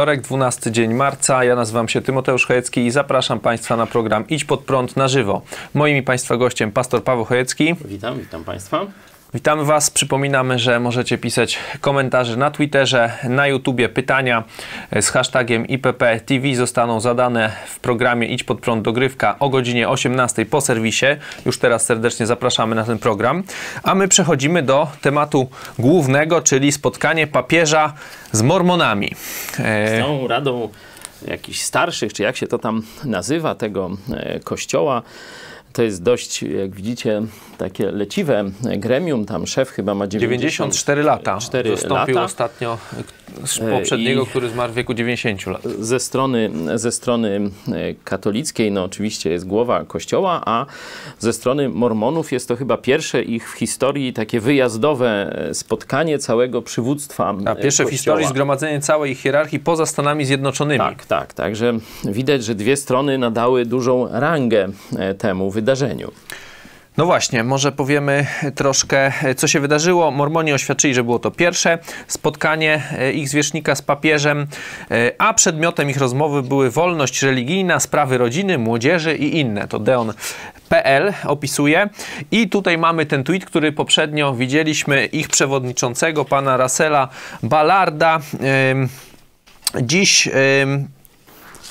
wtorek, 12 dzień marca. Ja nazywam się Tymoteusz Chojecki i zapraszam Państwa na program Idź pod prąd na żywo. Moim i Państwa gościem pastor Paweł Chojecki. Witam, witam Państwa. Witamy Was. Przypominamy, że możecie pisać komentarze na Twitterze, na YouTubie. Pytania z hashtagiem IPPTV zostaną zadane w programie Idź pod prąd dogrywka o godzinie 18 po serwisie. Już teraz serdecznie zapraszamy na ten program. A my przechodzimy do tematu głównego, czyli spotkanie papieża z mormonami. Z tą radą jakichś starszych, czy jak się to tam nazywa, tego e, kościoła. To jest dość, jak widzicie, takie leciwe gremium. Tam szef chyba ma 94 lata. 4 Dostąpił lata. ostatnio z poprzedniego, i- który zmarł w wieku 90 lat. Ze strony, ze strony e, katolickiej, no oczywiście jest głowa kościoła, a ze strony mormonów jest to chyba pierwsze ich w historii takie wyjazdowe e, spotkanie całego przywództwa A e, pierwsze w historii zgromadzenie całej hierarchii poza Stanami Zjednoczonymi. Tak, tak. Także widać, że dwie strony nadały dużą rangę e, temu wydarzeniu. No właśnie, może powiemy troszkę, co się wydarzyło. Mormoni oświadczyli, że było to pierwsze spotkanie e, ich zwierzchnika z papieżem, e, a przedmiotem ich rozmowy były wolność religijna, sprawy rodziny, młodzieży i inne. To Deon.pl opisuje. I tutaj mamy ten tweet, który poprzednio widzieliśmy ich przewodniczącego, pana Russella Ballarda. Dziś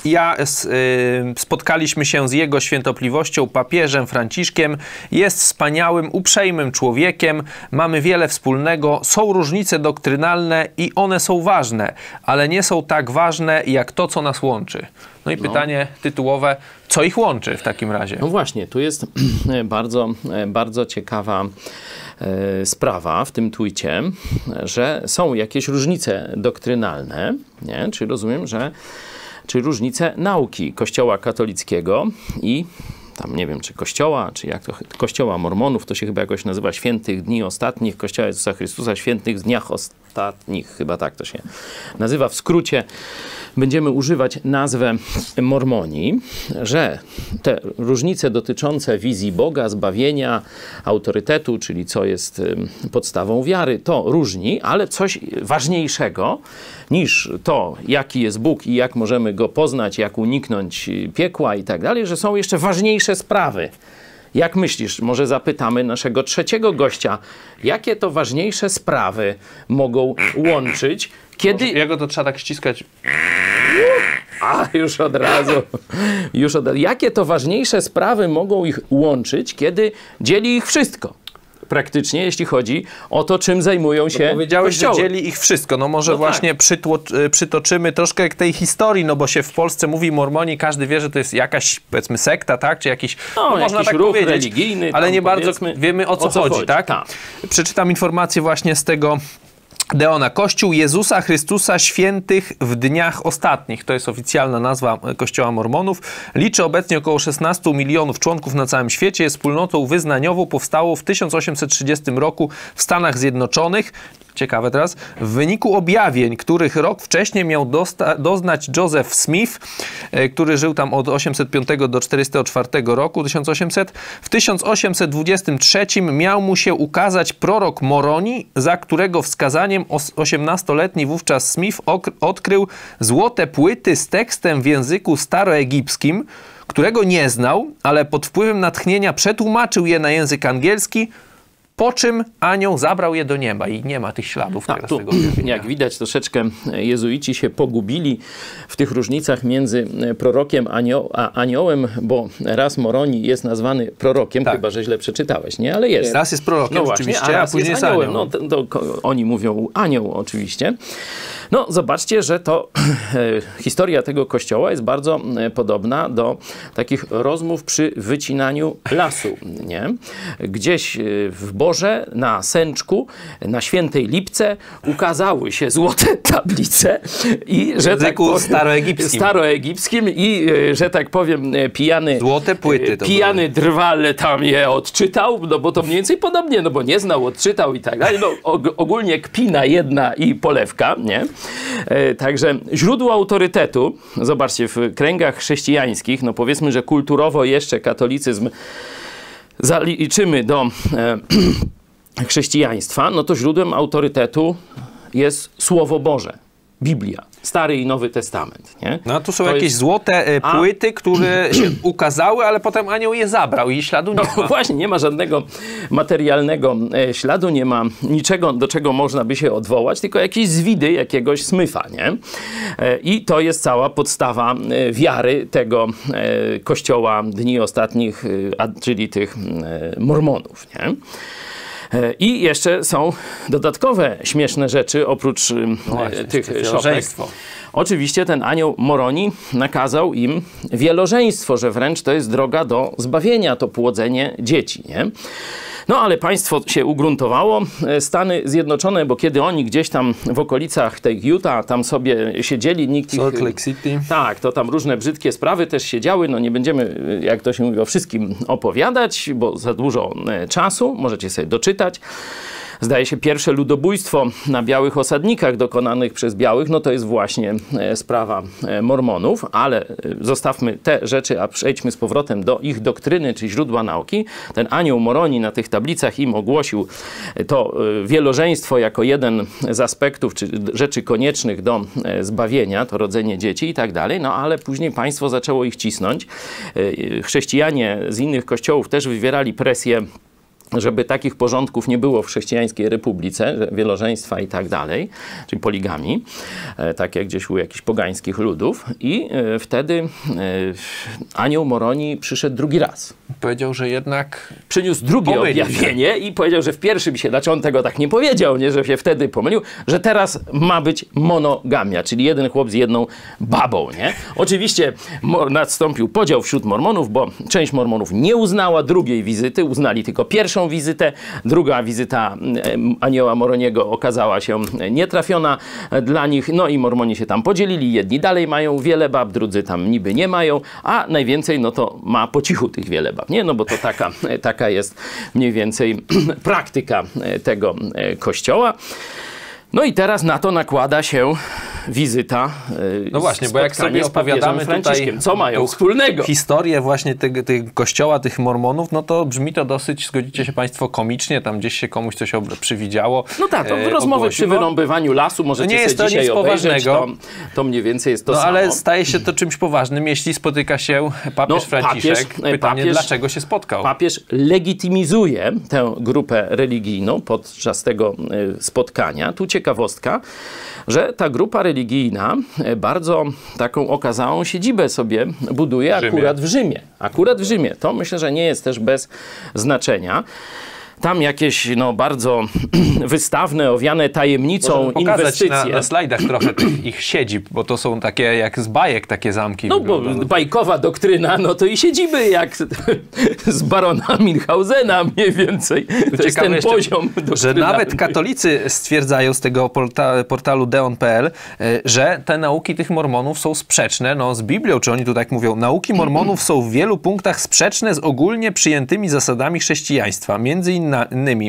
ja y, spotkaliśmy się z jego świętobliwością papieżem Franciszkiem. Jest wspaniałym, uprzejmym człowiekiem. Mamy wiele wspólnego. Są różnice doktrynalne i one są ważne, ale nie są tak ważne jak to, co nas łączy. No i pytanie tytułowe, co ich łączy w takim razie? No właśnie, tu jest bardzo, bardzo ciekawa e, sprawa w tym twicie, że są jakieś różnice doktrynalne, nie? czy rozumiem, że czy różnice nauki Kościoła katolickiego i tam nie wiem, czy kościoła, czy jak to, kościoła mormonów, to się chyba jakoś nazywa świętych dni ostatnich, kościoła Jezusa Chrystusa, świętych dniach ostatnich, chyba tak to się nazywa. W skrócie będziemy używać nazwę mormoni, że te różnice dotyczące wizji Boga, zbawienia, autorytetu, czyli co jest podstawą wiary, to różni, ale coś ważniejszego niż to, jaki jest Bóg i jak możemy go poznać, jak uniknąć y, piekła i tak dalej, że są jeszcze ważniejsze sprawy. Jak myślisz, może zapytamy naszego trzeciego gościa, jakie to ważniejsze sprawy mogą łączyć, kiedy Jego to trzeba tak ściskać. a, już od razu. Już od razu. Jakie to ważniejsze sprawy mogą ich łączyć, kiedy dzieli ich wszystko? Praktycznie, jeśli chodzi o to, czym zajmują się Powiedziałeś, kościoły. że dzieli ich wszystko. No może No tak. właśnie y, przytoczymy troszkę tej historii, no bo się w Polsce mówi mormoni, każdy wie, że to jest jakaś, powiedzmy, sekta, tak? Czy jakiś, No, można jakiś tak ruch powiedzieć, religijny, ale nie bardzo wiemy o co, chodzi, tak? Tak. Przeczytam informację właśnie z tego Deona. Kościół Jezusa Chrystusa Świętych w Dniach Ostatnich. To jest oficjalna nazwa e, Kościoła Mormonów. Liczy obecnie około 16 milionów członków na całym świecie. Jest wspólnotą wyznaniową. Powstało w 1830 roku w Stanach Zjednoczonych. Ciekawe teraz. W wyniku objawień, których rok wcześniej miał doznać Joseph Smith, e, który żył tam od 805 do 404 roku, 1800, w 1823 miał mu się ukazać prorok Moroni, za którego wskazaniem os- 18-letni wówczas Smith odkrył złote płyty z tekstem w języku staroegipskim, którego nie znał, ale pod wpływem natchnienia przetłumaczył je na język angielski, po czym anioł zabrał je do nieba i nie ma tych śladów Tak, teraz tu, tego objawienia. jak widać, troszeczkę jezuici się pogubili w tych różnicach między prorokiem a aniołem, bo raz Moroni jest nazwany prorokiem, Tak. chyba że źle przeczytałeś, nie? Ale jest. Raz jest prorokiem No właśnie, rzeczywiście, a, raz później jest aniołem. anioł. No, to, to, oni mówią anioł oczywiście. No, zobaczcie, że to e, historia tego kościoła jest bardzo e, podobna do takich rozmów przy wycinaniu lasu, nie? Gdzieś e, w Na Sęczku, na Świętej Lipce ukazały się złote tablice i, że tak języku powiem, staroegipskim. staroegipskim i, e, że tak powiem, e, pijany Złote płyty e, pijany drwal tam je odczytał, no bo to mniej więcej podobnie, no bo nie znał, odczytał i tak dalej. No og- ogólnie kpina jedna i polewka, nie? Także źródło autorytetu, zobaczcie, w kręgach chrześcijańskich, no powiedzmy, że kulturowo jeszcze katolicyzm zaliczymy do e, chrześcijaństwa, no to źródłem autorytetu jest Słowo Boże, Biblia. Stary i Nowy Testament. Nie? No tu są To jakieś jest- złote e, A- płyty, które się ukazały, ale potem anioł je zabrał i śladu nie No ma. właśnie, nie ma żadnego materialnego e, śladu, nie ma niczego, do czego można by się odwołać, tylko jakieś zwidy jakiegoś smyfa, nie? E, I to jest cała podstawa e, wiary tego kościoła dni ostatnich, a- czyli tych mormonów, nie? E, I jeszcze są dodatkowe śmieszne rzeczy oprócz e, No właśnie, tych szopek. Oczywiście ten anioł Moroni nakazał im wielożeństwo, że wręcz to jest droga do zbawienia, to płodzenie dzieci, nie? No ale państwo się ugruntowało, e, Stany Zjednoczone, bo kiedy oni gdzieś tam w okolicach tej Utah tam sobie siedzieli, nikt ich... Salt Lake City. Tak, to tam różne brzydkie sprawy też się działy. No nie będziemy, jak to się mówi, o wszystkim opowiadać, bo za dużo e, czasu. Możecie sobie doczytać. Zdaje się, pierwsze ludobójstwo na białych osadnikach dokonanych przez białych, no to jest właśnie e, sprawa e, Mormonów, ale e, zostawmy te rzeczy, a przejdźmy z powrotem do ich doktryny, czy źródła nauki. Ten anioł Moroni na tych tablicach im ogłosił to wielożeństwo jako jeden z aspektów, czy rzeczy koniecznych do zbawienia, to rodzenie dzieci i tak dalej, no ale później państwo zaczęło ich cisnąć. Chrześcijanie z innych kościołów też wywierali presję żeby takich porządków nie było w chrześcijańskiej republice, że wielożeństwa i tak dalej, czyli poligami, e, tak jak gdzieś u jakichś pogańskich ludów. I e, wtedy e, anioł Moroni przyszedł drugi raz. Powiedział, że jednak Przyniósł drugie Pomylił objawienie i powiedział, że w pierwszym się, znaczy on tego tak nie powiedział, nie, że się wtedy pomylił, że teraz ma być monogamia, czyli jeden chłop z jedną babą, nie? Oczywiście nastąpił podział wśród mormonów, bo część mormonów nie uznała drugiej wizyty, uznali tylko pierwszą wizytę, druga wizyta em, anioła Moroniego okazała się nietrafiona dla nich, no i mormoni się tam podzielili, jedni dalej mają wiele bab, drudzy tam niby nie mają, a najwięcej no to ma po cichu tych wiele bab, nie? No bo to taka, taka jest mniej więcej praktyka e, tego e, kościoła. No i teraz na to nakłada się wizyta. e, No właśnie, bo jak sobie opowiadamy tutaj Co mają wspólnego? historię właśnie tego, tego kościoła, tych mormonów, no to brzmi to dosyć, zgodzicie się Państwo, komicznie, tam gdzieś się komuś coś przywidziało. No tak, to e, rozmowy przy ogłosiło. wyrąbywaniu lasu możecie nie jest to nic poważnego. To, to mniej więcej jest to No samo. ale staje się to czymś poważnym, jeśli spotyka się papież No, Franciszek. papież- Pytanie, papież- dlaczego się spotkał? Papież legitymizuje tę grupę religijną podczas tego e, spotkania. Tu ciekawostka, że ta grupa religijna e, bardzo taką okazałą siedzibę sobie buduje akurat w Rzymie. Akurat w Rzymie. To myślę, że nie jest też bez znaczenia. Tam jakieś no, bardzo wystawne, owiane tajemnicą inwestycje. na, na slajdach trochę tych ich siedzib, bo to są takie jak z bajek takie zamki. No bo bajkowa doktryna, no to i siedziby jak z barona Minhausena mniej więcej. To jest ten jeszcze, poziom Że nawet katolicy stwierdzają z tego porta, portalu deon.pl, e, że te nauki tych mormonów są sprzeczne no, z Biblią, czy oni tu tak mówią. Nauki mormonów są w wielu punktach sprzeczne z ogólnie przyjętymi zasadami chrześcijaństwa. Między innymi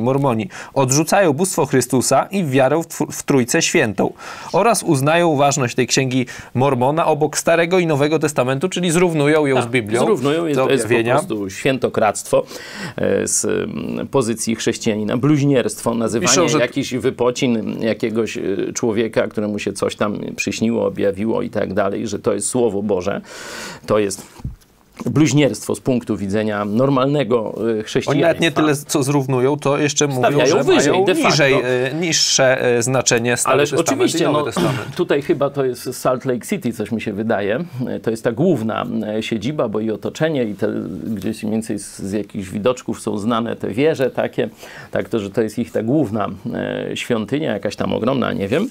mormoni odrzucają bóstwo Chrystusa i wiarę w, Trójcę Świętą oraz uznają ważność tej księgi Mormona obok Starego i Nowego Testamentu, czyli zrównują ją z Biblią. Tak, Zrównują, do to jest po objawienia. prostu świętokradztwo e, z mm, pozycji chrześcijanina, bluźnierstwo, nazywanie Piszą, że- jakichś wypocin jakiegoś e, człowieka, któremu się coś tam przyśniło, objawiło i tak dalej, że to jest Słowo Boże. To jest bluźnierstwo z punktu widzenia normalnego e, Oni chrześcijaństwa. nawet nie tyle, co zrównują, to jeszcze mówią, że wyżej, mają niżej, e, niższe e, znaczenie Stary Ależ Testament oczywiście, no, tutaj chyba to jest Salt Lake City, coś mi się wydaje. E, To jest ta główna siedziba, bo i otoczenie, i te gdzieś mniej więcej z, z jakichś widoczków są znane te wieże takie, tak to, że to jest ich ta główna świątynia, jakaś tam ogromna, nie wiem.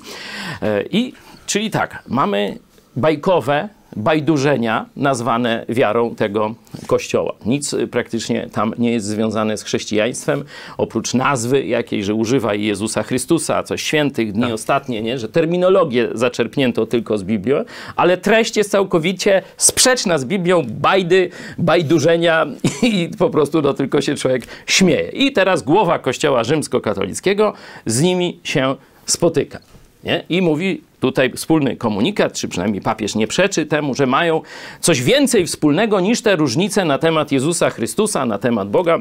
I, czyli tak, mamy bajkowe bajdurzenia nazwane wiarą tego kościoła. Nic y, praktycznie tam nie jest związane z chrześcijaństwem, oprócz nazwy jakiej, że używa Jezusa Chrystusa, coś świętych, dni ostatnie, nie? że terminologię zaczerpnięto tylko z Biblii, ale treść jest całkowicie sprzeczna z Biblią, bajdy, bajdurzenia i po prostu no, tylko się człowiek śmieje. I teraz głowa kościoła rzymskokatolickiego z nimi się spotyka. Nie? I mówi tutaj wspólny komunikat, czy przynajmniej papież nie przeczy temu, że mają coś więcej wspólnego niż te różnice na temat Jezusa Chrystusa, na temat Boga.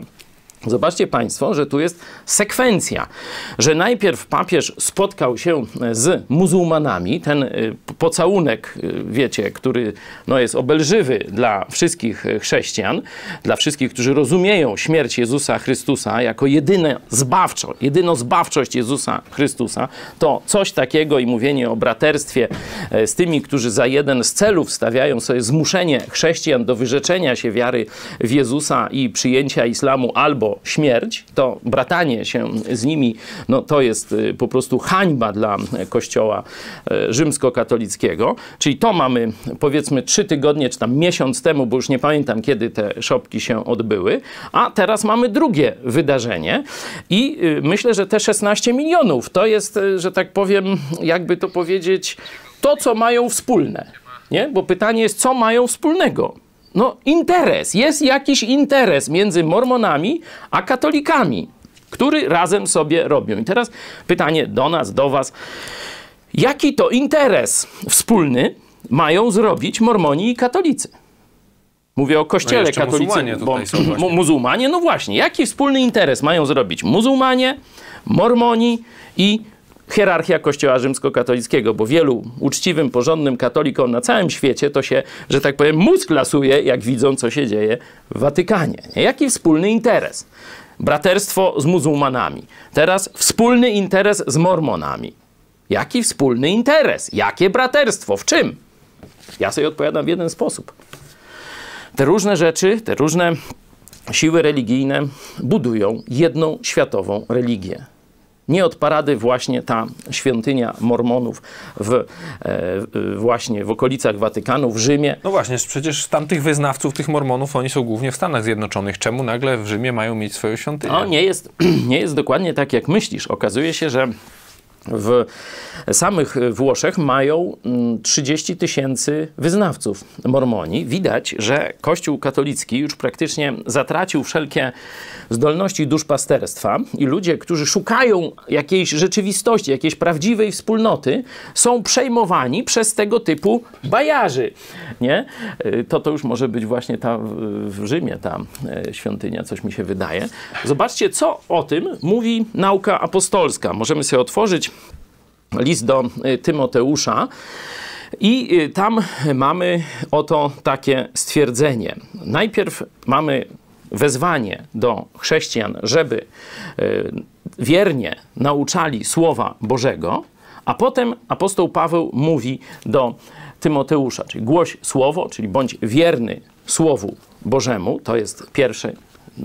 Zobaczcie Państwo, że tu jest sekwencja, że najpierw papież spotkał się z muzułmanami, ten y, pocałunek, y, wiecie, który no, jest obelżywy dla wszystkich chrześcijan, dla wszystkich, którzy rozumieją śmierć Jezusa Chrystusa jako jedyne zbawczo, jedyną zbawczość Jezusa Chrystusa, to coś takiego i mówienie o braterstwie e, z tymi, którzy za jeden z celów stawiają sobie zmuszenie chrześcijan do wyrzeczenia się wiary w Jezusa i przyjęcia islamu albo śmierć, to bratanie się z nimi, no to jest y, po prostu hańba dla kościoła y, rzymskokatolickiego. Czyli to mamy powiedzmy trzy tygodnie, czy tam miesiąc temu, bo już nie pamiętam kiedy te szopki się odbyły, a teraz mamy drugie wydarzenie i y, myślę, że te 16 milionów to jest, że tak powiem, jakby to powiedzieć, to co mają wspólne. Nie? Bo pytanie jest, co mają wspólnego? No, interes. Jest jakiś interes między Mormonami a katolikami, który razem sobie robią. I teraz pytanie do nas, do Was. Jaki to interes wspólny mają zrobić Mormoni i katolicy? Mówię o kościele no katolickim. Bo mu muzułmanie, no właśnie. Jaki wspólny interes mają zrobić muzułmanie, mormoni i hierarchia Kościoła rzymskokatolickiego, bo wielu uczciwym, porządnym katolikom na całym świecie to się, że tak powiem, mózg lasuje, jak widzą, co się dzieje w Watykanie. Jaki wspólny interes? Braterstwo z muzułmanami. Teraz wspólny interes z mormonami. Jaki wspólny interes? Jakie braterstwo? W czym? Ja sobie odpowiadam w jeden sposób. Te różne rzeczy, te różne siły religijne budują jedną światową religię nie od parady właśnie ta świątynia Mormonów w, e, właśnie w okolicach Watykanu, w Rzymie. No właśnie, przecież tamtych wyznawców, tych Mormonów, oni są głównie w Stanach Zjednoczonych. Czemu nagle w Rzymie mają mieć swoją świątynię? No nie jest, nie jest dokładnie tak, jak myślisz. Okazuje się, że w samych Włoszech mają 30 mm, tysięcy wyznawców mormoni. Widać, że Kościół katolicki już praktycznie zatracił wszelkie zdolności duszpasterstwa i ludzie, którzy szukają jakiejś rzeczywistości, jakiejś prawdziwej wspólnoty, są przejmowani przez tego typu bajarzy. Nie? To to już może być właśnie ta w Rzymie ta e, świątynia, coś mi się wydaje. Zobaczcie, co o tym mówi nauka apostolska. Możemy sobie otworzyć list do y, Tymoteusza. I y, tam mamy oto takie stwierdzenie. Najpierw mamy wezwanie do chrześcijan, żeby y, wiernie nauczali Słowa Bożego, a potem apostoł Paweł mówi do Tymoteusza, czyli głoś Słowo, czyli bądź wierny Słowu Bożemu. To jest pierwszy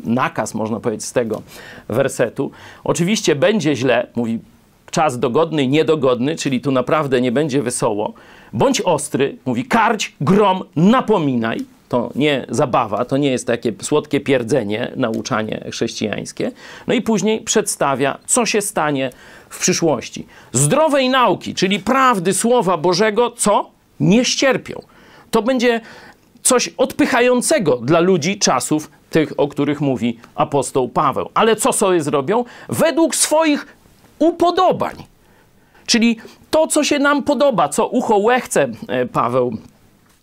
nakaz, można powiedzieć, z tego wersetu. Oczywiście będzie źle, mówi czas dogodny niedogodny, czyli tu naprawdę nie będzie wesoło. Bądź ostry, mówi karć, grom, napominaj. To nie zabawa, to nie jest takie słodkie pierdzenie, nauczanie chrześcijańskie. No i później przedstawia, co się stanie w przyszłości. Zdrowej nauki, czyli prawdy Słowa Bożego, co? Nie ścierpią. To będzie coś odpychającego dla ludzi czasów tych, o których mówi apostoł Paweł. Ale co sobie zrobią? Według swoich upodobań. Czyli to, co się nam podoba, co ucho łechce, e, Paweł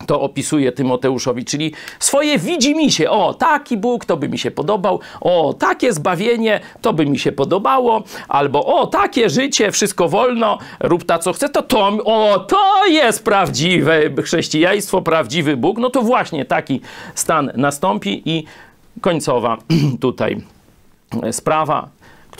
to opisuje Tymoteuszowi, czyli swoje widzi mi się, o taki Bóg, to by mi się podobał, o takie zbawienie, to by mi się podobało, albo o takie życie, wszystko wolno, rób ta co chce, to to, o to jest prawdziwe chrześcijaństwo, prawdziwy Bóg, no to właśnie taki stan nastąpi i końcowa tutaj sprawa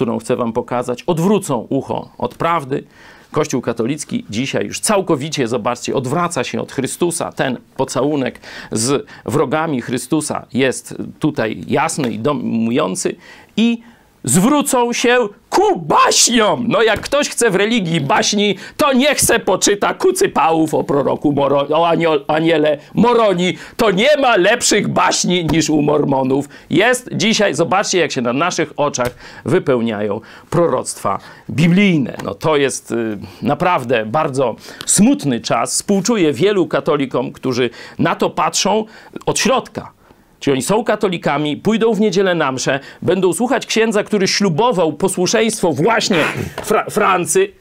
którą chcę Wam pokazać, odwrócą ucho od prawdy. Kościół katolicki dzisiaj już całkowicie, zobaczcie, odwraca się od Chrystusa. Ten pocałunek z wrogami Chrystusa jest tutaj jasny i dominujący i zwrócą się ku baśniom. No jak ktoś chce w religii baśni, to niech se poczyta kucypałów o proroku o aniol, aniele Moroni. To nie ma lepszych baśni niż u Mormonów. Jest dzisiaj, zobaczcie jak się na naszych oczach wypełniają proroctwa biblijne. No to jest y, naprawdę bardzo smutny czas. Współczuję wielu katolikom, którzy na to patrzą od środka Czyli oni są katolikami, pójdą w niedzielę na mszę, będą słuchać księdza, który ślubował posłuszeństwo właśnie Fra Francy,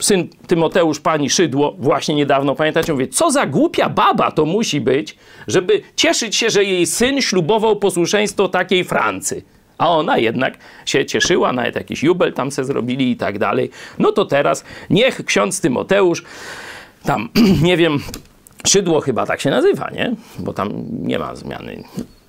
syn Tymoteusz, pani Szydło, właśnie niedawno, pamiętacie, mówię, co za głupia baba to musi być, żeby cieszyć się, że jej syn ślubował posłuszeństwo takiej Francy. A ona jednak się cieszyła, nawet jakiś jubel tam se zrobili i tak dalej. No to teraz niech ksiądz Tymoteusz tam, nie wiem, Szydło chyba tak się nazywa, nie? Bo tam nie ma zmiany.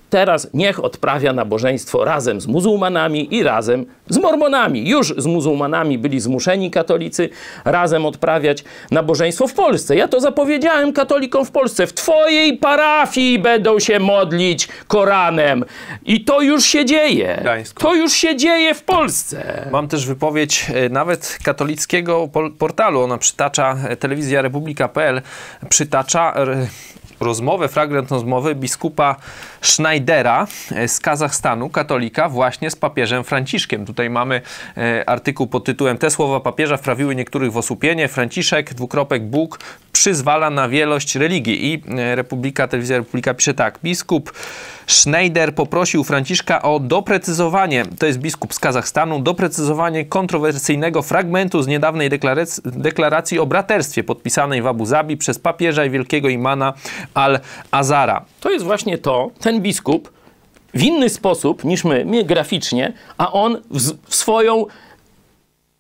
Teraz niech odprawia nabożeństwo razem z muzułmanami i razem z mormonami. Już z muzułmanami byli zmuszeni katolicy razem odprawiać nabożeństwo w Polsce. Ja to zapowiedziałem katolikom w Polsce. W twojej parafii będą się modlić Koranem. I to już się dzieje. Gdańsku. To już się dzieje w Polsce. Mam też wypowiedź e, nawet katolickiego portalu. Ona przytacza, e, telewizja republika.pl przytacza rozmowę, fragment rozmowy biskupa Schneidera e, z Kazachstanu, katolika, właśnie z papieżem Franciszkiem. Tutaj mamy e, artykuł pod tytułem Te słowa papieża wprawiły niektórych w osłupienie. Franciszek, dwukropek Bóg, przyzwala na wielość religii. I e, Republika, telewizja Republika pisze tak. Biskup Schneider poprosił Franciszka o doprecyzowanie, to jest biskup z Kazachstanu, doprecyzowanie kontrowersyjnego fragmentu z niedawnej deklaracji, o braterstwie podpisanej w Abu Zabi przez papieża i wielkiego imana Al-Azara. To jest właśnie to, ten biskup w inny sposób niż my, my graficznie, a on w, w swoją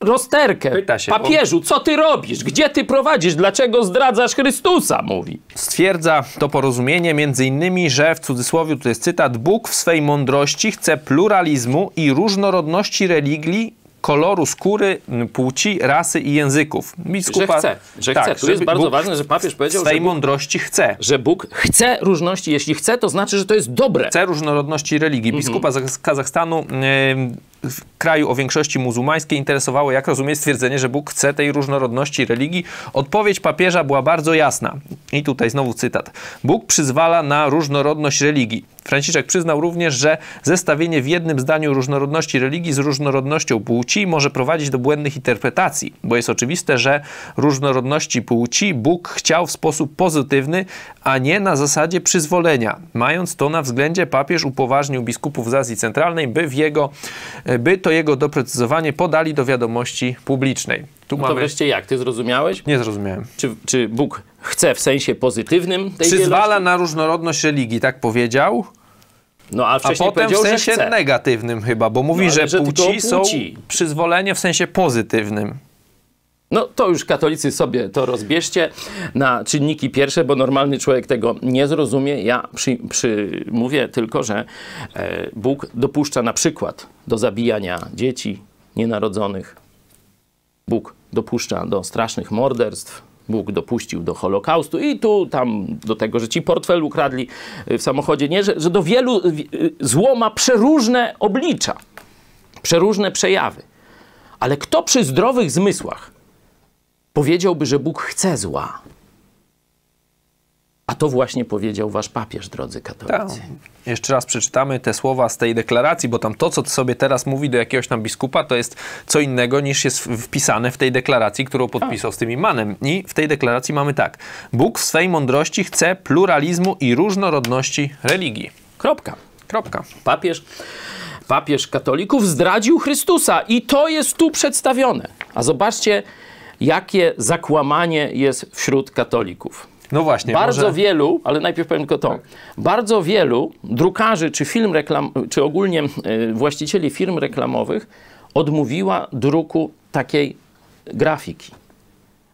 rozterkę. Pyta się, Papieżu, co ty robisz? Gdzie ty prowadzisz? Dlaczego zdradzasz Chrystusa? Mówi. Stwierdza to porozumienie między innymi, że w cudzysłowie, to jest cytat, Bóg w swej mądrości chce pluralizmu i różnorodności religii, koloru skóry, płci, rasy i języków. Biskupa, Że chce, że chce. Tu jest bardzo Bóg ważne, że papież powiedział, swej że Bóg, mądrości chce. że Bóg chce różności. Jeśli chce, to znaczy, że to jest dobre. Chce różnorodności religii. Mhm. Biskupa z Kazachstanu em, w kraju o większości muzułmańskiej interesowało, jak rozumie stwierdzenie, że Bóg chce tej różnorodności religii. Odpowiedź papieża była bardzo jasna. I tutaj znowu cytat. Bóg przyzwala na różnorodność religii. Franciszek przyznał również, że zestawienie w jednym zdaniu różnorodności religii z różnorodnością płci może prowadzić do błędnych interpretacji, bo jest oczywiste, że różnorodności płci Bóg chciał w sposób pozytywny, a nie na zasadzie przyzwolenia. Mając to na względzie, papież upoważnił biskupów z Azji Centralnej, by, jego, by to jego doprecyzowanie podali do wiadomości publicznej. Tu No to mamy... wreszcie jak? Ty zrozumiałeś? Nie zrozumiałem. Czy, czy Bóg chce w sensie pozytywnym tej Przyzwala wielości? na różnorodność religii, tak powiedział. No a A potem w sensie negatywnym chyba, bo mówi, No, że, że płci są przyzwolenie w sensie pozytywnym. No to już katolicy sobie to rozbierzcie na czynniki pierwsze, bo normalny człowiek tego nie zrozumie. Ja przy, przy, mówię tylko, że e, Bóg dopuszcza na przykład do zabijania dzieci nienarodzonych. Bóg dopuszcza do strasznych morderstw. Bóg dopuścił do Holokaustu i tu tam do tego, że ci portfel ukradli y, w samochodzie. Nie, że, że do wielu y, y, zło ma przeróżne oblicza, przeróżne przejawy. Ale kto przy zdrowych zmysłach powiedziałby, że Bóg chce zła. A to właśnie powiedział wasz papież, drodzy katolicy. Jeszcze raz przeczytamy te słowa z tej deklaracji, bo tam to, co sobie teraz mówi do jakiegoś tam biskupa, to jest co innego niż jest wpisane w tej deklaracji, którą podpisał z tym imanem. I w tej deklaracji mamy tak. Bóg w swej mądrości chce pluralizmu i różnorodności religii. Kropka. Kropka. Papież, papież katolików zdradził Chrystusa i to jest tu przedstawione. A zobaczcie, jakie zakłamanie jest wśród katolików. No właśnie. Bardzo może... wielu, ale najpierw powiem tylko to. Bardzo wielu drukarzy, czy film reklam, czy ogólnie y, właścicieli firm reklamowych odmówiła druku takiej grafiki.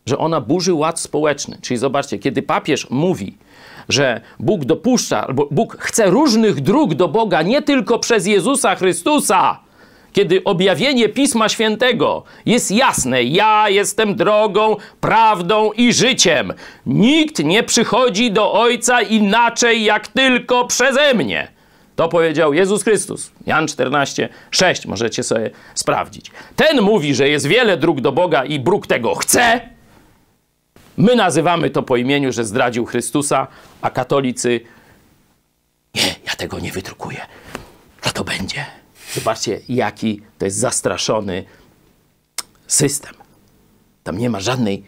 Że ona burzy ład społeczny. Czyli zobaczcie, kiedy papież mówi, że Bóg dopuszcza, albo Bóg chce różnych dróg do Boga nie tylko przez Jezusa Chrystusa, kiedy objawienie Pisma Świętego jest jasne, ja jestem drogą, prawdą i życiem. Nikt nie przychodzi do Ojca inaczej jak tylko przeze mnie. To powiedział Jezus Chrystus. Jan 14, 6 możecie sobie sprawdzić. Ten mówi, że jest wiele dróg do Boga i Bóg tego chce. My nazywamy to po imieniu, że zdradził Chrystusa, a katolicy nie, ja tego nie wydrukuję. To to będzie. Zobaczcie, jaki to jest zastraszony system. Tam nie ma żadnej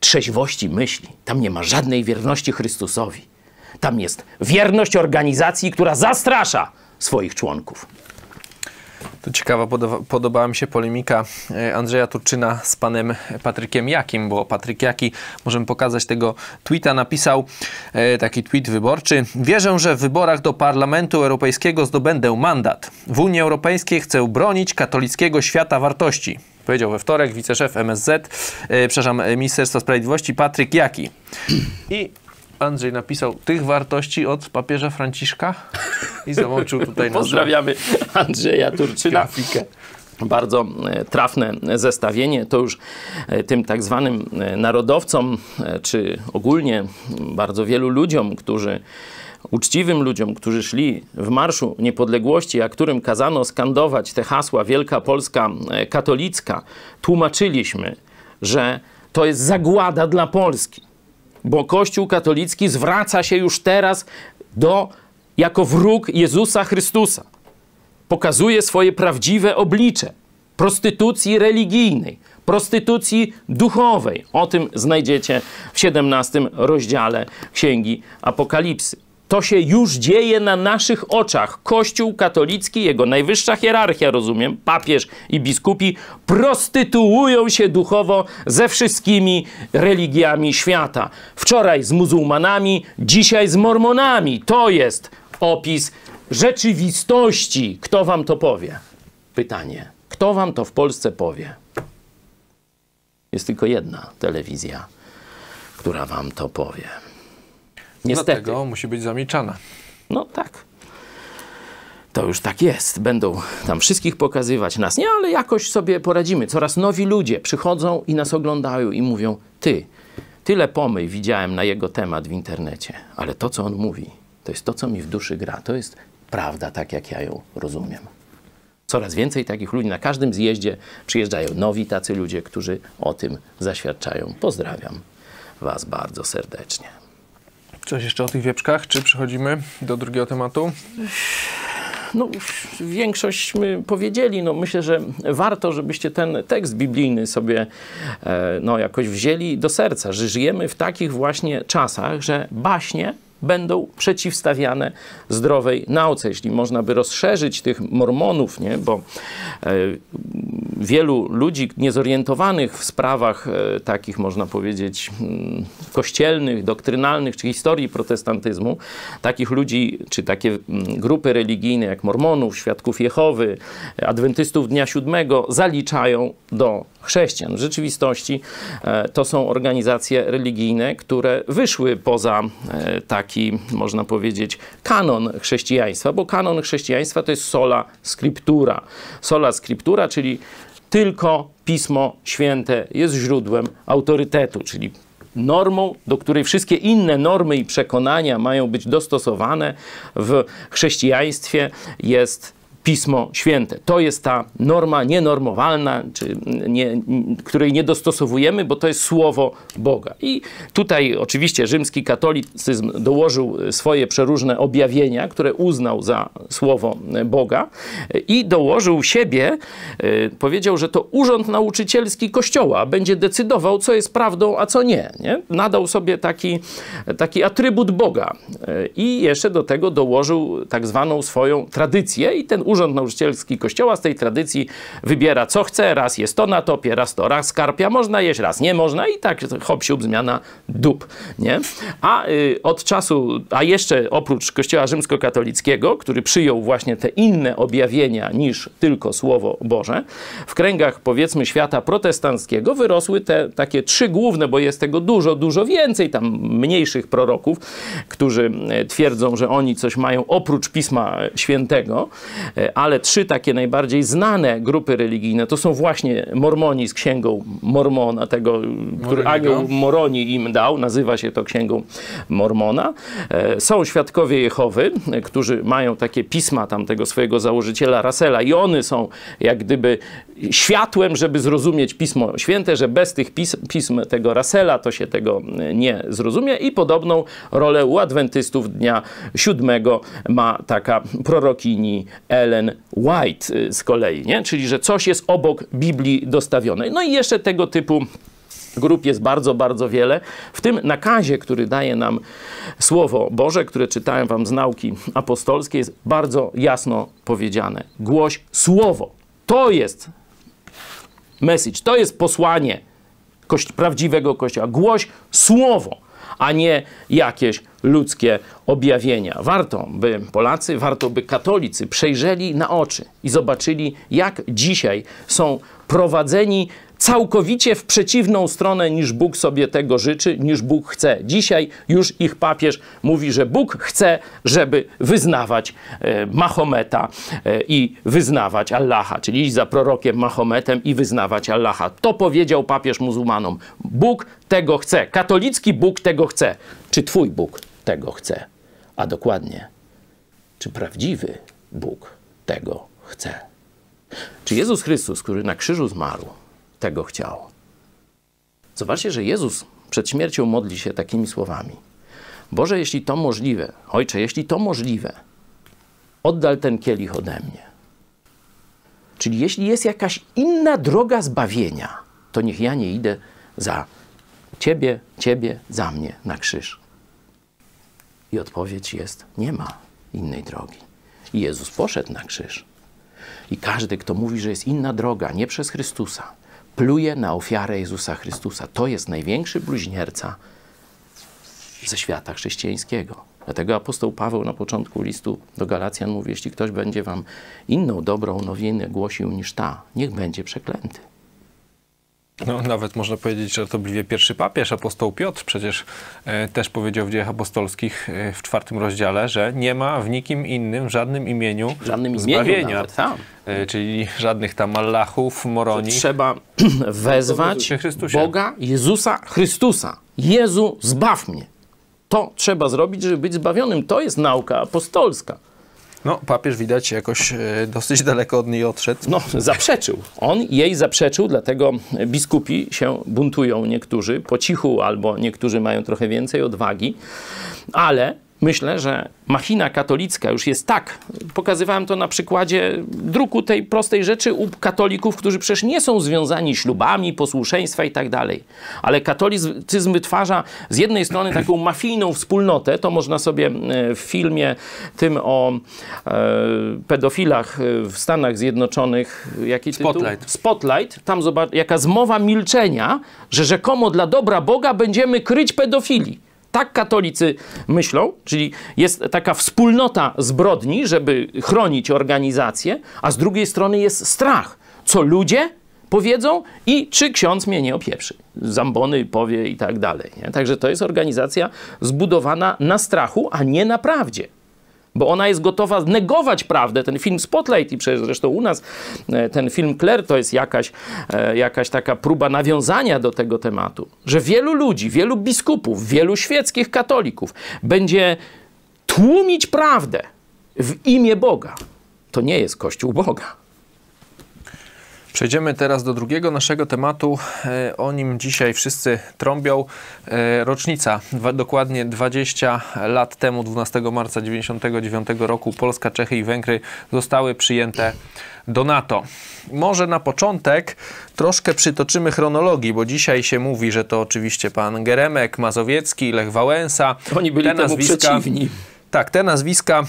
trzeźwości myśli, tam nie ma żadnej wierności Chrystusowi. Tam jest wierność organizacji, która zastrasza swoich członków. To ciekawa, podoba, podobała mi się polemika e, Andrzeja Turczyna z panem Patrykiem Jakim, bo Patryk Jaki, możemy pokazać tego tweeta, napisał e, taki tweet wyborczy. Wierzę, że w wyborach do Parlamentu Europejskiego zdobędę mandat. W Unii Europejskiej chcę bronić katolickiego świata wartości. Powiedział we wtorek wiceszef MSZ, e, przepraszam, Ministerstwa Sprawiedliwości Patryk Jaki. I Andrzej napisał tych wartości od papieża Franciszka i załączył tutaj Pozdrawiamy Andrzeja Turczyna. Grafikę. Bardzo e, trafne zestawienie. To już e, tym tak zwanym e, narodowcom, czy ogólnie bardzo wielu ludziom, którzy uczciwym ludziom, którzy szli w Marszu Niepodległości, a którym kazano skandować te hasła Wielka Polska Katolicka, tłumaczyliśmy, że to jest zagłada dla Polski bo Kościół katolicki zwraca się już teraz do jako wróg Jezusa Chrystusa. Pokazuje swoje prawdziwe oblicze prostytucji religijnej, prostytucji duchowej. O tym znajdziecie w 17 rozdziale Księgi Apokalipsy. To się już dzieje na naszych oczach. Kościół katolicki, jego najwyższa hierarchia, rozumiem, papież i biskupi, prostytuują się duchowo ze wszystkimi religiami świata. Wczoraj z muzułmanami, dzisiaj z mormonami. To jest opis rzeczywistości. Kto wam to powie? Pytanie. Kto wam to w Polsce powie? Jest tylko jedna telewizja, która wam to powie. Niestety. Dlatego musi być zamilczana. No tak. To już tak jest. Będą tam wszystkich pokazywać nas. Nie, ale jakoś sobie poradzimy. Coraz nowi ludzie przychodzą i nas oglądają i mówią: Ty, tyle pomyj widziałem na jego temat w internecie, ale to, co on mówi, to jest to, co mi w duszy gra. To jest prawda, tak jak ja ją rozumiem. Coraz więcej takich ludzi. Na każdym zjeździe przyjeżdżają nowi tacy ludzie, którzy o tym zaświadczają. Pozdrawiam Was bardzo serdecznie. Coś jeszcze o tych wieprzkach, czy przechodzimy do drugiego tematu? No, większość powiedzieli. No, myślę, że warto, żebyście ten tekst biblijny sobie e, no, jakoś wzięli do serca, że żyjemy w takich właśnie czasach, że baśnie będą przeciwstawiane zdrowej nauce. Jeśli można by rozszerzyć tych mormonów, nie? bo e, wielu ludzi niezorientowanych w sprawach e, takich, można powiedzieć, mm, kościelnych, doktrynalnych, czy historii protestantyzmu, takich ludzi, czy takie mm, grupy religijne jak mormonów, świadków Jehowy, adwentystów Dnia Siódmego zaliczają do chrześcijan. W rzeczywistości e, to są organizacje religijne, które wyszły poza taki, można powiedzieć, kanon chrześcijaństwa, bo kanon chrześcijaństwa to jest sola scriptura. Sola scriptura, czyli tylko Pismo Święte jest źródłem autorytetu, czyli normą, do której wszystkie inne normy i przekonania mają być dostosowane w chrześcijaństwie jest Pismo Święte. To jest ta norma nienormowalna, czy nie, której nie dostosowujemy, bo to jest Słowo Boga. I tutaj oczywiście rzymski katolicyzm dołożył swoje przeróżne objawienia, które uznał za Słowo Boga i dołożył siebie, e, powiedział, że to urząd nauczycielski Kościoła będzie decydował, co jest prawdą, a co nie. nie? Nadał sobie taki, taki atrybut Boga e, i jeszcze do tego dołożył tak zwaną swoją tradycję i ten Urząd Nauczycielski Kościoła z tej tradycji wybiera co chce, raz jest to na topie, raz to, raz karpia można jeść, raz nie można i tak hop siup, zmiana dup, nie? A y, od czasu, a jeszcze oprócz Kościoła Rzymskokatolickiego, który przyjął właśnie te inne objawienia niż tylko Słowo Boże, w kręgach powiedzmy świata protestanckiego wyrosły te takie trzy główne, bo jest tego dużo, dużo więcej tam mniejszych proroków, którzy e, twierdzą, że oni coś mają oprócz Pisma Świętego, ale trzy takie najbardziej znane grupy religijne to są właśnie Mormoni z księgą Mormona, tego, który anioł Moroni im dał, nazywa się to księgą Mormona. E, są świadkowie Jehowy, którzy mają takie pisma tam tego swojego założyciela Rasela i one są jak gdyby światłem, żeby zrozumieć Pismo Święte, że bez tych pism, pism tego Rasela to się tego nie zrozumie i podobną rolę u adwentystów dnia siódmego ma taka prorokini Ellen White y, z kolei, nie? czyli że coś jest obok Biblii dostawione. No i jeszcze tego typu grup jest bardzo, bardzo wiele. W tym nakazie, który daje nam Słowo Boże, które czytałem wam z nauki apostolskiej, jest bardzo jasno powiedziane. Głoś Słowo. To jest message, to jest posłanie prawdziwego Kościoła. Głoś Słowo, a nie jakieś ludzkie objawienia. Warto, by Polacy, warto, by katolicy przejrzeli na oczy i zobaczyli, jak dzisiaj są prowadzeni całkowicie w przeciwną stronę niż Bóg sobie tego życzy, niż Bóg chce. Dzisiaj już ich papież mówi, że Bóg chce, żeby wyznawać e, Mahometa e, i wyznawać Allaha, czyli iść za prorokiem Mahometem i wyznawać Allaha. To powiedział papież muzułmanom. Bóg tego chce. Katolicki Bóg tego chce. Czy twój Bóg tego chce? A dokładnie, czy prawdziwy Bóg tego chce? Czy Jezus Chrystus, który na krzyżu zmarł, tego chciał. Zobaczcie, że Jezus przed śmiercią modli się takimi słowami. Boże, jeśli to możliwe, Ojcze, jeśli to możliwe, oddal ten kielich ode mnie. Czyli jeśli jest jakaś inna droga zbawienia, to niech ja nie idę za Ciebie, Ciebie, za mnie na krzyż. I odpowiedź jest: nie ma innej drogi. I Jezus poszedł na krzyż. I każdy, kto mówi, że jest inna droga, nie przez Chrystusa, pluje na ofiarę Jezusa Chrystusa. To jest największy bluźnierca ze świata chrześcijańskiego. Dlatego apostoł Paweł na początku listu do Galacjan mówi, jeśli ktoś będzie wam inną dobrą nowinę głosił niż ta, niech będzie przeklęty. No, nawet można powiedzieć, że to bliwie pierwszy papież, apostoł Piotr, przecież e, też powiedział w dziejach apostolskich e, w czwartym rozdziale, że nie ma w nikim innym, w żadnym imieniu W żadnym zbawienia. nawet, tak. E, czyli żadnych tam Allahów, Moroni. Trzeba wezwać. Boga, Jezusa Chrystusa. Jezu, zbaw mnie. To trzeba zrobić, żeby być zbawionym. To jest nauka apostolska. No, papież widać jakoś e, dosyć daleko od niej odszedł. No, zaprzeczył. On jej zaprzeczył, dlatego biskupi się buntują niektórzy po cichu, albo niektórzy mają trochę więcej odwagi, ale myślę, że machina katolicka już jest tak. Pokazywałem to na przykładzie druku tej prostej rzeczy u katolików, którzy przecież nie są związani ślubami, posłuszeństwa i tak dalej. Ale katolicyzm wytwarza z jednej strony taką mafijną wspólnotę, to można sobie e, w filmie tym o e, pedofilach e, w Stanach Zjednoczonych, jaki tytuł? Spotlight. Spotlight, tam zobacz, jaka zmowa milczenia, że rzekomo dla dobra Boga będziemy kryć pedofili. Tak katolicy myślą, czyli jest taka wspólnota zbrodni, żeby chronić organizację, a z drugiej strony jest strach, co ludzie powiedzą i czy ksiądz mnie nie opieprzy. Zambony powie i tak dalej. Nie? Także to jest organizacja zbudowana na strachu, a nie na prawdzie bo ona jest gotowa negować prawdę. Ten film Spotlight i przecież zresztą u nas e, ten film Claire to jest jakaś, e, jakaś taka próba nawiązania do tego tematu, że wielu ludzi, wielu biskupów, wielu świeckich katolików będzie tłumić prawdę w imię Boga. To nie jest Kościół Boga. Przejdziemy teraz do drugiego naszego tematu. E, O nim dzisiaj wszyscy trąbią. E, Rocznica, dokładnie 20 lat temu, 12 marca 1999 roku, Polska, Czechy i Węgry zostały przyjęte do NATO. Może na początek troszkę przytoczymy chronologii, bo dzisiaj się mówi, że to oczywiście pan Geremek, Mazowiecki, Lech Wałęsa. Oni byli Te nazwiska- przeciwni. tak, te nazwiska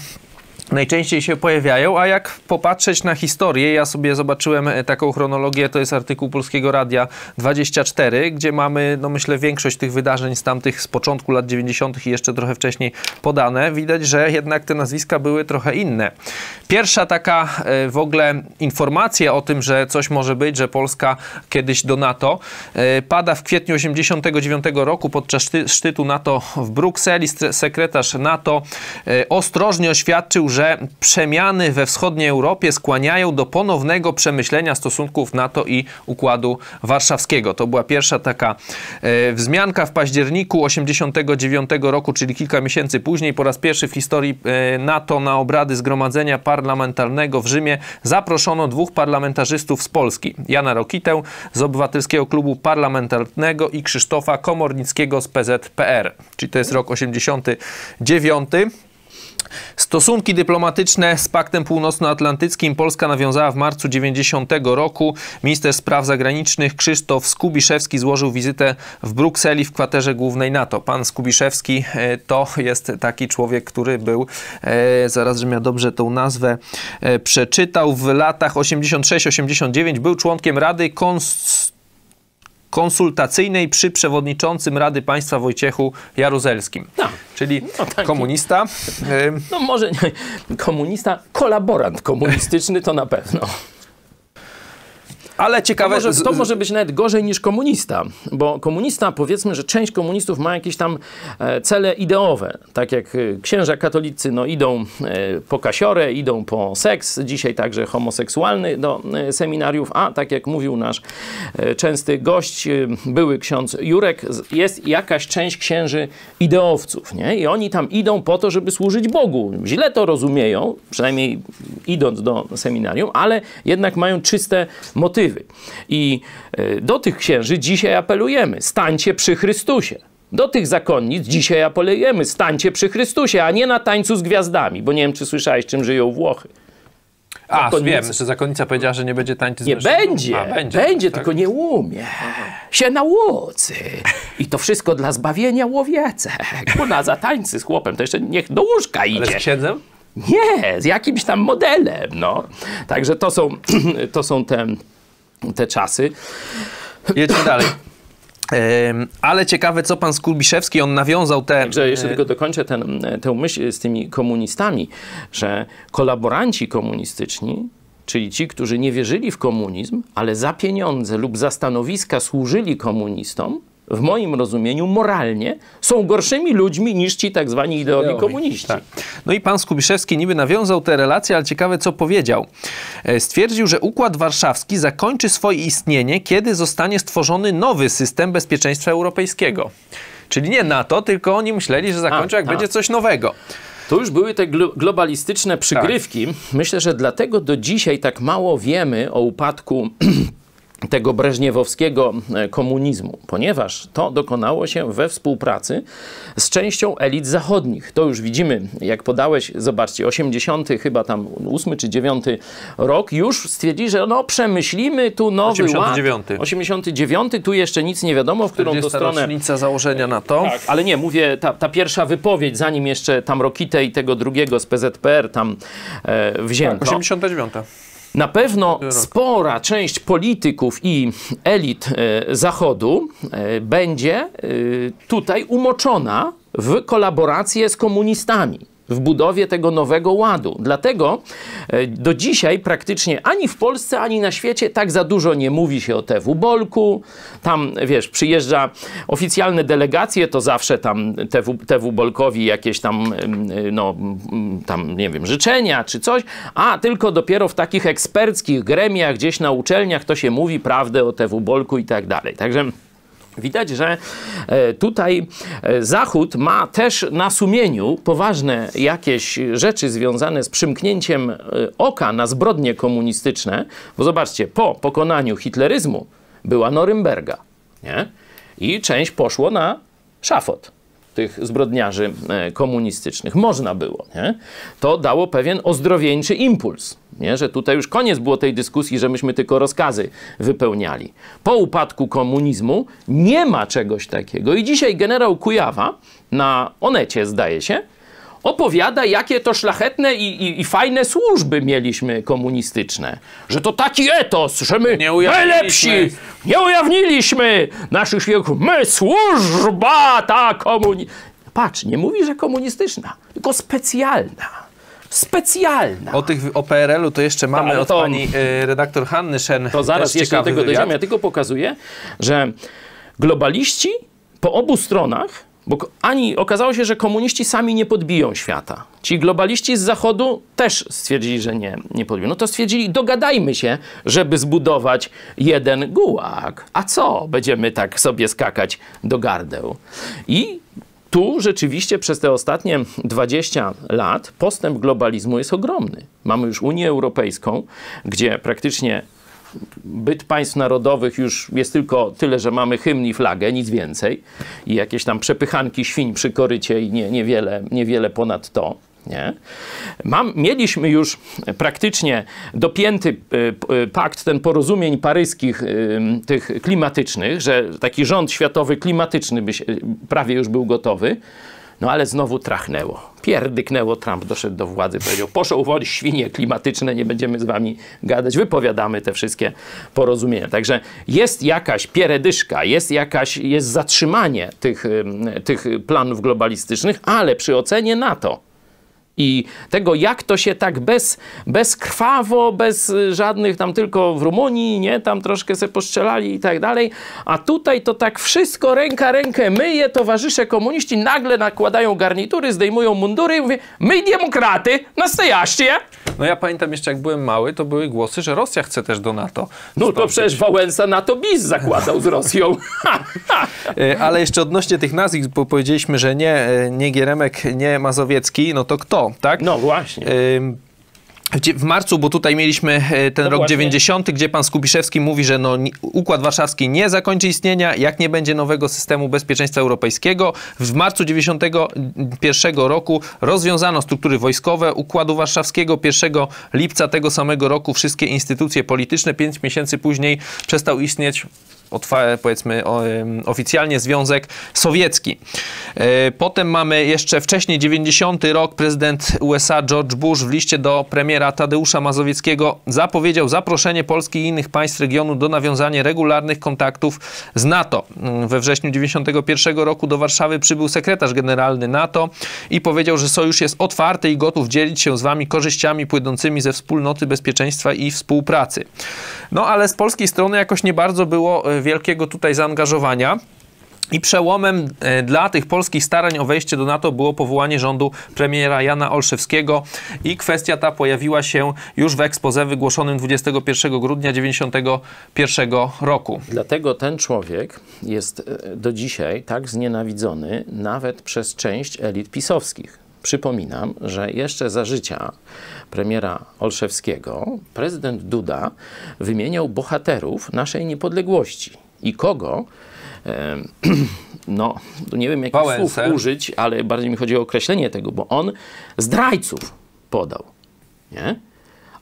najczęściej się pojawiają, a jak popatrzeć na historię, ja sobie zobaczyłem e, taką chronologię, to jest artykuł Polskiego Radia 24, gdzie mamy, no myślę, większość tych wydarzeń z tamtych, z początku lat 90. i jeszcze trochę wcześniej podane. Widać, że jednak te nazwiska były trochę inne. Pierwsza taka e, w ogóle informacja o tym, że coś może być, że Polska kiedyś do NATO, e, pada w kwietniu 89 roku podczas szczytu NATO w Brukseli. Sekretarz NATO ostrożnie oświadczył, że przemiany we wschodniej Europie skłaniają do ponownego przemyślenia stosunków NATO i Układu Warszawskiego. To była pierwsza taka e, wzmianka w październiku 89 roku, czyli kilka miesięcy później. Po raz pierwszy w historii e, NATO na obrady Zgromadzenia Parlamentarnego w Rzymie zaproszono dwóch parlamentarzystów z Polski. Jana Rokitę z Obywatelskiego Klubu Parlamentarnego i Krzysztofa Komornickiego z PZPR. Czyli to jest rok 89. Stosunki dyplomatyczne z Paktem Północnoatlantyckim Polska nawiązała w marcu 90 roku. Minister spraw zagranicznych Krzysztof Skubiszewski złożył wizytę w Brukseli w kwaterze głównej NATO. Pan Skubiszewski e, to jest taki człowiek, który był, e, zaraz, żebym ja dobrze tą nazwę e, przeczytał, w latach 86-89 był członkiem Rady Konstytucyjnej konsultacyjnej przy przewodniczącym Rady Państwa Wojciechu Jaruzelskim. No, czyli no taki, komunista. No może nie, komunista, kolaborant komunistyczny to na pewno. Ale ciekawe... To może, to może być nawet gorzej niż komunista, bo komunista, powiedzmy, że część komunistów ma jakieś tam e, cele ideowe, tak jak e, księża katolicy no, idą e, po kasiorę, idą po seks, dzisiaj także homoseksualny do seminariów, a tak jak mówił nasz częsty gość, były ksiądz Jurek, jest jakaś część księży ideowców, nie? I oni tam idą po to, żeby służyć Bogu. Źle to rozumieją, przynajmniej idąc do seminarium, ale jednak mają czyste motywy i e, do tych księży dzisiaj apelujemy: stańcie przy Chrystusie. Do tych zakonnic dzisiaj apelujemy: stańcie przy Chrystusie, a nie na tańcu z gwiazdami, bo nie wiem, czy słyszałeś, czym żyją Włochy. A, wiem, że zakonnica powiedziała, że nie będzie tańczyć z Nie będzie, A, będzie, będzie tak? tylko nie umie. Się nauczy. I to wszystko dla zbawienia łowiecek. Kuna za tańcy z chłopem, to jeszcze niech do łóżka idzie. Ale z księdzem? Nie, z jakimś tam modelem, no. Także to są, to są te te czasy. Jedźmy dalej. Ale ciekawe, co pan Skurbiszewski, on nawiązał te... Także jeszcze tylko dokończę ten, tę myśl z tymi komunistami, że kolaboranci komunistyczni, czyli ci, którzy nie wierzyli w komunizm, ale za pieniądze lub za stanowiska służyli komunistom, w moim rozumieniu moralnie są gorszymi ludźmi niż ci tak zwani ideowi komuniści. Tak. No i pan Skubiszewski niby nawiązał te relacje, ale ciekawe co powiedział. E, stwierdził, że Układ Warszawski zakończy swoje istnienie, kiedy zostanie stworzony nowy system bezpieczeństwa europejskiego. Czyli nie NATO, tylko oni myśleli, że zakończy, jak a. będzie coś nowego. To już były te globalistyczne przygrywki. Tak. Myślę, że dlatego do dzisiaj tak mało wiemy o upadku tego breżniewowskiego e, komunizmu, ponieważ to dokonało się we współpracy z częścią elit zachodnich. To już widzimy, jak podałeś, zobaczcie, 80 chyba tam 8 czy 9 rok, już stwierdzili, że no przemyślimy tu nowy 89. ład. 89. Tu jeszcze nic nie wiadomo, w którą to stronę... rocznica założenia NATO. Tak, ale nie, mówię, ta, ta pierwsza wypowiedź, zanim jeszcze tam Rokitę i tego drugiego z PZPR tam e, wzięto. Tak, 89. Na pewno spora część polityków i elit e, Zachodu e, będzie e, tutaj umoczona w kolaborację z komunistami w budowie tego nowego ładu. Dlatego e, do dzisiaj praktycznie ani w Polsce, ani na świecie tak za dużo nie mówi się o TW Bolku. Tam, wiesz, przyjeżdża oficjalne delegacje, to zawsze tam TW, TW Bolkowi jakieś tam, no, tam, nie wiem, życzenia czy coś, a tylko dopiero w takich eksperckich gremiach, gdzieś na uczelniach to się mówi prawdę o TW Bolku i tak dalej. Także Widać, że e, tutaj e, Zachód ma też na sumieniu poważne jakieś rzeczy związane z przymknięciem e, oka na zbrodnie komunistyczne, bo zobaczcie, po pokonaniu hitleryzmu była Norymberga, nie? I część poszło na szafot tych zbrodniarzy e, komunistycznych. Można było. Nie? To dało pewien ozdrowieńczy impuls, nie? że tutaj już koniec było tej dyskusji, że myśmy tylko rozkazy wypełniali. Po upadku komunizmu nie ma czegoś takiego. I dzisiaj generał Kujawa na Onecie, zdaje się, opowiada, jakie to szlachetne i, i, i, fajne służby mieliśmy komunistyczne. Że to taki etos, że my najlepsi nie ujawniliśmy naszych świadków. My służba ta komuni... Patrz, nie mówi, że komunistyczna, tylko specjalna. Specjalna. O tych o PRL-u to jeszcze mamy Ta, od to, pani y, redaktor Hanny Szen. To zaraz jeszcze do tego dojdziemy. Ja tylko pokazuję, że globaliści po obu stronach bo ani okazało się, że komuniści sami nie podbiją świata. Ci globaliści z Zachodu też stwierdzili, że nie, nie podbiją. No to stwierdzili, dogadajmy się, żeby zbudować jeden gułak. A co? Będziemy tak sobie skakać do gardeł. I tu rzeczywiście przez te ostatnie 20 lat postęp globalizmu jest ogromny. Mamy już Unię Europejską, gdzie praktycznie byt państw narodowych już jest tylko tyle, że mamy hymn i flagę, nic więcej. I jakieś tam przepychanki świń przy korycie i nie, niewiele, niewiele ponad to. Nie? Mam, mieliśmy już praktycznie dopięty e, pakt, ten porozumień paryskich, tych klimatycznych, że taki rząd światowy klimatyczny by się, prawie już był gotowy. No ale znowu trachnęło. Pierdyknęło, Trump doszedł do władzy, powiedział, poszło uwolnić świnie klimatyczne, nie będziemy z wami gadać, wypowiadamy te wszystkie porozumienia. Także jest jakaś pieredyszka, jest jakaś, jest zatrzymanie tych, tych planów globalistycznych, ale przy ocenie NATO, i tego, jak to się tak bez, bezkrwawo, bez żadnych tam tylko w Rumunii, nie, tam troszkę se postrzelali i tak dalej, a tutaj to tak wszystko ręka rękę myje, towarzysze komuniści nagle nakładają garnitury, zdejmują mundury i mówią, my demokraty, nastojaście. No ja pamiętam jeszcze, jak byłem mały, to były głosy, że Rosja chce też do NATO. No to przecież Wałęsa NATO bis zakładał z Rosją. E, ale jeszcze odnośnie tych nazwisk, bo powiedzieliśmy, że nie, e, nie Gieremek, nie Mazowiecki, no to kto, tak? No właśnie. W marcu, bo tutaj mieliśmy e, ten no rok właśnie. 90, gdzie pan Skubiszewski mówi, że no, Układ Warszawski nie zakończy istnienia, jak nie będzie nowego systemu bezpieczeństwa europejskiego. W marcu 91 roku rozwiązano struktury wojskowe Układu Warszawskiego. 1 lipca tego samego roku wszystkie instytucje polityczne. Pięć miesięcy później przestał istnieć powiedzmy oficjalnie Związek Sowiecki. E, potem mamy jeszcze wcześniej 90 rok prezydent USA George Bush w liście do premiera Tadeusza Mazowieckiego zapowiedział zaproszenie Polski i innych państw regionu do nawiązania regularnych kontaktów z NATO. Mm, we wrześniu 91 roku do Warszawy przybył sekretarz generalny NATO i powiedział, że sojusz jest otwarty i gotów dzielić się z wami korzyściami płynącymi ze wspólnoty bezpieczeństwa i współpracy. No ale z polskiej strony jakoś nie bardzo było e, wielkiego tutaj zaangażowania. I przełomem e, dla tych polskich starań o wejście do NATO było powołanie rządu premiera Jana Olszewskiego i kwestia ta pojawiła się już w ekspoze wygłoszonym 21 grudnia 1991 roku. Dlatego ten człowiek jest e, do dzisiaj tak znienawidzony nawet przez część elit pisowskich. Przypominam, że jeszcze za życia premiera Olszewskiego prezydent Duda wymieniał bohaterów naszej niepodległości. I kogo? No, nie wiem jakich słów użyć, ale bardziej mi chodzi o określenie tego, bo on zdrajców podał. Nie?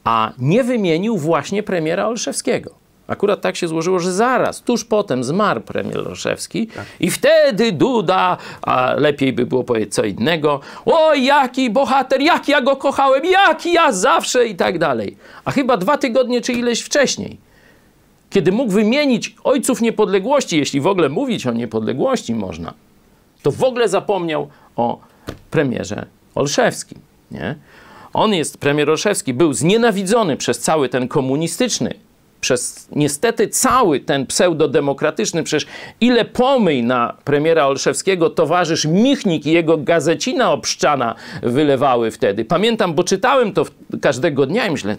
A nie wymienił właśnie premiera Olszewskiego. Akurat tak się złożyło, że zaraz, tuż potem zmarł premier Olszewski tak. i wtedy Duda, a lepiej by było powiedzieć co innego, o jaki bohater, jak ja go kochałem, jaki ja zawsze i tak dalej. A chyba dwa tygodnie czy ileś wcześniej, kiedy mógł wymienić ojców niepodległości, jeśli w ogóle mówić o niepodległości można, to w ogóle zapomniał o premierze Olszewskim. Nie? On jest, premier Olszewski, był znienawidzony przez cały ten komunistyczny przez niestety cały ten pseudodemokratyczny, przecież ile pomyj na premiera Olszewskiego towarzysz Michnik i jego gazecina obszczana wylewały wtedy. Pamiętam, bo czytałem to każdego dnia i myślę,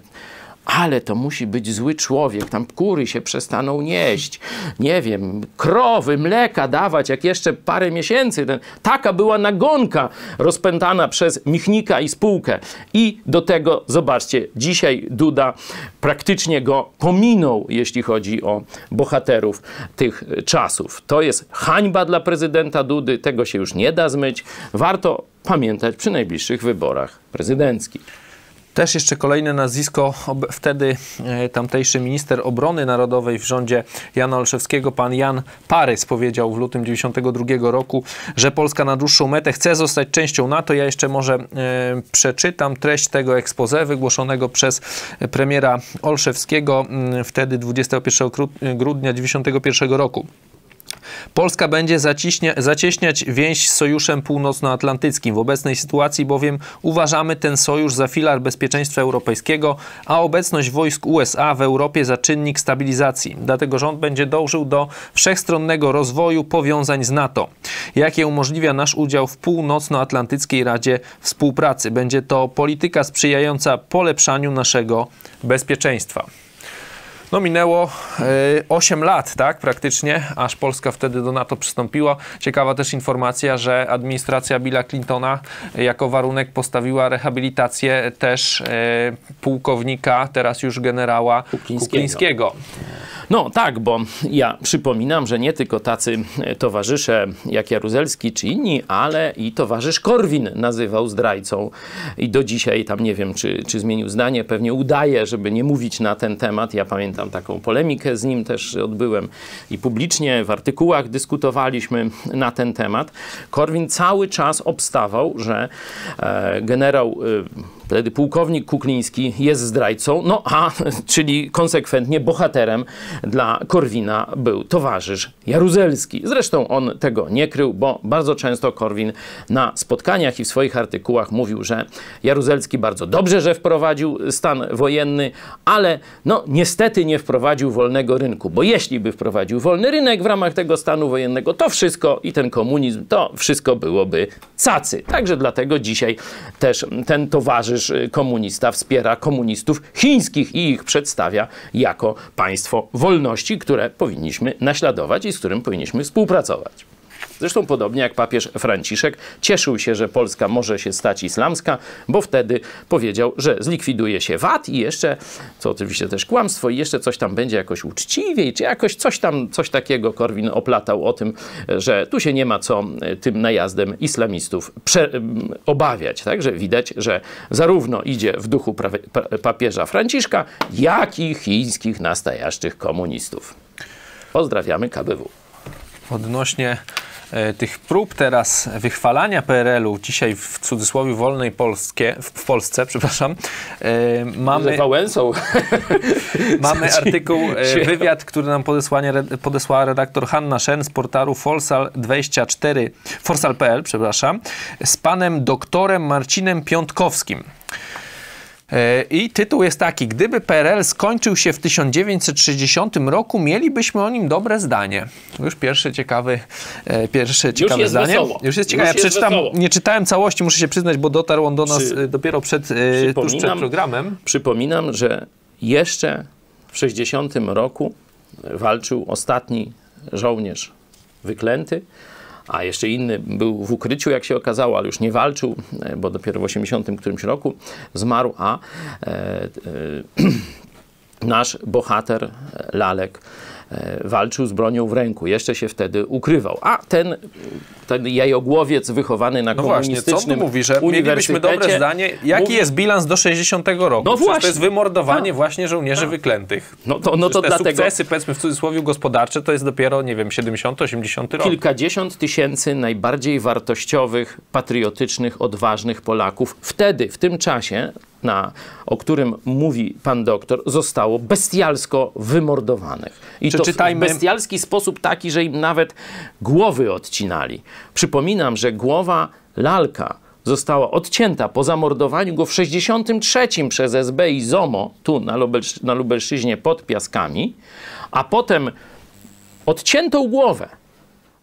ale to musi być zły człowiek, tam kury się przestaną nieść, nie wiem, krowy, mleka dawać, jak jeszcze parę miesięcy. Taka była nagonka rozpętana przez Michnika i spółkę. I do tego, zobaczcie, dzisiaj Duda praktycznie go pominął, jeśli chodzi o bohaterów tych czasów. To jest hańba dla prezydenta Dudy, tego się już nie da zmyć. Warto pamiętać przy najbliższych wyborach prezydenckich. Też jeszcze kolejne nazwisko, wtedy e, tamtejszy minister obrony narodowej w rządzie Jana Olszewskiego, pan Jan Parys, powiedział w lutym 1992 roku, że Polska na dłuższą metę chce zostać częścią NATO. Ja jeszcze może e, przeczytam treść tego expose wygłoszonego przez premiera Olszewskiego wtedy 21 grudnia 1991 roku. Polska będzie zacieśniać więź z Sojuszem Północnoatlantyckim. W obecnej sytuacji bowiem uważamy ten sojusz za filar bezpieczeństwa europejskiego, a obecność wojsk USA w Europie za czynnik stabilizacji. Dlatego rząd będzie dążył do wszechstronnego rozwoju powiązań z NATO, jakie umożliwia nasz udział w Północnoatlantyckiej Radzie Współpracy. Będzie to polityka sprzyjająca polepszaniu naszego bezpieczeństwa. No minęło y, 8 lat, tak, praktycznie, aż Polska wtedy do NATO przystąpiła. Ciekawa też informacja, że administracja Billa Clintona jako warunek postawiła rehabilitację też y, pułkownika, teraz już generała Kuklińskiego. Kuklińskiego. No tak, bo ja przypominam, że nie tylko tacy towarzysze jak Jaruzelski czy inni, ale i towarzysz Korwin nazywał zdrajcą i do dzisiaj tam nie wiem, czy, czy zmienił zdanie, pewnie udaje, żeby nie mówić na ten temat. Ja pamiętam taką polemikę z nim też odbyłem i publicznie w artykułach dyskutowaliśmy na ten temat. Korwin cały czas obstawał, że e, generał e, Wtedy pułkownik Kukliński jest zdrajcą, no a czyli konsekwentnie bohaterem dla Korwina był towarzysz Jaruzelski. Zresztą on tego nie krył, bo bardzo często Korwin na spotkaniach i w swoich artykułach mówił, że Jaruzelski bardzo dobrze, że wprowadził stan wojenny, ale no niestety nie wprowadził wolnego rynku, bo jeśli by wprowadził wolny rynek w ramach tego stanu wojennego, to wszystko i ten komunizm, to wszystko byłoby cacy. Także dlatego dzisiaj też ten towarzysz przecież y, komunista wspiera komunistów chińskich i ich przedstawia jako państwo wolności, które powinniśmy naśladować i z którym powinniśmy współpracować. Zresztą podobnie jak papież Franciszek cieszył się, że Polska może się stać islamska, bo wtedy powiedział, że zlikwiduje się VAT i jeszcze, co oczywiście też kłamstwo, i jeszcze coś tam będzie jakoś uczciwiej, czy jakoś coś tam, coś takiego Korwin oplatał o tym, że tu się nie ma co e, tym najazdem islamistów obawiać. Także widać, że zarówno idzie w duchu papieża Franciszka, jak i chińskich nastajaszych komunistów. Pozdrawiamy KBW. Odnośnie tych prób teraz wychwalania PRL-u dzisiaj w cudzysłowie wolnej Polskie, w Polsce, przepraszam, e, mamy, Wałęsą. mamy artykuł, e, wywiad, który nam podesłała redaktor Hanna Szen z portalu Forsal24, forsal.pl, przepraszam, z panem doktorem Marcinem Piątkowskim. E, I tytuł jest taki: Gdyby PRL skończył się w 1960 roku, mielibyśmy o nim dobre zdanie. Już pierwsze ciekawy, e, pierwsze ciekawe Już zdanie. Wesoło. Już jest ciekawe. Już ja przeczytam, nie czytałem całości, muszę się przyznać, bo dotarł on do nas Przy... dopiero przed, tuż przed programem. Przypominam, że jeszcze w 60 roku walczył ostatni żołnierz wyklęty a jeszcze inny był w ukryciu, jak się okazało, ale już nie walczył, e, bo dopiero w 80 którymś roku zmarł, a e, e, nasz bohater Lalek E, walczył z bronią w ręku. Jeszcze się wtedy ukrywał. A ten, ten jajogłowiec wychowany na no komunistycznym właśnie, co on mówi, że mielibyśmy dobre zdanie. Jaki mówi... jest bilans do 60 roku? No właśnie. To jest wymordowanie właśnie żołnierzy wyklętych. No to, no to te dlatego... sukcesy, powiedzmy w cudzysłowie gospodarcze, to jest dopiero, nie wiem, 70-80 rok. Kilkadziesiąt tysięcy najbardziej wartościowych, patriotycznych, odważnych Polaków wtedy, w tym czasie na, o którym mówi pan doktor, zostało bestialsko wymordowanych. I Czy to czytajmy... w bestialski sposób taki, że im nawet głowy odcinali. Przypominam, że głowa lalka została odcięta po zamordowaniu go w 63 przez SB i ZOMO, tu na, Lubelsz na Lubelszczyźnie pod Piaskami, a potem odciętą głowę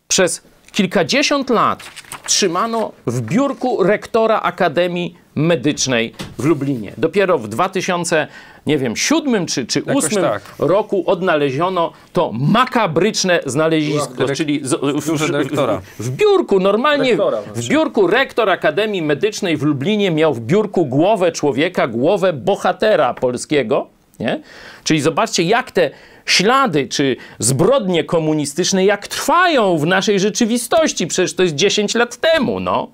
przez kilkadziesiąt lat trzymano w biurku rektora Akademii Medycznej w Lublinie. Dopiero w 2000, nie wiem, siódmym czy, czy ósmym tak. roku odnaleziono to makabryczne znalezisko, czyli z, w, w, w, w, biurku, normalnie w biurku rektor Akademii Medycznej w Lublinie miał w biurku głowę człowieka, głowę bohatera polskiego, nie? Czyli zobaczcie, jak te ślady czy zbrodnie komunistyczne, jak trwają w naszej rzeczywistości. Przecież to jest 10 lat temu, no.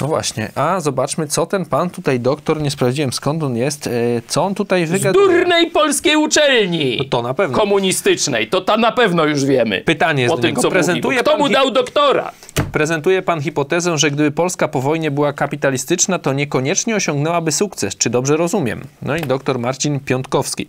No właśnie, a zobaczmy, co ten pan tutaj, doktor, nie sprawdziłem skąd on jest, e, co on tutaj wygaduje. Z durnej polskiej uczelni! No to na pewno. Komunistycznej, to tam na pewno już wiemy. Pytanie jest o tym, co prezentuje Kto mu dał doktorat? Prezentuje pan hipotezę, że gdyby Polska po wojnie była kapitalistyczna, to niekoniecznie osiągnęłaby sukces. Czy dobrze rozumiem? No i doktor Marcin Piątkowski.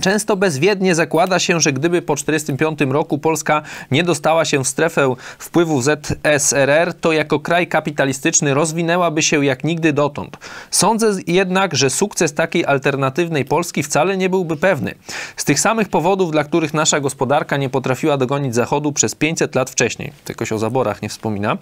Często bezwiednie zakłada się, że gdyby po 1945 roku Polska nie dostała się w strefę wpływu ZSRR, to jako kraj kapitalistyczny rozwinęłaby się jak nigdy dotąd. Sądzę jednak, że sukces takiej alternatywnej Polski wcale nie byłby pewny. Z tych samych powodów, dla których nasza gospodarka nie potrafiła dogonić Zachodu przez 500 lat wcześniej. Tylko się o zaborach nie wspomina.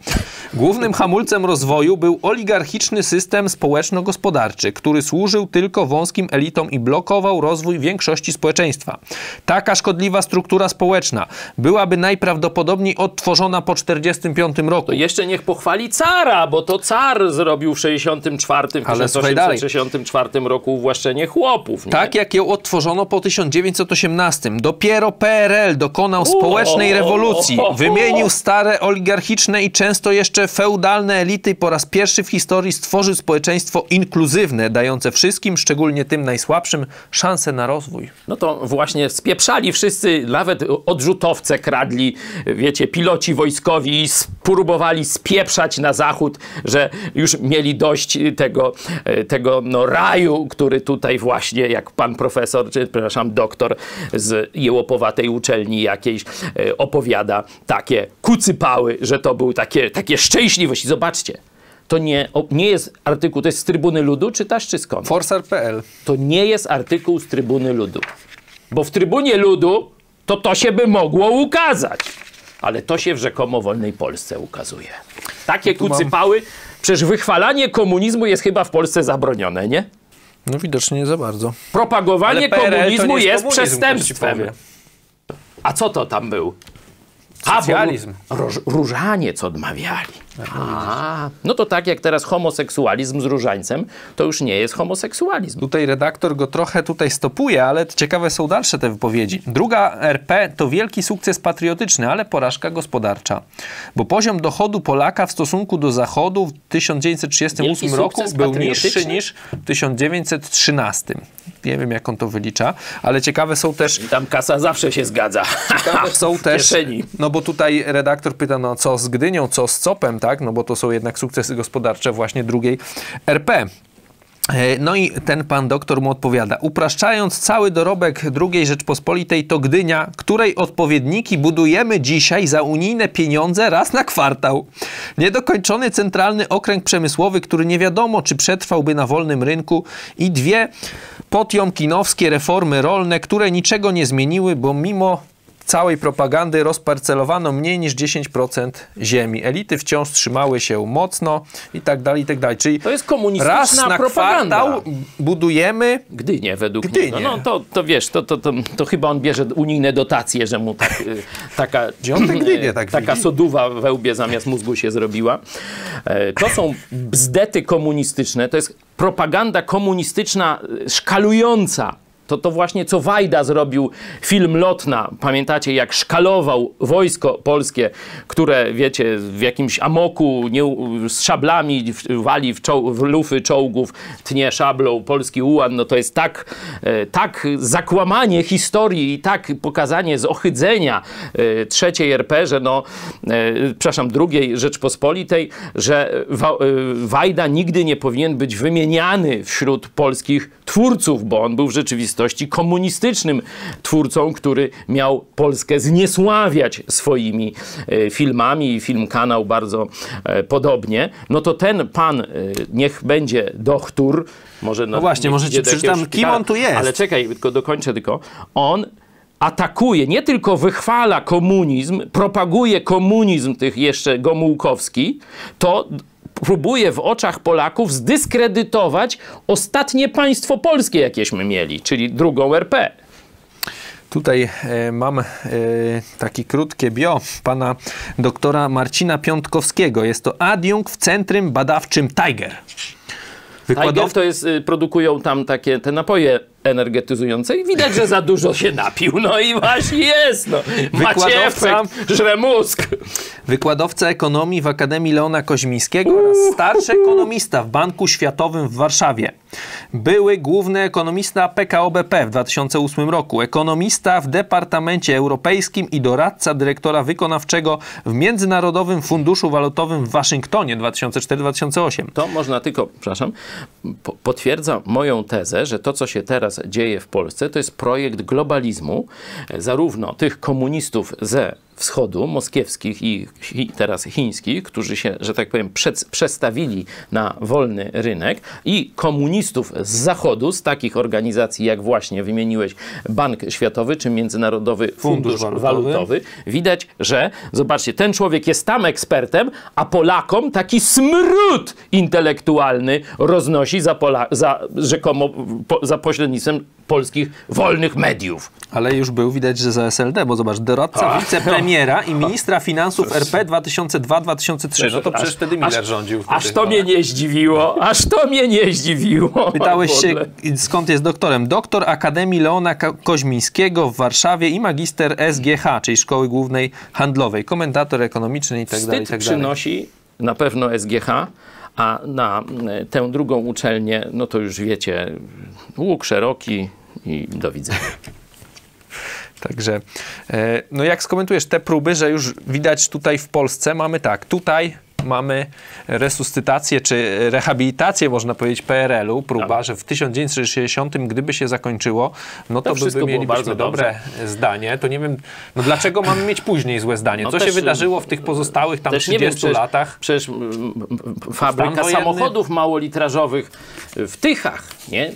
Głównym hamulcem rozwoju był oligarchiczny system społeczno-gospodarczy, który służył tylko wąskim elitom i blokował rozwój większości większości społeczeństwa. Taka szkodliwa struktura społeczna byłaby najprawdopodobniej odtworzona po 1945 roku. To jeszcze niech pochwali cara, bo to car zrobił w 64, w Ale słuchaj dalej. 1864 roku uwłaszczenie chłopów. Nie? Tak jak ją odtworzono po 1918. Dopiero PRL dokonał społecznej rewolucji. Wymienił stare oligarchiczne i często jeszcze feudalne elity i po raz pierwszy w historii stworzył społeczeństwo inkluzywne, dające wszystkim, szczególnie tym najsłabszym, szansę na rozwój. No to właśnie spieprzali wszyscy, nawet odrzutowce kradli, wiecie, piloci wojskowi spróbowali spieprzać na zachód, że już mieli dość tego, tego no, raju, który tutaj właśnie, jak pan profesor, czy przepraszam, doktor z jełopowatej uczelni jakiejś e, opowiada, takie kucypały, że to był takie, takie szczęśliwość. Zobaczcie, to nie, nie jest artykuł, to jest z Trybuny Ludu, czytasz czy skąd? Forsar.pl To nie jest artykuł z Trybuny Ludu. Bo w Trybunie Ludu to to się by mogło ukazać. Ale to się w rzekomo wolnej Polsce ukazuje. Takie mam- kucypały, przecież wychwalanie komunizmu jest chyba w Polsce zabronione, nie? No widocznie nie za bardzo. Propagowanie komunizmu nie jest komunizm, przestępstwem. A co to tam był? A, bo Socjalizm. Róż, różaniec odmawiali. A, no to tak jak teraz homoseksualizm z różańcem, to już nie jest homoseksualizm. Tutaj redaktor go trochę tutaj stopuje, ale ciekawe są dalsze te wypowiedzi. Druga RP to wielki sukces patriotyczny, ale porażka gospodarcza. Bo poziom dochodu Polaka w stosunku do Zachodu w 1938 Wielki roku był niższy niż w 1913. Nie wiem, jak on to wylicza, ale ciekawe są też tam kasa zawsze się zgadza. Ciekawe są też, kieszeni. no bo tutaj redaktor pyta, no co z Gdynią, co z COP-em, tak? No bo to są jednak sukcesy gospodarcze właśnie drugiej RP. E, No i ten pan doktor mu odpowiada. Upraszczając cały dorobek II Rzeczpospolitej to Gdynia, której odpowiedniki budujemy dzisiaj za unijne pieniądze raz na kwartał. Niedokończony centralny okręg przemysłowy, który nie wiadomo czy przetrwałby na wolnym rynku i dwie potiomkinowskie reformy rolne, które niczego nie zmieniły, bo mimo całej propagandy rozparcelowano mniej niż 10% ziemi. Elity wciąż trzymały się mocno i tak dalej, i tak dalej. Czyli To jest komunistyczna raz na propaganda. kwartał budujemy Gdynie według Gdynie. niego. No to, to wiesz, to, to, to, to chyba on bierze unijne dotacje, że mu tak, y, taka, te Gdynie tak taka widzi? soduwa we łbie zamiast mózgu się zrobiła. E, To są bzdety komunistyczne, to jest propaganda komunistyczna y, szkalująca. To, to właśnie co Wajda zrobił film Lotna. Pamiętacie, jak szkalował wojsko polskie, które, wiecie, w jakimś amoku nie, z szablami wali w, czoł, w lufy czołgów, tnie szablą polski ułan. No to jest tak, e, tak zakłamanie historii i tak pokazanie zohydzenia e, trzeciej RP, że no, e, przepraszam, drugiej Rzeczpospolitej, że Wa, Wajda nigdy nie powinien być wymieniany wśród polskich twórców, bo on był w rzeczywistości komunistycznym twórcą, który miał Polskę zniesławiać swoimi e, filmami i film kanał bardzo e, podobnie. No to ten pan, e, niech będzie doktor, może no, właśnie, może ci przeczytam, kim on tu jest. Ale czekaj, tylko dokończę tylko. On atakuje, nie tylko wychwala komunizm, propaguje komunizm tych jeszcze Gomułkowski, to próbuje w oczach Polaków zdyskredytować ostatnie państwo polskie, jakieśmy mieli, czyli drugą RP. Tutaj e, mam e, takie krótkie bio pana doktora Marcina Piątkowskiego. Jest to adiunkt w Centrum Badawczym Tiger. Tiger to jest, y, produkują tam takie te napoje energetyzujące i widać, że za dużo się napił. No i właśnie jest, no. Macie efekt, mózg. Wykładowca ekonomii w Akademii Leona Koźmińskiego oraz starszy ekonomista w Banku Światowym w Warszawie. Były główny ekonomista PKO BP w 2008 roku, ekonomista w Departamencie Europejskim i doradca dyrektora wykonawczego w Międzynarodowym Funduszu Walutowym w Waszyngtonie 2004-2008. To można tylko, przepraszam, po, potwierdza moją tezę, że to, co się teraz dzieje w Polsce, to jest projekt globalizmu, e, zarówno tych komunistów ze wschodu, moskiewskich i teraz chińskich, którzy się, że tak powiem, przed, przestawili na wolny rynek i komunistów z zachodu, z takich organizacji jak właśnie wymieniłeś Bank Światowy czy Międzynarodowy Fundusz, Fundusz Walutowy. Walutowy, widać, że zobaczcie, ten człowiek jest tam ekspertem, a Polakom taki smród intelektualny roznosi za, Pola, za rzekomo po, za pośrednictwem polskich wolnych mediów. Ale już był widać, że za SLD, bo zobacz, doradca wicepremiera i ministra finansów RP 2002-2003. No to przecież wtedy Miller aż, rządził. Aż to mnie nie zdziwiło, aż to mnie nie zdziwiło. Pytałeś się, skąd jest doktorem. Doktor Akademii Leona Koźmińskiego w Warszawie i magister SGH, czyli Szkoły Głównej Handlowej, komentator ekonomiczny i tak dalej. I tak przynosi na pewno SGH, a na e, tę drugą uczelnię, no to już wiecie, łuk szeroki i do widzenia. Także, e, no jak skomentujesz te próby, że już widać tutaj w Polsce mamy tak, tutaj mamy resuscytację czy rehabilitację, można powiedzieć, PRL-u. Próba, tak. że w 1960, gdyby się zakończyło, no to, to by, mieli bardzo dobre dobrze. zdanie. To nie wiem, no dlaczego mamy mieć później złe zdanie? No Co też, się wydarzyło w tych pozostałych tam 30 wiem, przecież, latach? Przecież fabryka samochodów małolitrażowych w Tychach, nie?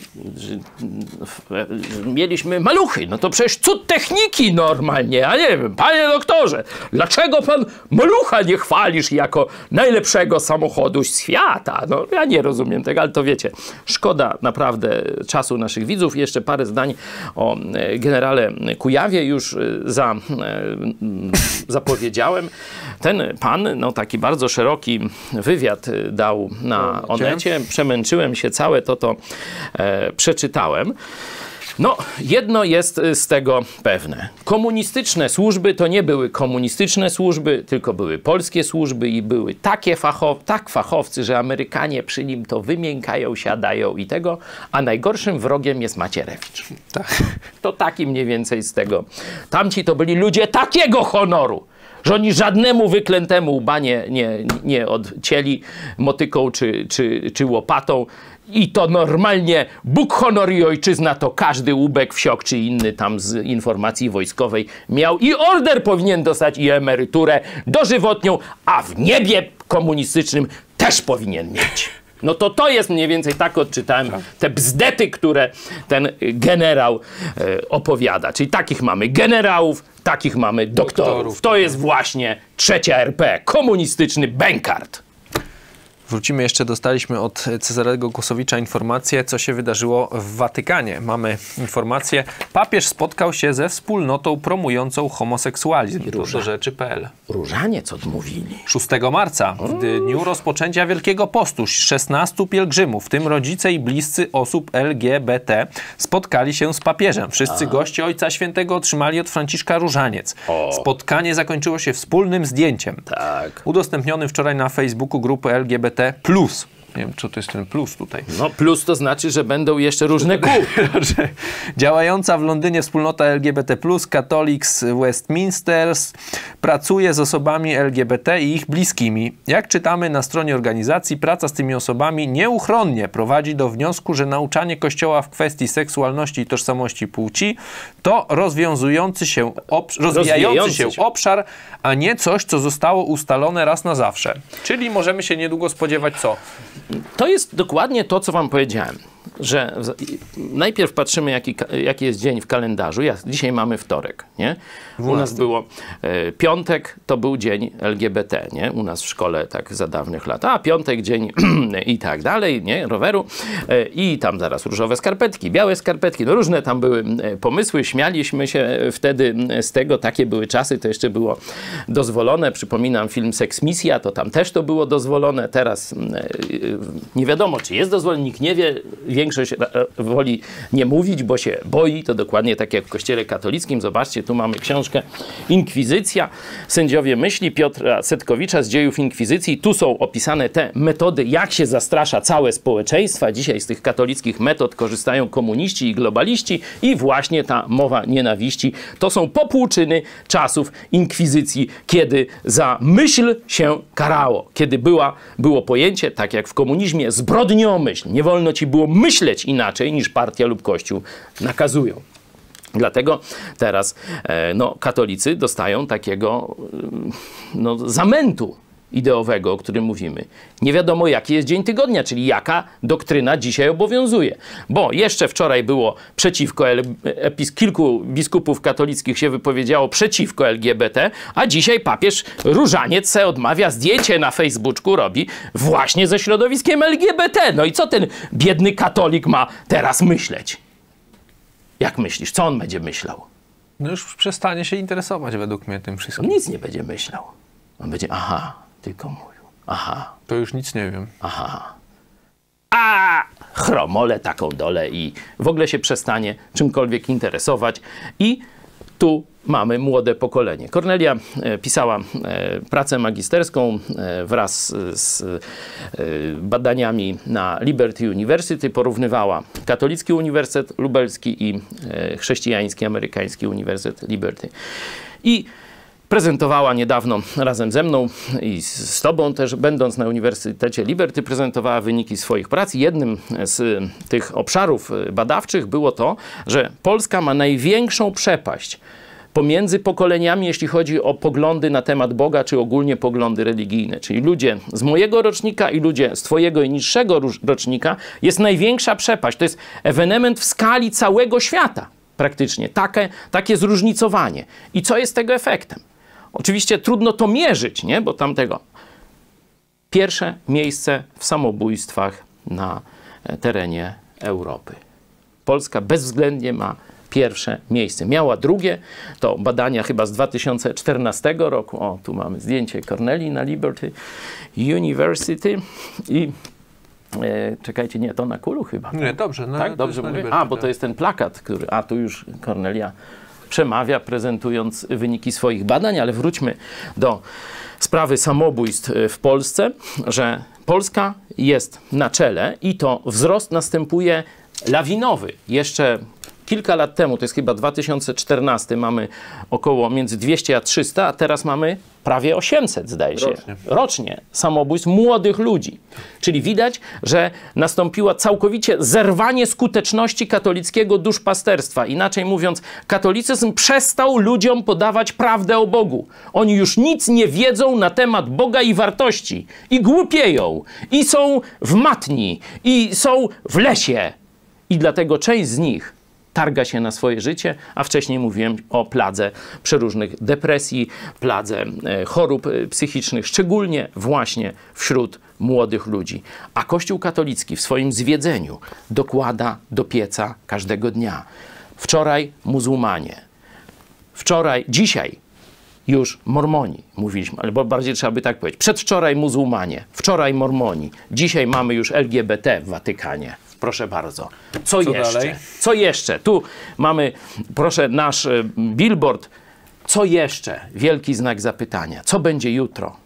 Mieliśmy maluchy, no to przecież cud techniki normalnie, a nie wiem, panie doktorze, dlaczego pan malucha nie chwalisz jako najlepszego samochodu świata. No, ja nie rozumiem tego, ale to wiecie. Szkoda naprawdę czasu naszych widzów. Jeszcze parę zdań o e, generale Kujawie już e, za, e, zapowiedziałem. Ten pan, no taki bardzo szeroki wywiad dał na Onecie. Przemęczyłem się, całe to to przeczytałem. No, jedno jest y, z tego pewne. Komunistyczne służby to nie były komunistyczne służby, tylko były polskie służby i były takie fachow tak fachowcy, że Amerykanie przy nim to wymiękają, siadają i tego, a najgorszym wrogiem jest Macierewicz. Tak. To taki mniej więcej z tego. Tamci to byli ludzie takiego honoru że oni żadnemu wyklętemu łba nie, nie, nie odcięli motyką czy, czy, czy łopatą, i to normalnie Bóg, honor i ojczyzna to każdy łubek, wsiok czy inny tam z informacji wojskowej miał i order powinien dostać i emeryturę dożywotnią, a w niebie komunistycznym też powinien mieć. No to to jest mniej więcej tak odczytałem te bzdety, które ten generał e, opowiada. Czyli takich mamy generałów, takich mamy doktorów. doktorów. To jest właśnie trzecia RP, komunistyczny bękart. Wrócimy jeszcze, dostaliśmy od Cezarego Głosowicza informację, co się wydarzyło w Watykanie. Mamy informację, papież spotkał się ze wspólnotą promującą homoseksualizm. Róża. rzeczy.pl. Różaniec odmówili. 6 marca, w dniu rozpoczęcia Wielkiego Postu, 16 pielgrzymów, w tym rodzice i bliscy osób LGBT, spotkali się z papieżem. Wszyscy A. goście Ojca Świętego otrzymali od Franciszka różaniec. O. Spotkanie zakończyło się wspólnym zdjęciem. Tak. Udostępnionym wczoraj na Facebooku grupy LGBT plus. Nie wiem, co to jest ten plus tutaj. No plus to znaczy, że będą jeszcze różne kół. Działająca w Londynie wspólnota LGBT+, Catholics Westminster pracuje z osobami LGBT i ich bliskimi. Jak czytamy na stronie organizacji, praca z tymi osobami nieuchronnie prowadzi do wniosku, że nauczanie Kościoła w kwestii seksualności i tożsamości płci to rozwiązujący się, rozwijający, rozwijający się, się obszar, a nie coś, co zostało ustalone raz na zawsze. Czyli możemy się niedługo spodziewać co? To jest dokładnie to, co wam powiedziałem że najpierw patrzymy, jaki, jaki jest dzień w kalendarzu. Ja, dzisiaj mamy wtorek, nie? U nas było e, piątek, to był dzień LGBT, nie? U nas w szkole tak za dawnych lat. A piątek, dzień i tak dalej, nie? Roweru. E, I tam zaraz różowe skarpetki, białe skarpetki. No różne tam były e, pomysły. Śmialiśmy się wtedy z tego. Takie były czasy, to jeszcze było dozwolone. Przypominam film Seks Misja, to tam też to było dozwolone. Teraz e, nie wiadomo, czy jest dozwolone, nikt nie wie większość woli nie mówić, bo się boi. To dokładnie tak jak w kościele katolickim. Zobaczcie, tu mamy książkę Inkwizycja. Sędziowie myśli Piotra Setkowicza z dziejów Inkwizycji. Tu są opisane te metody, jak się zastrasza całe społeczeństwa. Dzisiaj z tych katolickich metod korzystają komuniści i globaliści i właśnie ta mowa nienawiści to są popłuczyny czasów Inkwizycji, kiedy za myśl się karało. Kiedy była, było pojęcie, tak jak w komunizmie, zbrodniomyśl. Nie wolno ci było myśleć inaczej niż partia lub kościół nakazują. Dlatego teraz e, no, katolicy dostają takiego mm, no, zamętu ideowego, o którym mówimy. Nie wiadomo, jaki jest dzień tygodnia, czyli jaka doktryna dzisiaj obowiązuje. Bo jeszcze wczoraj było przeciwko, kilku biskupów katolickich się wypowiedziało przeciwko LGBT, a dzisiaj papież Różaniec se odmawia, zdjęcie na Facebooku robi właśnie ze środowiskiem LGBT. No i co ten biedny katolik ma teraz myśleć? Jak myślisz, co on będzie myślał? No już przestanie się interesować według mnie tym wszystkim. On nic nie będzie myślał. On będzie, aha, tylko mówił. Aha. To już nic nie wiem. Aha. A chromole taką dole i w ogóle się przestanie czymkolwiek interesować. I tu mamy młode pokolenie. Kornelia e, pisała e, pracę magisterską e, wraz z badaniami na Liberty University, porównywała katolicki Uniwersytet Lubelski i chrześcijański amerykański Uniwersytet Liberty. I prezentowała niedawno razem ze mną i z Tobą też, będąc na Uniwersytecie Liberty, prezentowała wyniki swoich prac. Jednym z tych obszarów badawczych było to, że Polska ma największą przepaść pomiędzy pokoleniami, jeśli chodzi o poglądy na temat Boga, czy ogólnie poglądy religijne. Czyli ludzie z mojego rocznika i ludzie z Twojego i niższego rocznika jest największa przepaść. To jest ewenement w skali całego świata praktycznie. Takie, takie zróżnicowanie. I co jest tego efektem? Oczywiście trudno to mierzyć, nie? bo tamtego. Pierwsze miejsce w samobójstwach na e, terenie Europy. Polska bezwzględnie ma pierwsze miejsce. Miała drugie, to badania chyba z 2014 roku. O, tu mamy zdjęcie Corneli na Liberty University i e, czekajcie, nie, to na kulu chyba. Nie, dobrze. No, tak, dobrze mówię? A, bo to tak. jest ten plakat, który, a tu już Cornelia przemawia, prezentując wyniki swoich badań, ale wróćmy do sprawy samobójstw w Polsce, że Polska jest na czele i to wzrost następuje lawinowy. Jeszcze kilka lat temu, to jest chyba 2014, mamy około między 200 a 300, a teraz mamy prawie 800, zdaje się, rocznie, rocznie samobójstw młodych ludzi. Czyli widać, że nastąpiło całkowicie zerwanie skuteczności katolickiego duszpasterstwa. Inaczej mówiąc, katolicyzm przestał ludziom podawać prawdę o Bogu. Oni już nic nie wiedzą na temat Boga i wartości. I głupieją, i są w matni, i są w lesie. I dlatego część z nich targa się na swoje życie, a wcześniej mówiłem o pladze przeróżnych depresji, pladze e, chorób e, psychicznych, szczególnie właśnie wśród młodych ludzi. A Kościół katolicki w swoim zwiedzeniu dokłada do pieca każdego dnia. Wczoraj muzułmanie, wczoraj, dzisiaj już mormoni, mówiliśmy, albo bardziej trzeba by tak powiedzieć. Przedwczoraj muzułmanie, wczoraj mormoni, dzisiaj mamy już LGBT w Watykanie. Proszę bardzo. Co, Co jeszcze? Dalej? Co jeszcze? Tu mamy, proszę, nasz e, billboard. Co jeszcze? Wielki znak zapytania. Co będzie jutro?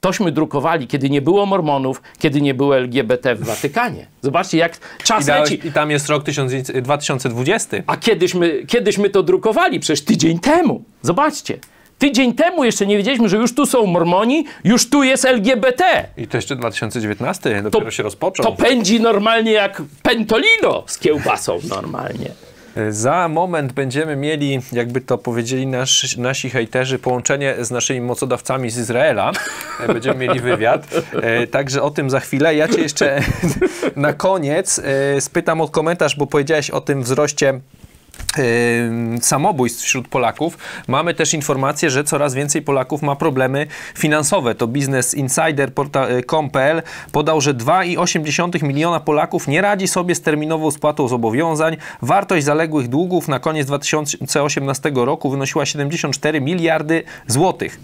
Tośmy drukowali, kiedy nie było Mormonów, kiedy nie było LGBT w Watykanie. Zobaczcie, jak czas I, dałeś, leci. I tam jest rok 2020. A kiedyśmy, kiedyśmy to drukowali, przecież tydzień temu. Zobaczcie. Tydzień temu jeszcze nie wiedzieliśmy, że już tu są Mormoni, już tu jest LGBT. I to jeszcze 2019, dopiero to, się rozpoczął. To pędzi normalnie jak pentolino z kiełbasą normalnie. Za moment będziemy mieli, jakby to powiedzieli nasz, nasi hejterzy, połączenie z naszymi mocodawcami z Izraela. Będziemy mieli wywiad. E, także o tym za chwilę. Ja cię jeszcze na koniec e, spytam o komentarz, bo powiedziałeś o tym wzroście samobójstw wśród Polaków. Mamy też informację, że coraz więcej Polaków ma problemy finansowe. To Business Insider .com.pl podał, że 2,8 miliona Polaków nie radzi sobie z terminową spłatą zobowiązań. Wartość zaległych długów na koniec 2018 roku wynosiła 74 miliardy złotych.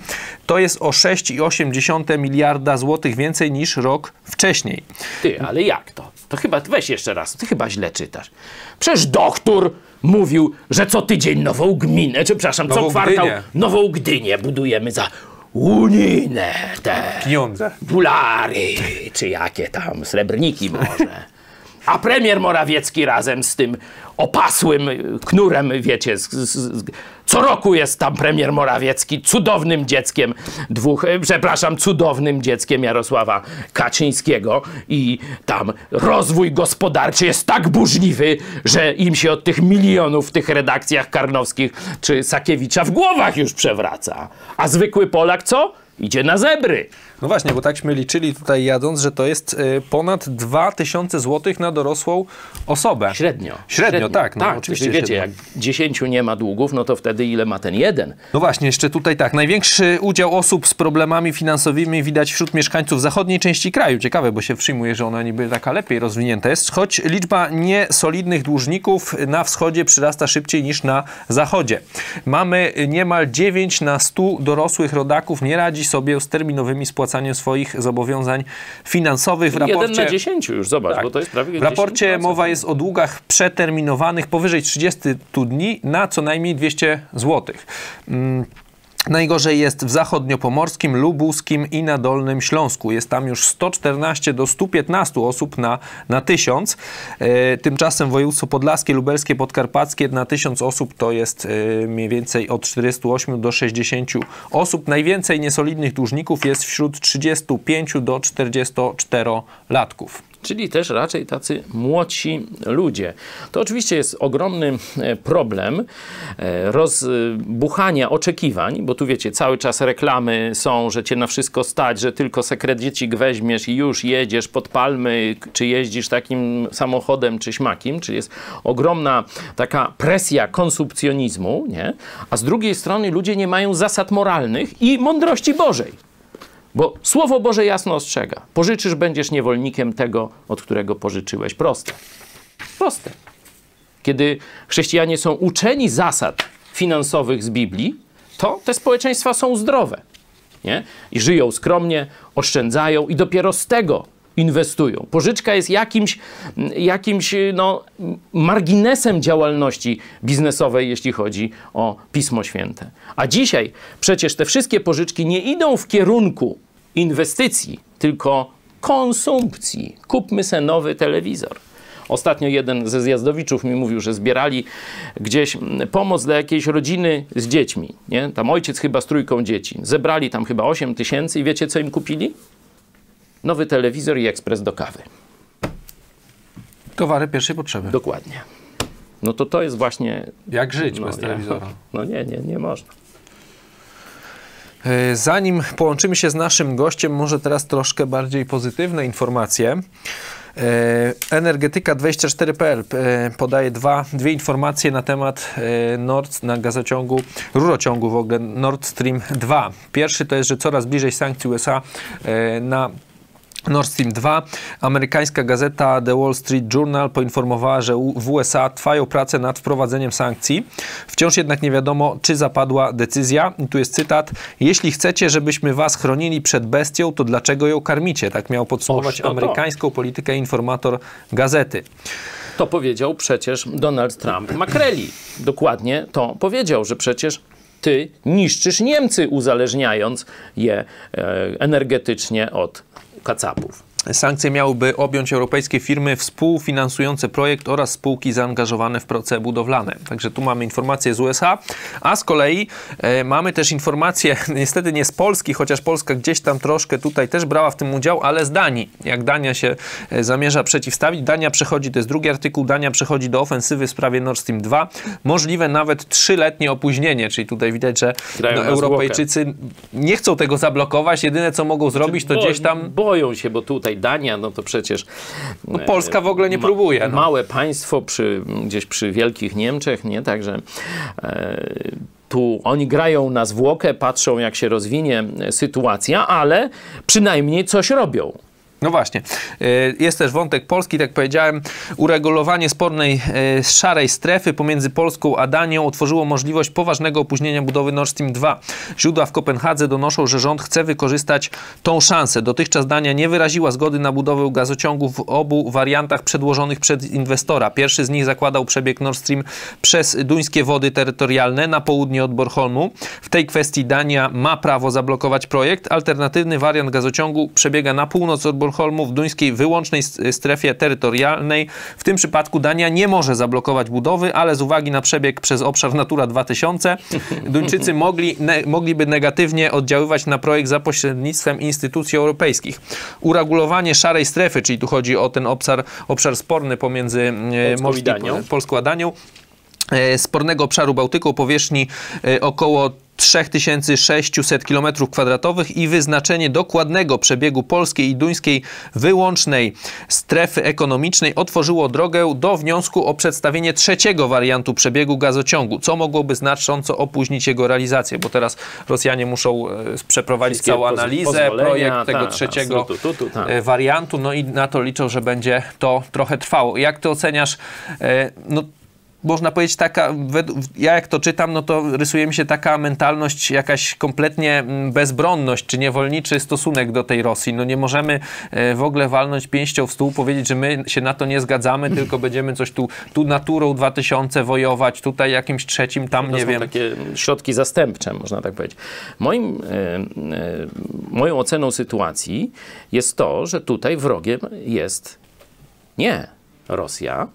To jest o 6,8 miliarda złotych więcej niż rok wcześniej. Ty, ale jak to? To chyba, weź jeszcze raz, ty chyba źle czytasz. Przecież doktor mówił, że co tydzień nową gminę, czy przepraszam, nową co kwartał Gdynię. nową Gdynię budujemy za unijne te pieniądze. Bulary, czy jakie tam, srebrniki może. A premier Morawiecki razem z tym opasłym knurem, wiecie, z, z, co roku jest tam premier Morawiecki cudownym dzieckiem dwóch, e, przepraszam, cudownym dzieckiem Jarosława Kaczyńskiego i tam rozwój gospodarczy jest tak burzliwy, że im się od tych milionów w tych redakcjach karnowskich czy Sakiewicza w głowach już przewraca. A zwykły Polak co? Idzie na zebry. No właśnie, bo takśmy liczyli tutaj jadąc, że to jest y, ponad 2000 zł na dorosłą osobę. Średnio. Średnio, Średnio. tak. No, tak, oczywiście wiecie, średnio. jak 10 nie ma długów, no to wtedy ile ma ten jeden? No właśnie, jeszcze tutaj tak. Największy udział osób z problemami finansowymi widać wśród mieszkańców zachodniej części kraju. Ciekawe, bo się przyjmuje, że ona niby taka lepiej rozwinięta jest, choć liczba niesolidnych dłużników na wschodzie przyrasta szybciej niż na zachodzie. Mamy niemal 9 na 100 dorosłych rodaków nie radzi sobie z terminowym spłacaniem swoich zobowiązań finansowych. W raporcie... Jeden na 10 już, zobacz, Tak. bo to jest prawie W raporcie 10%. mowa jest o długach przeterminowanych powyżej 30 dni na co najmniej 200 zł. Mm. Najgorzej jest w zachodniopomorskim, lubuskim i na Dolnym Śląsku. Jest tam już 114 do 115 osób na, na 1000. E, tymczasem województwo podlaskie, lubelskie, podkarpackie na 1000 osób to jest e, mniej więcej od 48 do 60 osób. Najwięcej niesolidnych dłużników jest wśród 35 do 44 latków. Czyli też raczej tacy młodsi ludzie. To oczywiście jest ogromny e, problem e, rozbuchania oczekiwań, bo tu wiecie, cały czas reklamy są, że cię na wszystko stać, że tylko sekredycik weźmiesz i już jedziesz pod palmy, czy jeździsz takim samochodem, czy śmakiem, czyli jest ogromna taka presja konsumpcjonizmu, nie? A z drugiej strony ludzie nie mają zasad moralnych i mądrości Bożej. Bo Słowo Boże jasno ostrzega. Pożyczysz, będziesz niewolnikiem tego, od którego pożyczyłeś. Proste. Proste. Kiedy chrześcijanie są uczeni zasad finansowych z Biblii, to te społeczeństwa są zdrowe. Nie? I żyją skromnie, oszczędzają i dopiero z tego inwestują. Pożyczka jest jakimś, jakimś no, marginesem działalności biznesowej, jeśli chodzi o Pismo Święte. A dzisiaj przecież te wszystkie pożyczki nie idą w kierunku inwestycji, tylko konsumpcji. Kupmy se nowy telewizor. Ostatnio jeden ze zjazdowiczów mi mówił, że zbierali gdzieś mm, pomoc dla jakiejś rodziny z dziećmi. Nie? Tam ojciec chyba z trójką dzieci. Zebrali tam chyba 8 tysięcy i wiecie, co im kupili? Nowy telewizor i ekspres do kawy. Towary pierwszej potrzeby. Dokładnie. No to to jest właśnie... Jak żyć No, bez telewizora? no nie, nie, nie można. E, Zanim połączymy się z naszym gościem, może teraz troszkę bardziej pozytywne informacje. E, Energetyka24.pl e, podaje dwa, dwie informacje na temat Nord, na gazociągu, rurociągu w ogóle Nord Stream 2. Pierwszy to jest, że coraz bliżej sankcji USA na Nord Stream 2. Amerykańska gazeta The Wall Street Journal poinformowała, że w USA trwają prace nad wprowadzeniem sankcji. Wciąż jednak nie wiadomo, czy zapadła decyzja. I tu jest cytat. Jeśli chcecie, żebyśmy was chronili przed bestią, to dlaczego ją karmicie? Tak miał podsumować Oż amerykańską politykę informator gazety. To powiedział przecież Donald Trump Makreli. Dokładnie to powiedział, że przecież ty niszczysz Niemcy, uzależniając je e, energetycznie od kacapów. Sankcje miałyby objąć europejskie firmy współfinansujące projekt oraz spółki zaangażowane w prace budowlane. Także tu mamy informacje z USA, a z kolei e, mamy też informacje, niestety nie z Polski, chociaż Polska gdzieś tam troszkę tutaj też brała w tym udział, ale z Danii. Jak Dania się e, zamierza przeciwstawić, Dania przechodzi, to jest drugi artykuł, Dania przechodzi do ofensywy w sprawie Nord Stream 2. Możliwe nawet trzyletnie opóźnienie, czyli tutaj widać, że no. Europejczycy nie chcą tego zablokować, jedyne co mogą zrobić to Bo- gdzieś tam Boją się, bo tutaj Dania, no to przecież... No, Polska w ogóle nie ma- próbuje, no. Małe państwo przy, gdzieś przy wielkich Niemczech, nie? Także e, tu oni grają na zwłokę, patrzą jak się rozwinie sytuacja, ale przynajmniej coś robią. No właśnie. E, Jest też wątek polski, tak powiedziałem. Uregulowanie spornej e, szarej strefy pomiędzy Polską a Danią otworzyło możliwość poważnego opóźnienia budowy Nord Stream 2. Źródła w Kopenhadze donoszą, że rząd chce wykorzystać tą szansę. Dotychczas Dania nie wyraziła zgody na budowę gazociągu w obu wariantach przedłożonych przez inwestora. Pierwszy z nich zakładał przebieg Nord Stream przez duńskie wody terytorialne na południe od Bornholmu. W tej kwestii Dania ma prawo zablokować projekt. Alternatywny wariant gazociągu przebiega na północ od Bornholmu Sztokholmu w duńskiej wyłącznej strefie terytorialnej. W tym przypadku Dania nie może zablokować budowy, ale z uwagi na przebieg przez obszar Natura 2000 Duńczycy mogli, ne, mogliby negatywnie oddziaływać na projekt za pośrednictwem instytucji europejskich. Uregulowanie szarej strefy, czyli tu chodzi o ten obszar, obszar sporny pomiędzy e, Polską i Danią. A Danią, e, spornego obszaru Bałtyku o powierzchni e, około 3600 km2 i wyznaczenie dokładnego przebiegu polskiej i duńskiej wyłącznej strefy ekonomicznej otworzyło drogę do wniosku o przedstawienie trzeciego wariantu przebiegu gazociągu, co mogłoby znacząco opóźnić jego realizację, bo teraz Rosjanie muszą e, przeprowadzić Wszystkie całą analizę, projekt tego tak, trzeciego tu, tu, tu, tak. e, wariantu, no i na to liczą, że będzie to trochę trwało. Jak ty oceniasz, e, no można powiedzieć taka, ja jak to czytam, no to rysuje mi się taka mentalność, jakaś kompletnie mm, bezbronność, czy niewolniczy stosunek do tej Rosji. No nie możemy e, w ogóle walnąć pięścią w stół, powiedzieć, że my się na to nie zgadzamy, tylko będziemy coś tu, tu naturą 2000 wojować, tutaj jakimś trzecim, tam To nie są wiem. takie środki zastępcze, można tak powiedzieć. Moim, e, e, moją oceną sytuacji jest to, że tutaj wrogiem jest nie Rosja.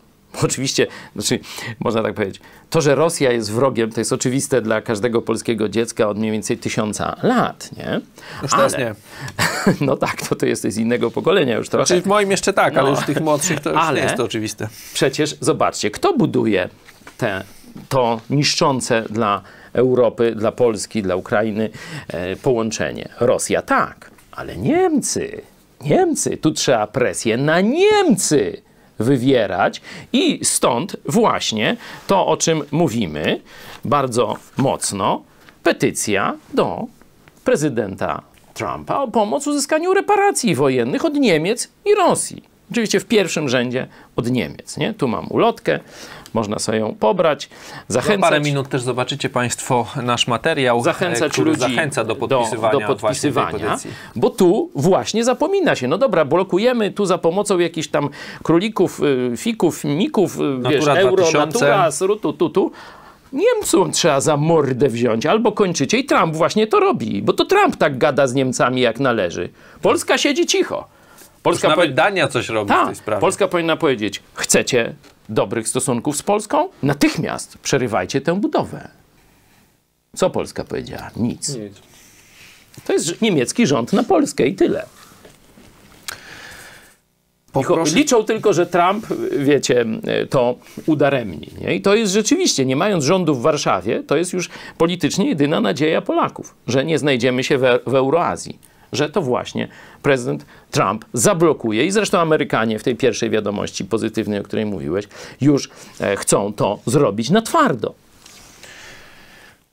Oczywiście, znaczy, można tak powiedzieć, to, że Rosja jest wrogiem, to jest oczywiste dla każdego polskiego dziecka od mniej więcej tysiąca lat, nie? Już teraz nie. No tak, to ty jesteś z innego pokolenia już trochę. Czyli w moim jeszcze tak, ale No. już w tych młodszych to już Ale- nie jest to oczywiste. Przecież zobaczcie, kto buduje te, to niszczące dla Europy, dla Polski, dla Ukrainy e, połączenie? Rosja tak, ale Niemcy. Niemcy. Tu trzeba presję na Niemcy wywierać i stąd właśnie to, o czym mówimy bardzo mocno, petycja do prezydenta Trumpa o pomoc w uzyskaniu reparacji wojennych od Niemiec i Rosji. Oczywiście w pierwszym rzędzie od Niemiec. Nie? Tu mam ulotkę, można sobie ją pobrać, Za zachęcać. parę minut też zobaczycie Państwo nasz materiał, e, Zachęcać który ludzi zachęca do podpisywania, do, do podpisywania bo tu właśnie zapomina się. No dobra, blokujemy tu za pomocą jakichś tam królików, y, fików, mików, y, wiesz, Natura euro, 2000. natura, srutu, tu, tu. Niemcom trzeba za mordę wziąć, albo kończycie i Trump właśnie to robi, bo to Trump tak gada z Niemcami jak należy. Polska siedzi cicho. Polska Nawet powie- Dania coś robi w tak, tej sprawie. Polska powinna powiedzieć, chcecie dobrych stosunków z Polską? Natychmiast przerywajcie tę budowę. Co Polska powiedziała? Nic. To jest niemiecki rząd na Polskę i tyle. Poproszę- Liczą tylko, że Trump, wiecie, to udaremni. Nie? I to jest rzeczywiście, nie mając rządu w Warszawie, to jest już politycznie jedyna nadzieja Polaków, że nie znajdziemy się w, w Euroazji. Że to właśnie prezydent Trump zablokuje i zresztą Amerykanie w tej pierwszej wiadomości pozytywnej, o której mówiłeś, już e, chcą to zrobić na twardo.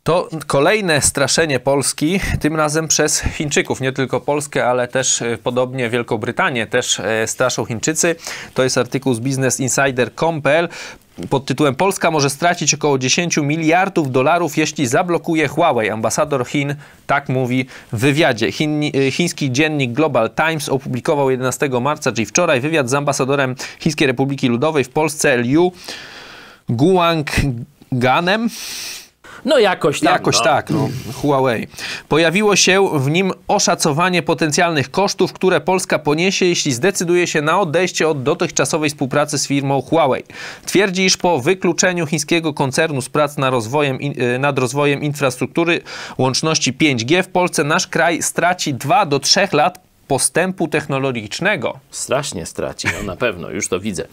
To kolejne straszenie Polski, tym razem przez Chińczyków. Nie tylko Polskę, ale też e, podobnie Wielką też e, straszą Chińczycy. To jest artykuł z businessinsider.com.pl pod tytułem Polska może stracić około 10 miliardów dolarów, jeśli zablokuje Huawei. Ambasador Chin tak mówi w wywiadzie. Chin, e, chiński dziennik Global Times opublikował 11 marca, czyli wczoraj, wywiad z ambasadorem Chińskiej Republiki Ludowej w Polsce Liu Guangganem. No jakoś tam. Jakoś no. tak, no. Huawei. Pojawiło się w nim oszacowanie potencjalnych kosztów, które Polska poniesie, jeśli zdecyduje się na odejście od dotychczasowej współpracy z firmą Huawei. Twierdzi, iż po wykluczeniu chińskiego koncernu z prac na rozwojem, y, nad rozwojem infrastruktury łączności 5G w Polsce nasz kraj straci 2 do 3 lat postępu technologicznego. Strasznie straci, no na pewno, już to widzę.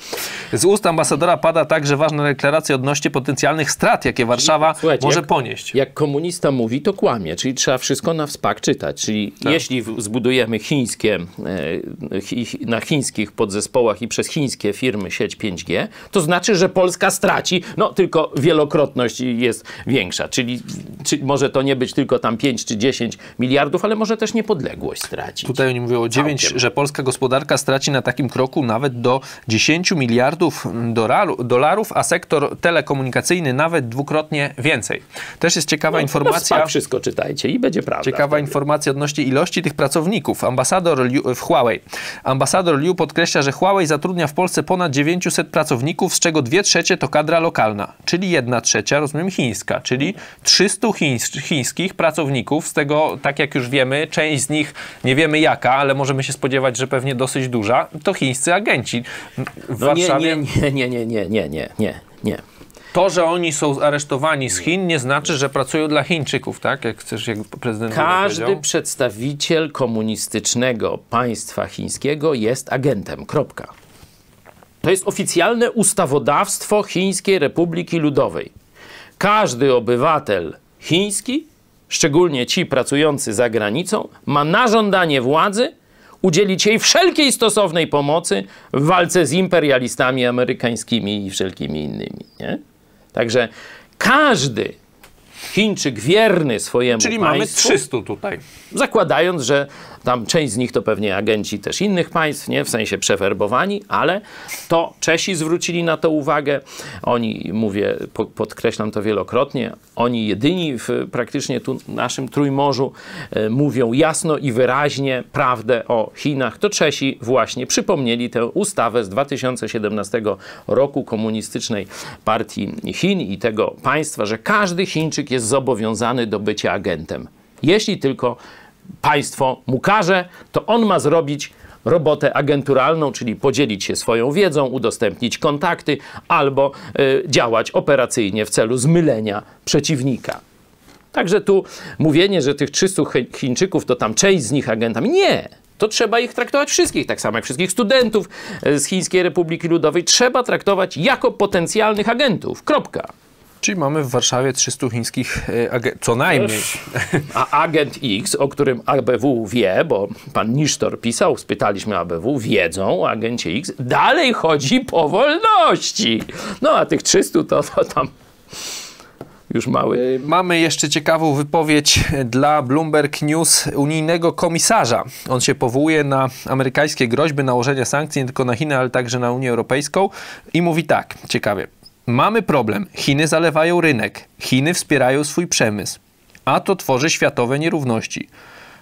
Z ust ambasadora pada także ważna deklaracja odnośnie potencjalnych strat, jakie Warszawa Słuchajcie, może jak- ponieść. Jak komunista mówi, to kłamie, czyli trzeba wszystko na wspak czytać. Czyli Tak. jeśli zbudujemy chińskie, e, na chińskich podzespołach i przez chińskie firmy sieć 5G, to znaczy, że Polska straci, no tylko wielokrotność jest większa. Czyli, czyli może to nie być tylko tam 5 czy 10 miliardów, ale może też niepodległość stracić. Tutaj oni mówią o 9, Całkiem. że polska gospodarka straci na takim kroku nawet do 10 miliardów dolarów, dolarów, a sektor telekomunikacyjny nawet dwukrotnie więcej. Też jest ciekawa Na informacja. wspak wszystko czytajcie i będzie prawda. Ciekawa wtedy. informacja odnośnie ilości tych pracowników. Ambasador Liu, w Huawei. Ambasador Liu podkreśla, że Huawei zatrudnia w Polsce ponad 900 pracowników, z czego 2 trzecie to kadra lokalna, czyli 1 trzecia, rozumiem, chińska, czyli 300 chińs, chińskich pracowników, z tego, tak jak już wiemy, część z nich nie wiemy jaka, niewielka, ale możemy się spodziewać, że pewnie dosyć duża, to chińscy agenci w No Warszawie. nie, nie, nie, nie, nie, nie, nie, nie. To, że oni są aresztowani z Chin, nie znaczy, że pracują dla Chińczyków, tak? Jak chcesz, jak prezydent Każdy przedstawiciel komunistycznego państwa chińskiego jest agentem. Kropka. To jest oficjalne ustawodawstwo Chińskiej Republiki Ludowej. Każdy obywatel chiński, szczególnie ci pracujący za granicą, ma na żądanie władzy udzielić jej wszelkiej stosownej pomocy w walce z imperialistami amerykańskimi i wszelkimi innymi. Nie? Także każdy Chińczyk wierny swojemu Czyli mamy państwu, 300 tutaj. zakładając, że tam część z nich to pewnie agenci też innych państw, nie? w sensie przewerbowani, ale to Czesi zwrócili na to uwagę. Oni, mówię, po, podkreślam to wielokrotnie, oni jedyni w praktycznie tu naszym Trójmorzu e, mówią jasno i wyraźnie prawdę o Chinach. To Czesi właśnie przypomnieli tę ustawę z 2017 roku komunistycznej partii Chin i tego państwa, że każdy Chińczyk jest zobowiązany do bycia agentem. Jeśli tylko państwo mu każe, to on ma zrobić robotę agenturalną, czyli podzielić się swoją wiedzą, udostępnić kontakty albo y, działać operacyjnie w celu zmylenia przeciwnika. Także tu mówienie, że tych 300 Chi- Chińczyków to tam część z nich agentami. Nie! To trzeba ich traktować wszystkich, tak samo jak wszystkich studentów e, z Chińskiej Republiki Ludowej. Trzeba traktować jako potencjalnych agentów. Kropka. Czyli mamy w Warszawie 300 chińskich e, agentów, co najmniej. A agent X, o którym ABW wie, bo pan Nisztor pisał, spytaliśmy ABW, wiedzą o agencie X, dalej chodzi po wolności. No a tych 300 to, to tam już mały. Mamy jeszcze ciekawą wypowiedź dla Bloomberg News unijnego komisarza. On się powołuje na amerykańskie groźby nałożenia sankcji nie tylko na Chiny, ale także na Unię Europejską i mówi tak, ciekawie. Mamy problem. Chiny zalewają rynek. Chiny wspierają swój przemysł. A to tworzy światowe nierówności.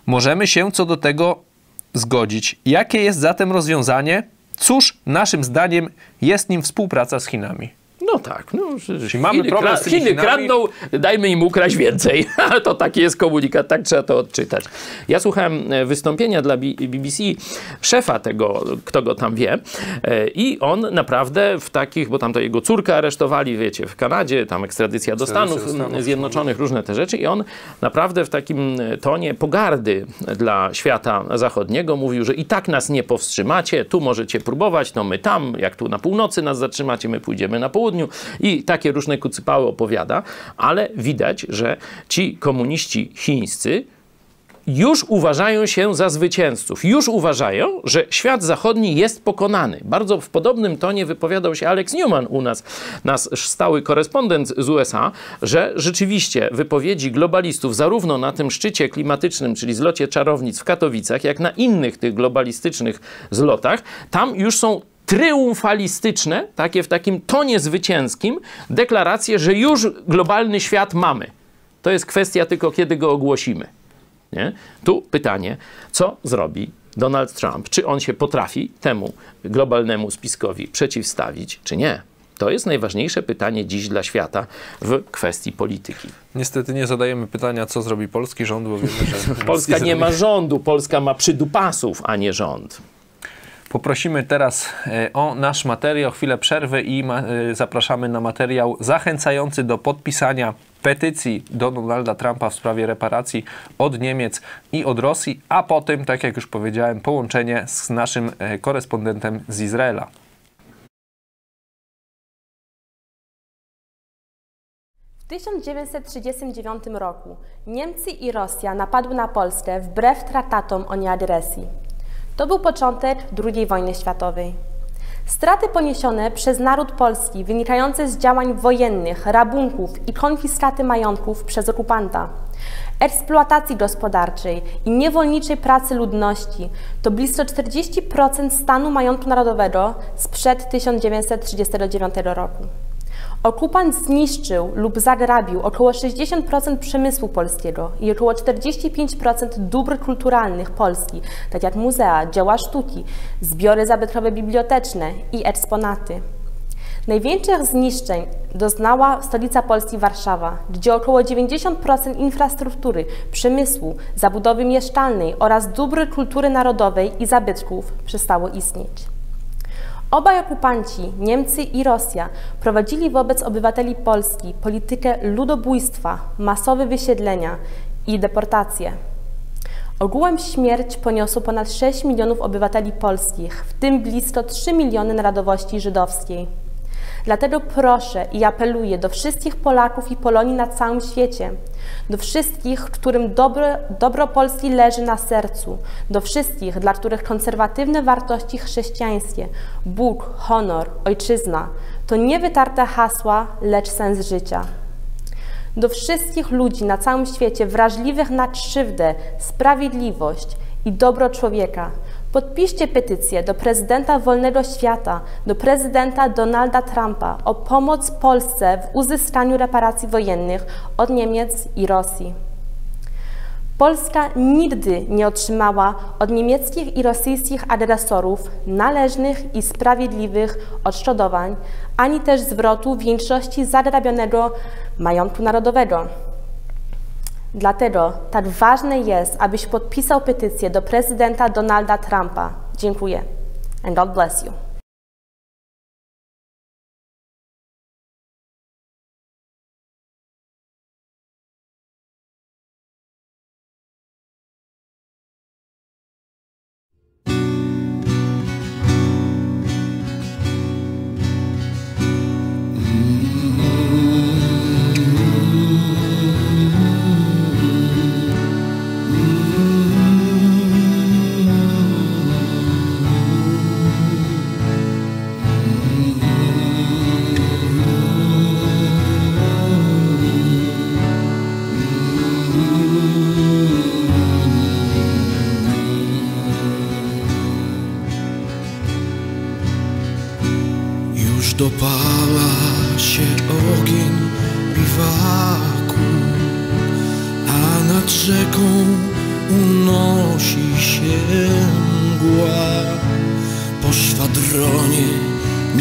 Możemy się co do tego zgodzić. Jakie jest zatem rozwiązanie? Cóż, naszym zdaniem jest nim współpraca z Chinami. No tak, no, że mamy Chiny, problem z tymi Chiny Chinami? kradną, dajmy im ukraść więcej. to taki jest komunikat, tak trzeba to odczytać. Ja słuchałem e, wystąpienia dla BBC szefa tego, kto go tam wie e, i on naprawdę w takich, bo tam to jego córkę aresztowali, wiecie, w Kanadzie, tam ekstradycja do Stanów, do Stanów. Zjednoczonych, różne te rzeczy i on naprawdę w takim tonie pogardy dla świata zachodniego mówił, że i tak nas nie powstrzymacie, tu możecie próbować, no my tam, jak tu na północy nas zatrzymacie, my pójdziemy na i takie różne kucypały opowiada, ale widać, że ci komuniści chińscy już uważają się za zwycięzców. Już uważają, że świat zachodni jest pokonany. Bardzo w podobnym tonie wypowiadał się Alex Newman u nas, nasz stały korespondent z USA, że rzeczywiście wypowiedzi globalistów zarówno na tym szczycie klimatycznym, czyli zlocie czarownic w Katowicach, jak na innych tych globalistycznych zlotach, tam już są triumfalistyczne, takie w takim tonie zwycięskim, deklaracje, że już globalny świat mamy. To jest kwestia tylko, kiedy go ogłosimy. Nie? Tu pytanie, co zrobi Donald Trump? Czy on się potrafi temu globalnemu spiskowi przeciwstawić, czy nie? To jest najważniejsze pytanie dziś dla świata w kwestii polityki. Niestety nie zadajemy pytania, co zrobi polski rząd, bo wiemy, że... Polska nie ma rządu, Polska ma przydupasów, a nie rząd. Poprosimy teraz e, o nasz materiał, chwilę przerwy i e, zapraszamy na materiał zachęcający do podpisania petycji do Donalda Trumpa w sprawie reparacji od Niemiec i od Rosji, a potem, tak jak już powiedziałem, połączenie z naszym e, korespondentem z Izraela. W 1939 roku Niemcy i Rosja napadły na Polskę wbrew traktatom o nieagresji. To był początek II wojny światowej. Straty poniesione przez naród polski wynikające z działań wojennych, rabunków i konfiskaty majątków przez okupanta, eksploatacji gospodarczej i niewolniczej pracy ludności to blisko 40% stanu majątku narodowego sprzed 1939 roku. Okupant zniszczył lub zagrabił około 60% przemysłu polskiego i około 45% dóbr kulturalnych Polski, tak jak muzea, dzieła sztuki, zbiory zabytkowe biblioteczne i eksponaty. Największych zniszczeń doznała stolica Polski Warszawa, gdzie około 90% infrastruktury, przemysłu, zabudowy mieszkalnej oraz dóbr kultury narodowej i zabytków przestało istnieć. Obaj okupanci, Niemcy i Rosja, prowadzili wobec obywateli Polski politykę ludobójstwa, masowe wysiedlenia i deportacje. Ogółem śmierć poniosło ponad 6 milionów obywateli polskich, w tym blisko 3 miliony narodowości żydowskiej. Dlatego proszę i apeluję do wszystkich Polaków i Polonii na całym świecie, do wszystkich, którym dobro, dobro Polski leży na sercu, do wszystkich, dla których konserwatywne wartości chrześcijańskie, Bóg, honor, ojczyzna to nie wytarte hasła, lecz sens życia do wszystkich ludzi na całym świecie wrażliwych na krzywdę, sprawiedliwość i dobro człowieka. Podpiszcie petycję do prezydenta wolnego świata, do prezydenta Donalda Trumpa o pomoc Polsce w uzyskaniu reparacji wojennych od Niemiec i Rosji. Polska nigdy nie otrzymała od niemieckich i rosyjskich agresorów należnych i sprawiedliwych odszkodowań, ani też zwrotu większości zagrabionego majątku narodowego. Dlatego tak ważne jest, abyś podpisał petycję do prezydenta Donalda Trumpa. Dziękuję. And God bless you.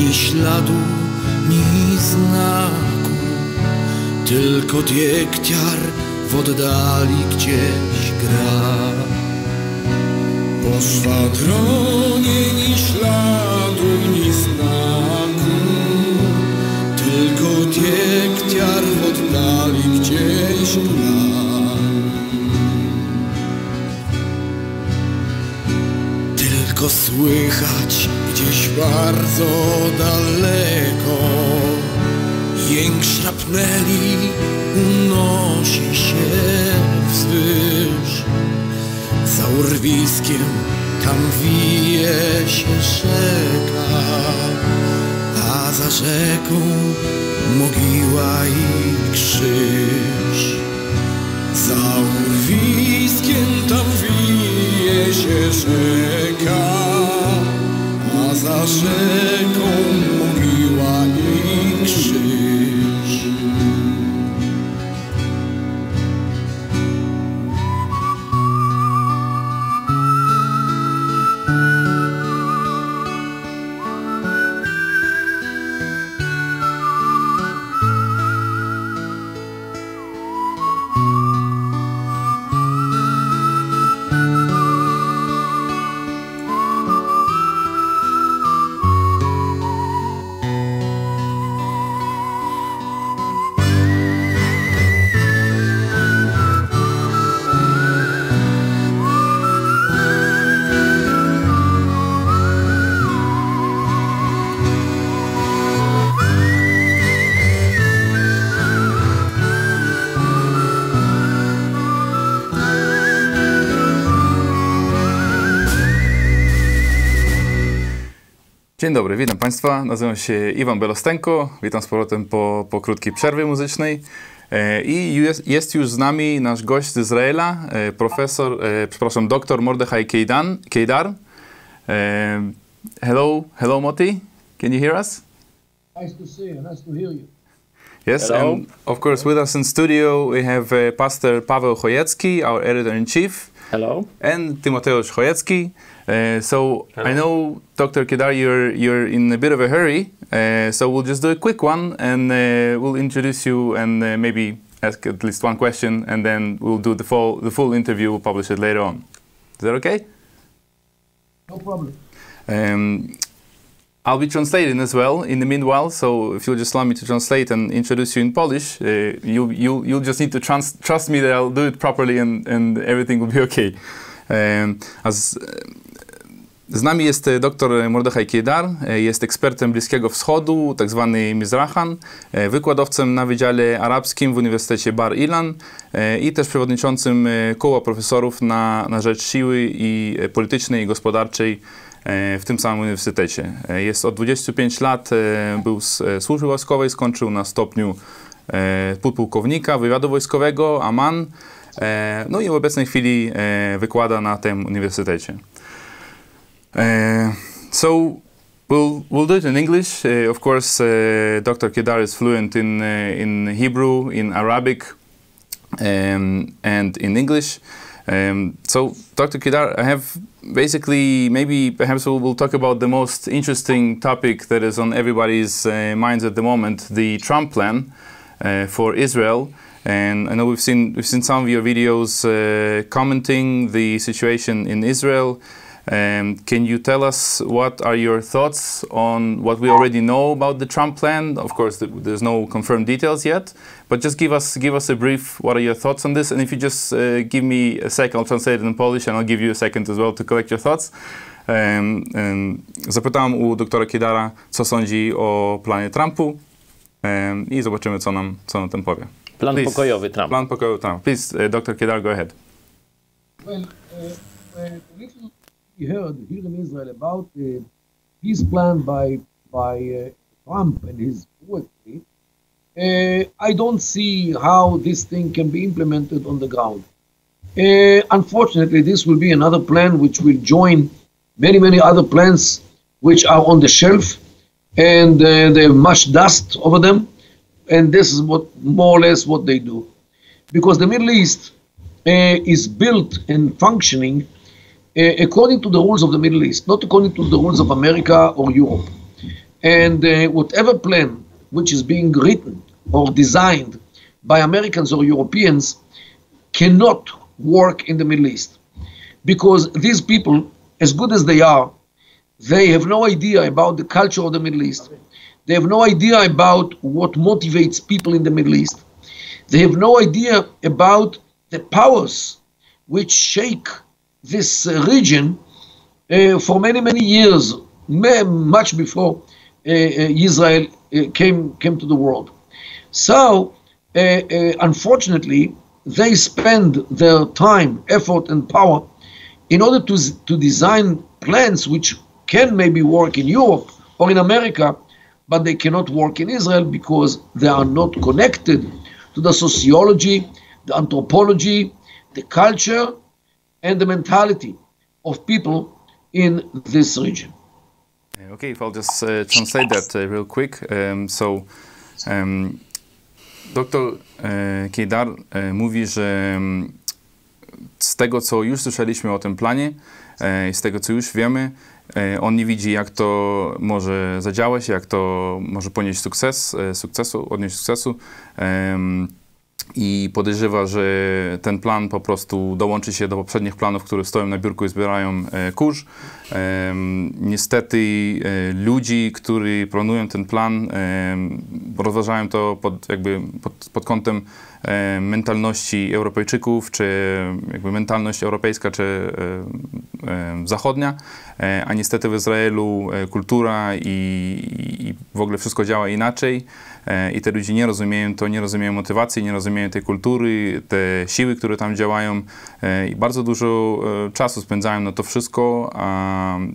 Ni śladu, ni znaku, tylko diekciar w oddali gdzieś gra. Po szwadronie ni śladu, ni znaku. Tylko diekciar w oddali gdzieś gra. Tylko słychać gdzieś bardzo daleko. Jęk szrapneli unosi się wzwyż za urwiskiem tam wije się rzeka, a za rzeką mogiła i krzyż. Za urwiskiem tam wije się rzeka, a za rzeką dobry, witam Państwa. Nazywam się Iwan Belostenko. Witam z powrotem po, po krótkiej przerwie muzycznej. E, I jest, jest już z nami nasz gość z Izraela, e, profesor, e, przepraszam, doktor Mordechai Keidan, Keidar. E, hello, hello Moti, can you hear us? Nice to see you. Nice to hear you. Yes, Hello. and of course with us in studio we have uh, Pastor Pavel Chojecki, our editor-in-chief. Hello. and Timoteusz Chojecki. Uh, so I know, Dr. Kedar, you're, you're in a bit of a hurry, uh, so we'll just do a quick one and uh, we'll introduce you and uh, maybe ask at least one question and then we'll do the full, the full interview, we'll publish it later on. Is that okay? No problem. Um, I'll be translating as well in the meanwhile, so if you'll just allow me to translate and introduce you in Polish, uh, you, you, you'll just need to trans- trust me that I'll do it properly and, and everything will be okay. Um, a z, nami jest e, dr Mordechaj Kiedar, e, jest ekspertem Bliskiego Wschodu, tak zwany Mizrahan, e, wykładowcem na Wydziale Arabskim w Uniwersytecie Bar Ilan i też przewodniczącym koła profesorów na, na rzecz siły i politycznej i gospodarczej w tym samym uniwersytecie. Jest od 25 lat, był z służby wojskowej, skończył na stopniu podpułkownika wywiadu wojskowego, Aman, no i w obecnej chwili wykłada na tym uniwersytecie. Uh, so we'll we'll do it in English. Uh, of course, uh, Dr. Kedar is fluent in uh, in Hebrew, in Arabic, um, and in English. Um, so, Dr. Kedar, I have basically maybe perhaps we'll, we'll talk about the most interesting topic that is on everybody's uh, minds at the moment: the Trump plan uh, for Israel. And I know we've seen we've seen some of your videos commenting the situation in Israel. Um, can you tell us what are your thoughts on what we already know about the Trump plan? Of course, th- there's no confirmed details yet, but just give us give us a brief. What are your thoughts on this? And if you just uh, give me a second, I'll translate it in Polish, and I'll give you a second as well to collect your thoughts. Um, um, zapytałem u doktora Kiedara, co sądzi o planie Trumpu um, i zobaczymy, co nam, co nam ten powie. Plan Please. pokojowy Trump. Plan pokoju Trump. Please, uh, Dr. Kedar, go ahead. Well, uh, uh, we heard here in Israel about the peace plan by by uh, Trump and his poetry, uh, I don't see how this thing can be implemented on the ground. Uh, unfortunately, this will be another plan which will join many, many other plans which are on the shelf, and uh, they have much dust over them. And this is what more or less what they do, because the Middle East uh, is built and functioning uh, according to the rules of the Middle East, not according to the rules of America or Europe. And uh, whatever plan which is being written or designed by Americans or Europeans cannot work in the Middle East because these people, as good as they are, they have no idea about the culture of the Middle East. They have no idea about what motivates people in the Middle East. They have no idea about the powers which shake this region uh, for many, many years, much before uh, uh, Israel came, came to the world. So, unfortunately, they spend their time, effort, and power in order to, to design plans which can maybe work in Europe or in America, but they cannot work in Israel because they are not connected to the sociology, the anthropology, the culture, and the mentality of people in this region. Uh, Okay, if I'll just uh, translate that uh, real quick. Um, so, um, Dr. e, Kedar e, mówi, że mm, z tego, co już słyszeliśmy o tym planie, e, i z tego, co już wiemy, e, on nie widzi, jak to może zadziałać, jak to może ponieść sukces, e, sukcesu, odnieść sukcesu. Em, i podejrzewa, że ten plan po prostu dołączy się do poprzednich planów, które stoją na biurku i zbierają e, kurz. Niestety e, ludzi, którzy planują ten plan, rozważają to pod, jakby pod, pod kątem e, mentalności Europejczyków, czy jakby mentalność europejska, czy zachodnia, a niestety w Izraelu kultura i, i w ogóle wszystko działa inaczej i te ludzie nie rozumieją to, nie rozumieją motywacji, nie rozumieją tej kultury, te siły, które tam działają e, i bardzo dużo e, czasu spędzają na to wszystko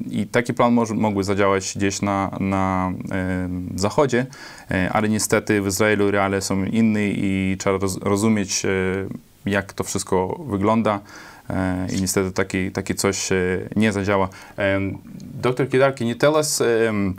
i taki plan może, mógłby zadziałać gdzieś na, na e, zachodzie, e, ale niestety w Izraelu realia są inne i trzeba roz, rozumieć, e, jak to wszystko wygląda. E, I niestety taki, taki coś e, nie zadziała. Dr. Kidar, can you tell us um,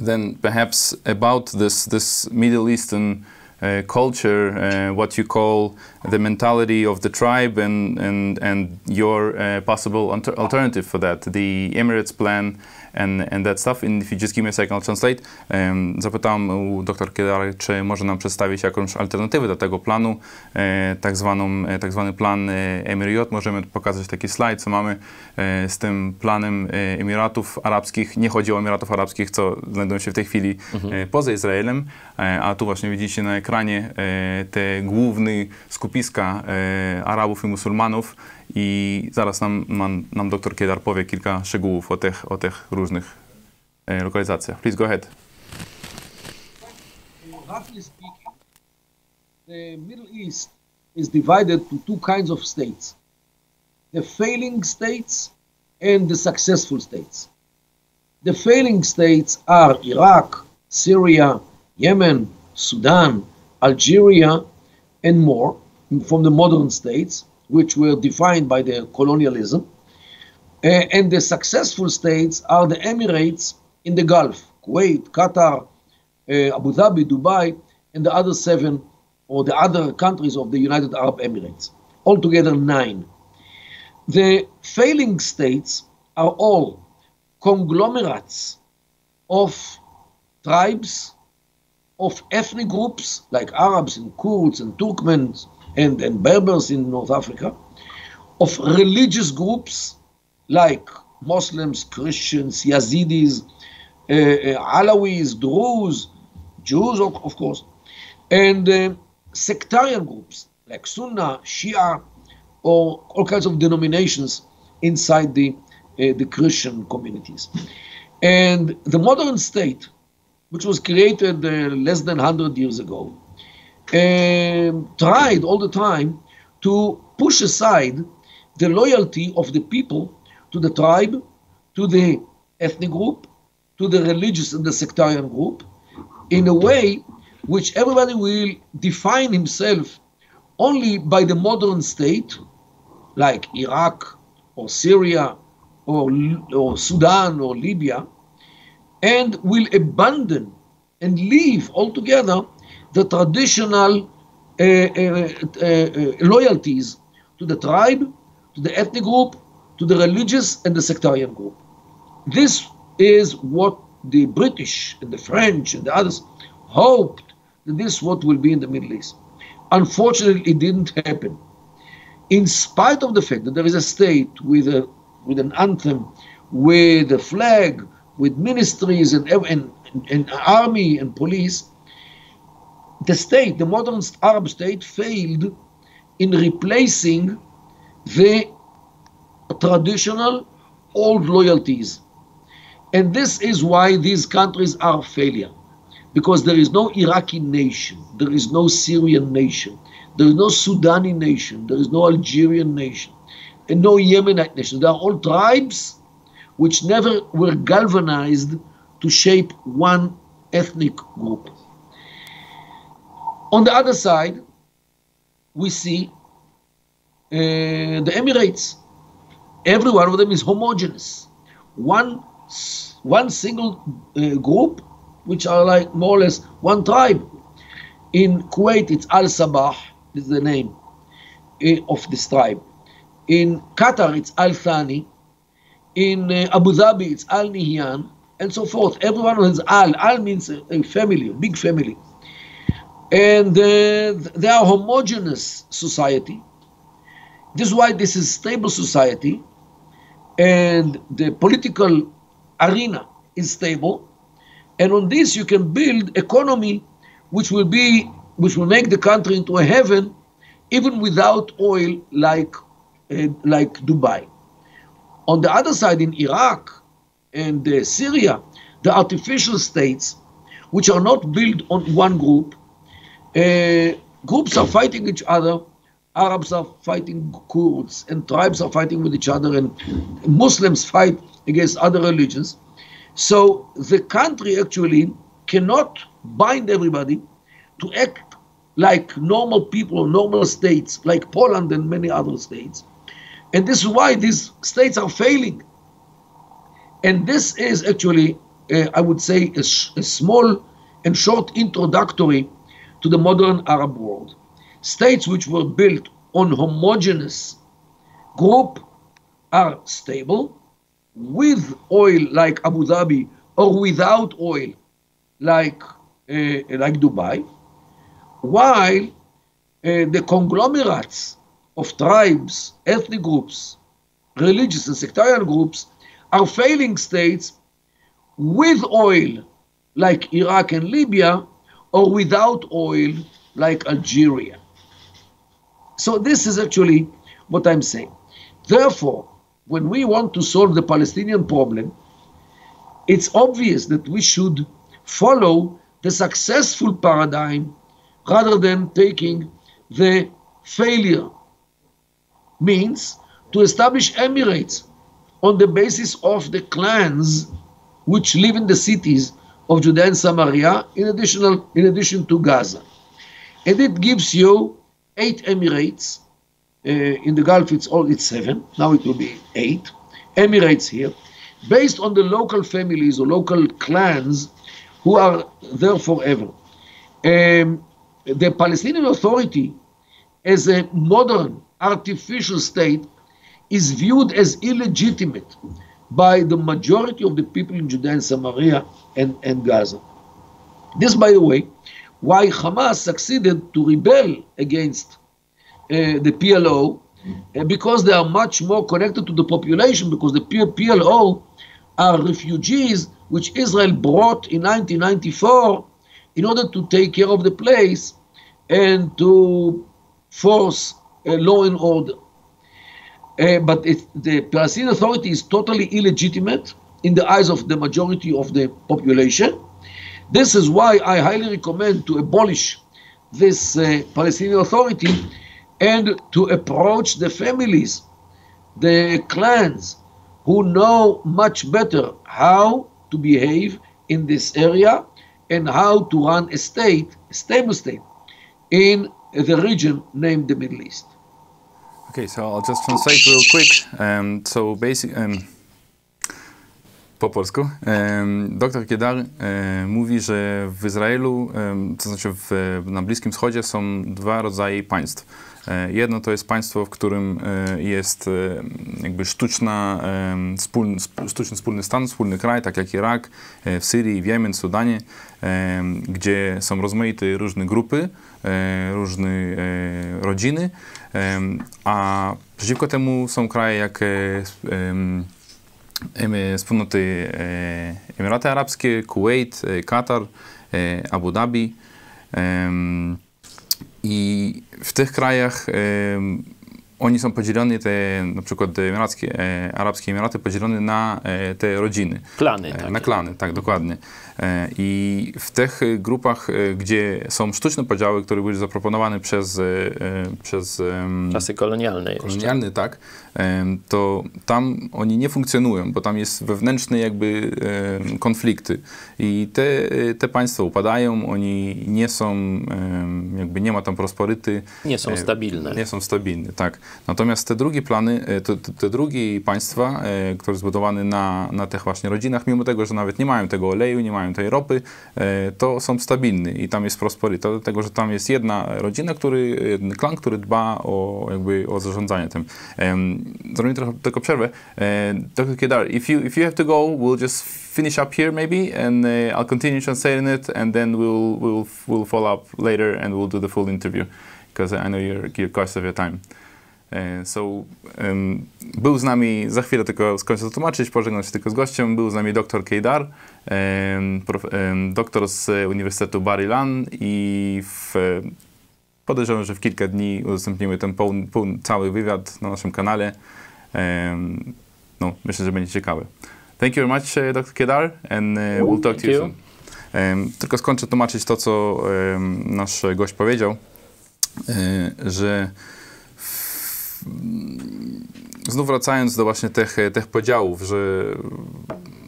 then perhaps about this this Middle Eastern uh, culture, uh, what you call the mentality of the tribe, and and and your uh, possible alter- alternative for that, the Emirates plan, and and that stuff. And if you just give me a second, I'll translate. Um, zapytałem u dr Kedary, czy może nam przedstawić jakąś alternatywę do tego planu, e, tak, zwaną, e, tak zwany plan e, Emiriot. Możemy pokazać taki slajd, co mamy e, z tym planem e, Emiratów Arabskich. Nie chodzi o Emiratów Arabskich, co znajdują się w tej chwili e, poza Izraelem, e, a tu właśnie widzicie na ekranie te główne skupiska Arabów i musulmanów i zaraz nam, nam, nam dr Kiedar powie kilka szczegółów o tych, o tych różnych e, lokalizacjach. Please go ahead. roughly speaking, the Middle East is divided to two kinds of states the failing states and the successful states. The failing states are Iraq, Syria, Yemen, Sudan, Algeria, and more from the modern states, which were defined by the colonialism. Uh, and the successful states are the Emirates in the Gulf Kuwait, Qatar, uh, Abu Dhabi, Dubai, and the other seven or the other countries of the United Arab Emirates. Altogether, nine. The failing states are all conglomerates of tribes, of ethnic groups like Arabs and Kurds and Turkmens and, and Berbers in North Africa, of religious groups like Muslims, Christians, Yazidis, uh, uh, Alawis, Druze, Jews, of, of course, and uh, sectarian groups like Sunnah, Shia, or all kinds of denominations inside the, uh, the Christian communities. And the modern state, which was created uh, less than 100 years ago, um, tried all the time to push aside the loyalty of the people to the tribe, to the ethnic group, to the religious and the sectarian group, in a way which everybody will define himself only by the modern state, like Iraq or Syria or, or Sudan or Libya, and will abandon and leave altogether the traditional uh, uh, uh, loyalties to the tribe, to the ethnic group, to the religious and the sectarian group. This is what the British and the French and the others hoped that this is what will be in the Middle East. Unfortunately, it didn't happen. In spite of the fact that there is a state with a with an anthem, with a flag, with ministries and, and, and army and police, the state, the modern Arab state, failed in replacing the traditional old loyalties. And this is why these countries are failure. Because there is no Iraqi nation, there is no Syrian nation, there is no Sudani nation, there is no Algerian nation, and no Yemenite nation. They are all tribes which never were galvanized to shape one ethnic group. On the other side, we see uh, the Emirates. Every one of them is homogeneous. One, one single uh, group, which are like more or less one tribe. In Kuwait, it's Al Sabah, is the name uh, of this tribe. In Qatar, it's Al Thani. In uh, Abu Dhabi, it's Al Nihyan, and so forth. Everyone has Al. Al means a, a family, a big family. And uh, they are homogeneous society. This is why this is stable society, and the political arena is stable. And on this, you can build economy, which will be, which will make the country into a heaven, even without oil, like uh, like Dubai. On the other side, in Iraq and uh, Syria, the artificial states, which are not built on one group, uh, groups are fighting each other. Arabs are fighting Kurds, and tribes are fighting with each other, and Muslims fight against other religions. So the country actually cannot bind everybody to act like normal people or normal states, like Poland and many other states. And this is why these states are failing. And this is actually, uh, I would say, a, a, small and short introductory to the modern Arab world. States which were built on homogeneous group are stable, with oil like Abu Dhabi or without oil like, uh, like Dubai, while uh, the conglomerates of tribes, ethnic groups, religious and sectarian groups are failing states with oil like Iraq and Libya or without oil like Algeria. So this is actually what I'm saying. Therefore, when we want to solve the Palestinian problem, it's obvious that we should follow the successful paradigm rather than taking the failure means to establish emirates on the basis of the clans which live in the cities of Judea and Samaria in additional in addition to Gaza. And it gives you eight emirates. Uh, in the Gulf it's all it's seven. Now it will be eight emirates here, based on the local families or local clans who are there forever. Um, the Palestinian Authority, as a modern artificial state, is viewed as illegitimate by the majority of the people in Judea and Samaria and, and Gaza. This, by the way, why Hamas succeeded to rebel against uh, the PLO, uh, because they are much more connected to the population, because the PLO are refugees which Israel brought in 1994 in order to take care of the place and to force uh, law and order. Uh, but the Palestinian Authority is totally illegitimate in the eyes of the majority of the population. This is why I highly recommend to abolish this uh, Palestinian Authority and to approach the families, the clans, who know much better how to behave in this area and how to run a state, a stable state, in the region named the Middle East. Okay, so I'll just translate real quick. Um, so basic, um, po polsku. Dr Kiedar mówi, że w Izraelu, to znaczy w, na Bliskim Wschodzie są dwa rodzaje państw. E, Jedno to jest państwo, w którym e, jest e, jakby sztuczna, sztuczny wspólny stan, wspólny kraj, tak jak Irak, w Syrii, w Jemen, Sudanie, gdzie są rozmaite różne grupy, różne rodziny, a przeciwko temu są kraje jak wspólnoty e, Emiraty Arabskie, Kuwait, e, Katar, e, Abu Dhabi. I w tych krajach oni są podzieleni, te na przykład Emirackie, e, Arabskie Emiraty podzielone na e, te rodziny. Klany E, takie. Na klany, tak, dokładnie. E, I w tych grupach, e, gdzie są sztuczne podziały, które były zaproponowane przez, e, przez Czasy kolonialne jeszcze. kolonialny, tak, to tam oni nie funkcjonują, bo tam jest wewnętrzne jakby konflikty i te, te państwa upadają, oni nie są, jakby nie ma tam prosperyty. Nie są stabilne. Nie są stabilne, tak. Natomiast te drugie plany, te, te, drugie państwa, które zbudowane na, na tych właśnie rodzinach, mimo tego, że nawet nie mają tego oleju, nie mają tej ropy, e, to są stabilne i tam jest prosperyta, dlatego, że tam jest jedna rodzina, który, jeden klan, który dba o jakby o zarządzanie tym. Zrobimy trochę tylko przerwę. E, Dr. Kedar, if you, if you have to go, we'll just finish up here maybe, and uh, I'll continue translating it, and then we'll, we'll, we'll follow up later and we'll do the full interview, because I know you're, you're cautious of your time. E, So, em, był z nami, za chwilę tylko skończę to tłumaczyć, pożegnam się tylko z gościem, był z nami dr Kejdar, doktor z Uniwersytetu Bar Ilan i w, podejrzewam, że w kilka dni udostępnimy ten cały wywiad na naszym kanale. No, myślę, że będzie ciekawy. Thank you very much, e, Dr. Kedar, and uh, we'll talk to you soon. Tylko skończę tłumaczyć to, co nasz gość powiedział, e, że w, znów wracając do właśnie tych, tych podziałów, że e,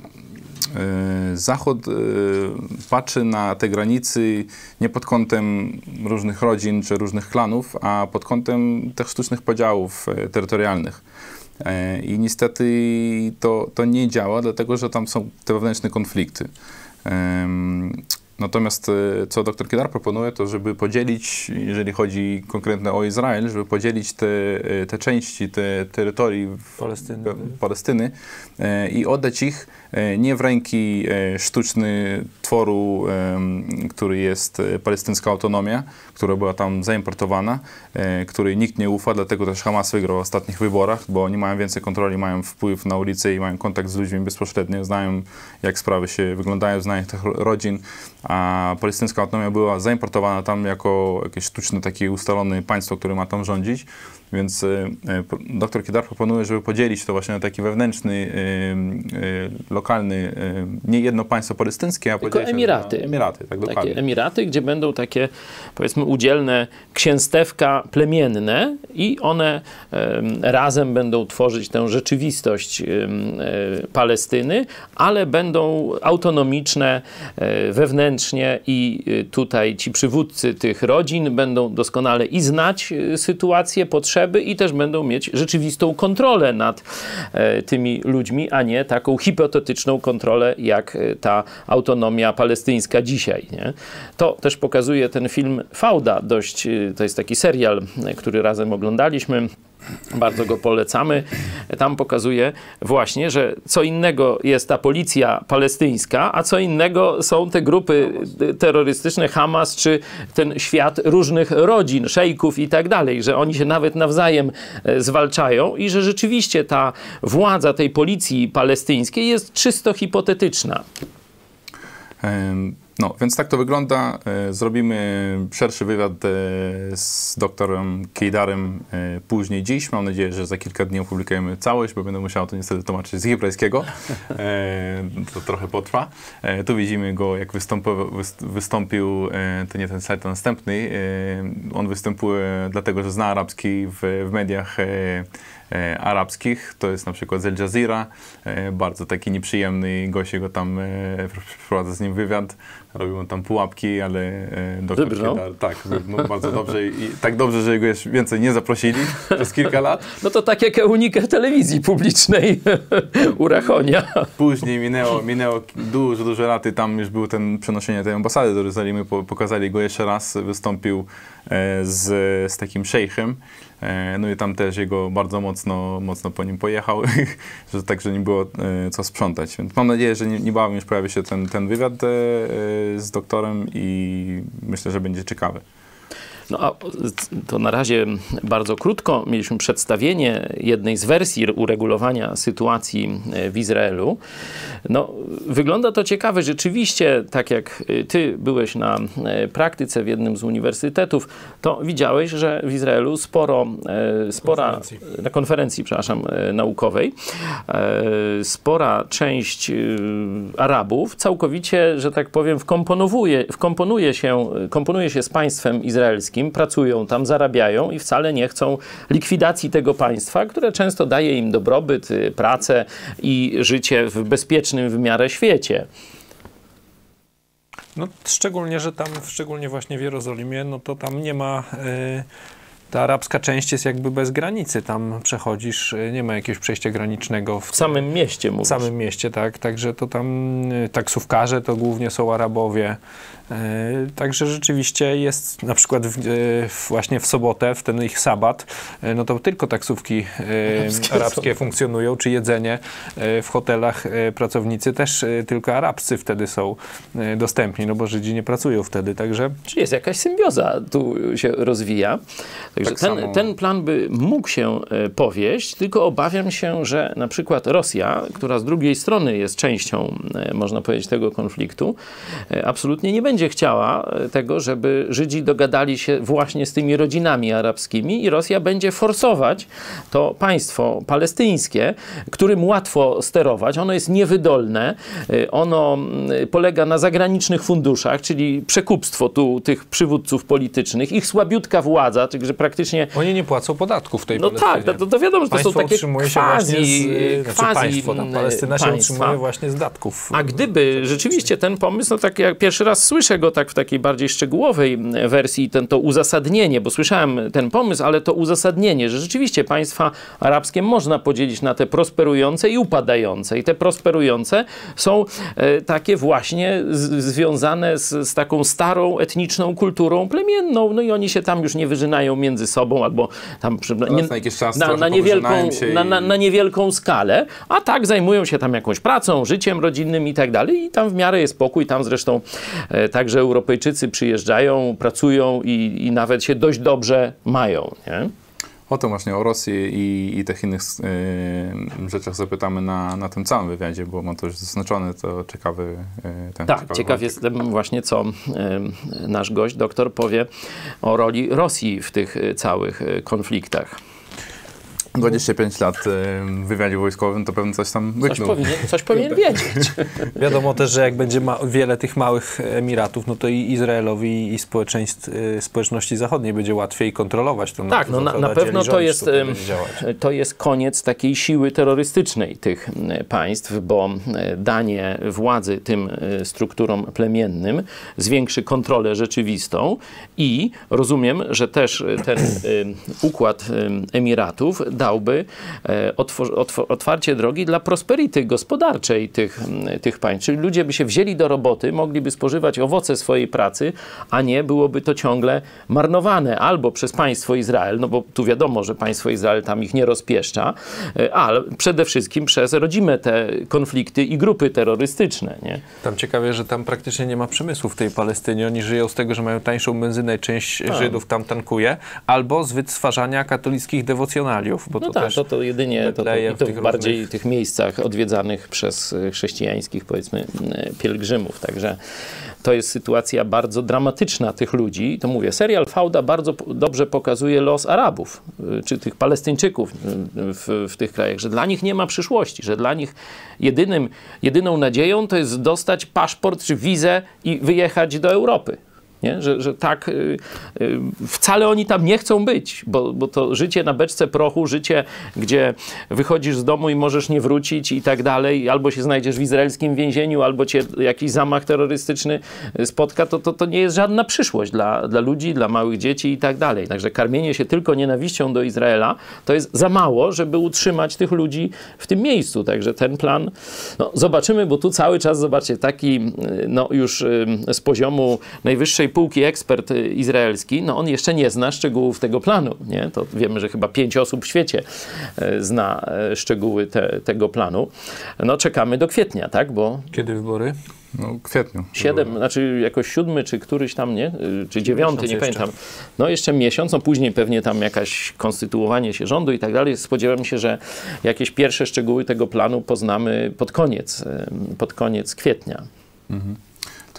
Zachód e, patrzy na te granice nie pod kątem różnych rodzin czy różnych klanów, a pod kątem tych sztucznych podziałów e, terytorialnych. E, I niestety to, to nie działa, dlatego że tam są te wewnętrzne konflikty. Natomiast e, co dr Kidar proponuje, to żeby podzielić, jeżeli chodzi konkretnie o Izrael, żeby podzielić te, e, te części, te terytorii w- Palestyny. Palestyny e, i oddać ich e, nie w ręki e, sztuczny tworu, który jest e, palestyńska autonomia, która była tam zaimportowana, e, której nikt nie ufa, dlatego też Hamas wygrał w ostatnich wyborach, bo oni mają więcej kontroli, mają wpływ na ulicę i mają kontakt z ludźmi bezpośrednio, znają jak sprawy się wyglądają, znają tych ro- rodzin, a palestyńska autonomia była zaimportowana tam jako jakieś sztuczne takie ustalone państwo, które ma tam rządzić, więc e, pro- dr Kidar proponuje, żeby podzielić to właśnie na taki wewnętrzny, e, lokalny, nie jedno państwo palestyńskie, a Tylko Emiraty. Emiraty, tak dokładnie. Takie Emiraty, gdzie będą takie, powiedzmy, udzielne księstewka plemienne i one em, razem będą tworzyć tę rzeczywistość e, Palestyny, ale będą autonomiczne e, wewnętrznie i e, tutaj ci przywódcy tych rodzin będą doskonale i znać sytuację, potrzeby i też będą mieć rzeczywistą kontrolę nad e, tymi ludźmi, a nie taką hipotetyczną kontrolę, jak e, ta autonomia palestyńska dzisiaj. Nie? To też pokazuje ten film Fauda, dość, e, to jest taki serial, który razem oglądaliśmy. Bardzo go polecamy. Tam pokazuje właśnie, że co innego jest ta policja palestyńska, a co innego są te grupy terrorystyczne, Hamas, czy ten świat różnych rodzin, szejków i tak dalej, że oni się nawet nawzajem e, zwalczają i że rzeczywiście ta władza tej policji palestyńskiej jest czysto hipotetyczna. Em, No, więc tak to wygląda. E, Zrobimy szerszy wywiad e, z doktorem Kejdarem e, później dziś. Mam nadzieję, że za kilka dni opublikujemy całość, bo będę musiał to niestety tłumaczyć z hebrajskiego. To trochę potrwa. Tu widzimy go, jak wystąpił, to nie ten slajd, następny. On występuje dlatego, że zna arabski w, w mediach arabskich. To jest na przykład z Al Jazeera. Bardzo taki nieprzyjemny gość go tam przeprowadza z nim wywiad. Robił on tam pułapki, ale e, doktor Wybrnął? Tak, wybrnął bardzo dobrze i tak dobrze, że go już więcej nie zaprosili przez kilka lat. No to tak jak unikę telewizji publicznej u Rachonia. Później minęło, minęło dużo, dużo lat i tam już był ten przenoszenie tej ambasady do Jerozolimy. Po, pokazali go jeszcze raz, wystąpił e, z, z takim szejchem. E, no i tam też jego bardzo mocno, mocno po nim pojechał, że także nie było e, co sprzątać. Więc mam nadzieję, że nie- niebawem już pojawi się ten, ten wywiad e, z doktorem i myślę, że będzie ciekawy. No a to na razie bardzo krótko mieliśmy przedstawienie jednej z wersji uregulowania sytuacji e, w Izraelu. No, wygląda to ciekawe. Rzeczywiście, tak jak y, ty byłeś na e, praktyce w jednym z uniwersytetów, to widziałeś, że w Izraelu sporo, e, spora, Konferencji. na konferencji, przepraszam, e, naukowej, e, spora część Arabów całkowicie, że tak powiem, wkomponowuje, wkomponuje się, komponuje się z państwem izraelskim, pracują tam, zarabiają i wcale nie chcą likwidacji tego państwa, które często daje im dobrobyt, y, pracę i życie w bezpiecznym w miarę świecie. No, szczególnie, że tam, szczególnie właśnie w Jerozolimie, no to tam nie ma. y, ta arabska część jest jakby bez granicy. Tam przechodzisz, y, nie ma jakiegoś przejścia granicznego w, W samym mieście w mówisz. samym mieście, tak. Także to tam y, taksówkarze to głównie są Arabowie. Y, Także rzeczywiście jest na przykład w, y, właśnie w sobotę, w ten ich sabat, y, no to tylko taksówki Arabskie arabskie, funkcjonują, czy jedzenie w hotelach pracownicy też tylko arabscy wtedy są dostępni, no bo Żydzi nie pracują wtedy, także Czyli jest jakaś symbioza tu się rozwija. Także Tak ten, samo- ten plan by mógł się e, powieść, tylko obawiam się, że na przykład Rosja, która z drugiej strony jest częścią, e, można powiedzieć, tego konfliktu, e, absolutnie nie będzie chciała e, tego, żeby Żydzi dogadali się właśnie z tymi rodzinami arabskimi i Rosja będzie forsować to państwo palestyńskie, którym łatwo sterować. Ono jest niewydolne, e, ono mm, polega na zagranicznych funduszach, czyli przekupstwo tu tych przywódców politycznych, ich słabiutka władza, także praktycznie Oni nie płacą podatków w tej no Palestynie. tak, to, to wiadomo, że to Państwo są takie utrzymuje się quasi, właśnie z, znaczy quasi państwo, tam, Palestyna się państwa. utrzymuje właśnie z datków. A gdyby rzeczywiście ten pomysł, no tak jak pierwszy raz słyszę go tak w takiej bardziej szczegółowej wersji, ten, to uzasadnienie, bo słyszałem ten pomysł, ale to uzasadnienie, że rzeczywiście państwa arabskie można podzielić na te prosperujące i upadające. I te prosperujące są e, takie właśnie z, związane z, z taką starą etniczną kulturą plemienną, no i oni się tam już nie wyżynają między sobą albo tam przy, nie, na na, na, niewielką, i- na, na niewielką skalę, a tak zajmują się tam jakąś pracą, życiem rodzinnym i tak dalej i tam w miarę jest spokój, tam zresztą e, także Europejczycy przyjeżdżają, pracują i, i nawet się dość dobrze mają, nie? O tym właśnie, o Rosji i, i tych innych e, rzeczach zapytamy na, na tym całym wywiadzie, bo mam to już zaznaczone, to ciekawy e, ten Tak, ciekawy ciekaw wątek. jestem właśnie, co e, nasz gość, doktor, powie o roli Rosji w tych e, całych e, konfliktach. 25 lat e, w wywiadzie wojskowym, to pewnie coś tam Coś wyknął. powinien, coś powinien wiedzieć. Wiadomo też, że jak będzie ma wiele tych małych Emiratów, no to i Izraelowi i społeczeństw, y, społeczności zachodniej będzie łatwiej kontrolować to. Tak, no na, na pewno to jest, em, to jest koniec takiej siły terrorystycznej tych państw, bo danie władzy tym strukturom plemiennym zwiększy kontrolę rzeczywistą i rozumiem, że też ten układ em, Emiratów dałby e, otwarcie drogi dla prosperity gospodarczej tych, tych państw. Czyli ludzie by się wzięli do roboty, mogliby spożywać owoce swojej pracy, a nie byłoby to ciągle marnowane albo przez państwo Izrael, no bo tu wiadomo, że państwo Izrael tam ich nie rozpieszcza, e, ale przede wszystkim przez rodzime te konflikty i grupy terrorystyczne, nie? Tam ciekawie, że tam praktycznie nie ma przemysłu w tej Palestynie. Oni żyją z tego, że mają tańszą benzynę i część Tak. Żydów tam tankuje, albo z wytwarzania katolickich dewocjonaliów, bo No to tak, też to, to jedynie to, to, i to w tych bardziej różnych- tych miejscach odwiedzanych przez e, chrześcijańskich, powiedzmy, e, pielgrzymów. Także to jest sytuacja bardzo dramatyczna tych ludzi. To mówię, serial Fauda bardzo dobrze pokazuje los Arabów, e, czy tych Palestyńczyków w, w tych krajach, że dla nich nie ma przyszłości, że dla nich jedynym, jedyną nadzieją to jest dostać paszport czy wizę i wyjechać do Europy. Nie? Że, że tak y, y, wcale oni tam nie chcą być, bo, bo to życie na beczce prochu, życie, gdzie wychodzisz z domu i możesz nie wrócić i tak dalej, albo się znajdziesz w izraelskim więzieniu, albo cię jakiś zamach terrorystyczny spotka, to, to, to nie jest żadna przyszłość dla, dla ludzi, dla małych dzieci i tak dalej. Także karmienie się tylko nienawiścią do Izraela to jest za mało, żeby utrzymać tych ludzi w tym miejscu. Także ten plan, no zobaczymy, bo tu cały czas, zobaczcie, taki y, no już y, z poziomu najwyższej półki ekspert y, izraelski, no on jeszcze nie zna szczegółów tego planu, nie? To wiemy, że chyba pięć osób w świecie y, zna y, szczegóły te, tego planu. No czekamy do kwietnia, tak? Bo Kiedy wybory? No, kwietniu. Siedem, znaczy jakoś siódmy, czy któryś tam, nie? Y, Czy dziewiąty, nie Miesiąc jeszcze. pamiętam. No jeszcze miesiąc, no później pewnie tam jakaś konstytuowanie się rządu i tak dalej. Spodziewam się, że jakieś pierwsze szczegóły tego planu poznamy pod koniec, pod koniec kwietnia. Tu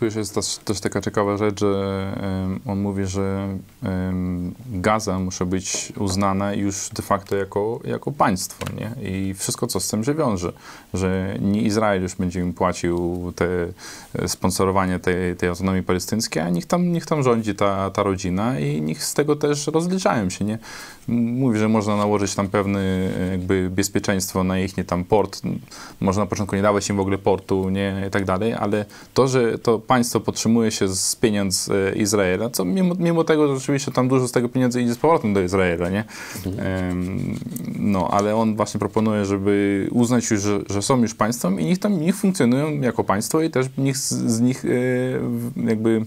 już jest też, też taka ciekawa rzecz, że em, on mówi, że em, Gaza musi być uznana już de facto jako, jako państwo, nie? I wszystko, co z tym się wiąże, że nie Izrael już będzie im płacił te e, sponsorowanie tej, tej autonomii palestyńskiej, a niech tam, niech tam rządzi ta, ta rodzina i niech z tego też rozliczają się, nie? Mówi, że można nałożyć tam pewne e, jakby bezpieczeństwo na ich nie tam port. Może na początku nie dawać im w ogóle portu, nie, i tak dalej, ale to, że to państwo podtrzymuje się z pieniędzy e, Izraela, co mimo, mimo tego, że oczywiście tam dużo z tego pieniędzy idzie z powrotem do Izraela, nie? Em, no, ale on właśnie proponuje, żeby uznać już, że, że są już państwem i niech tam, niech funkcjonują jako państwo i też niech z, z nich e, jakby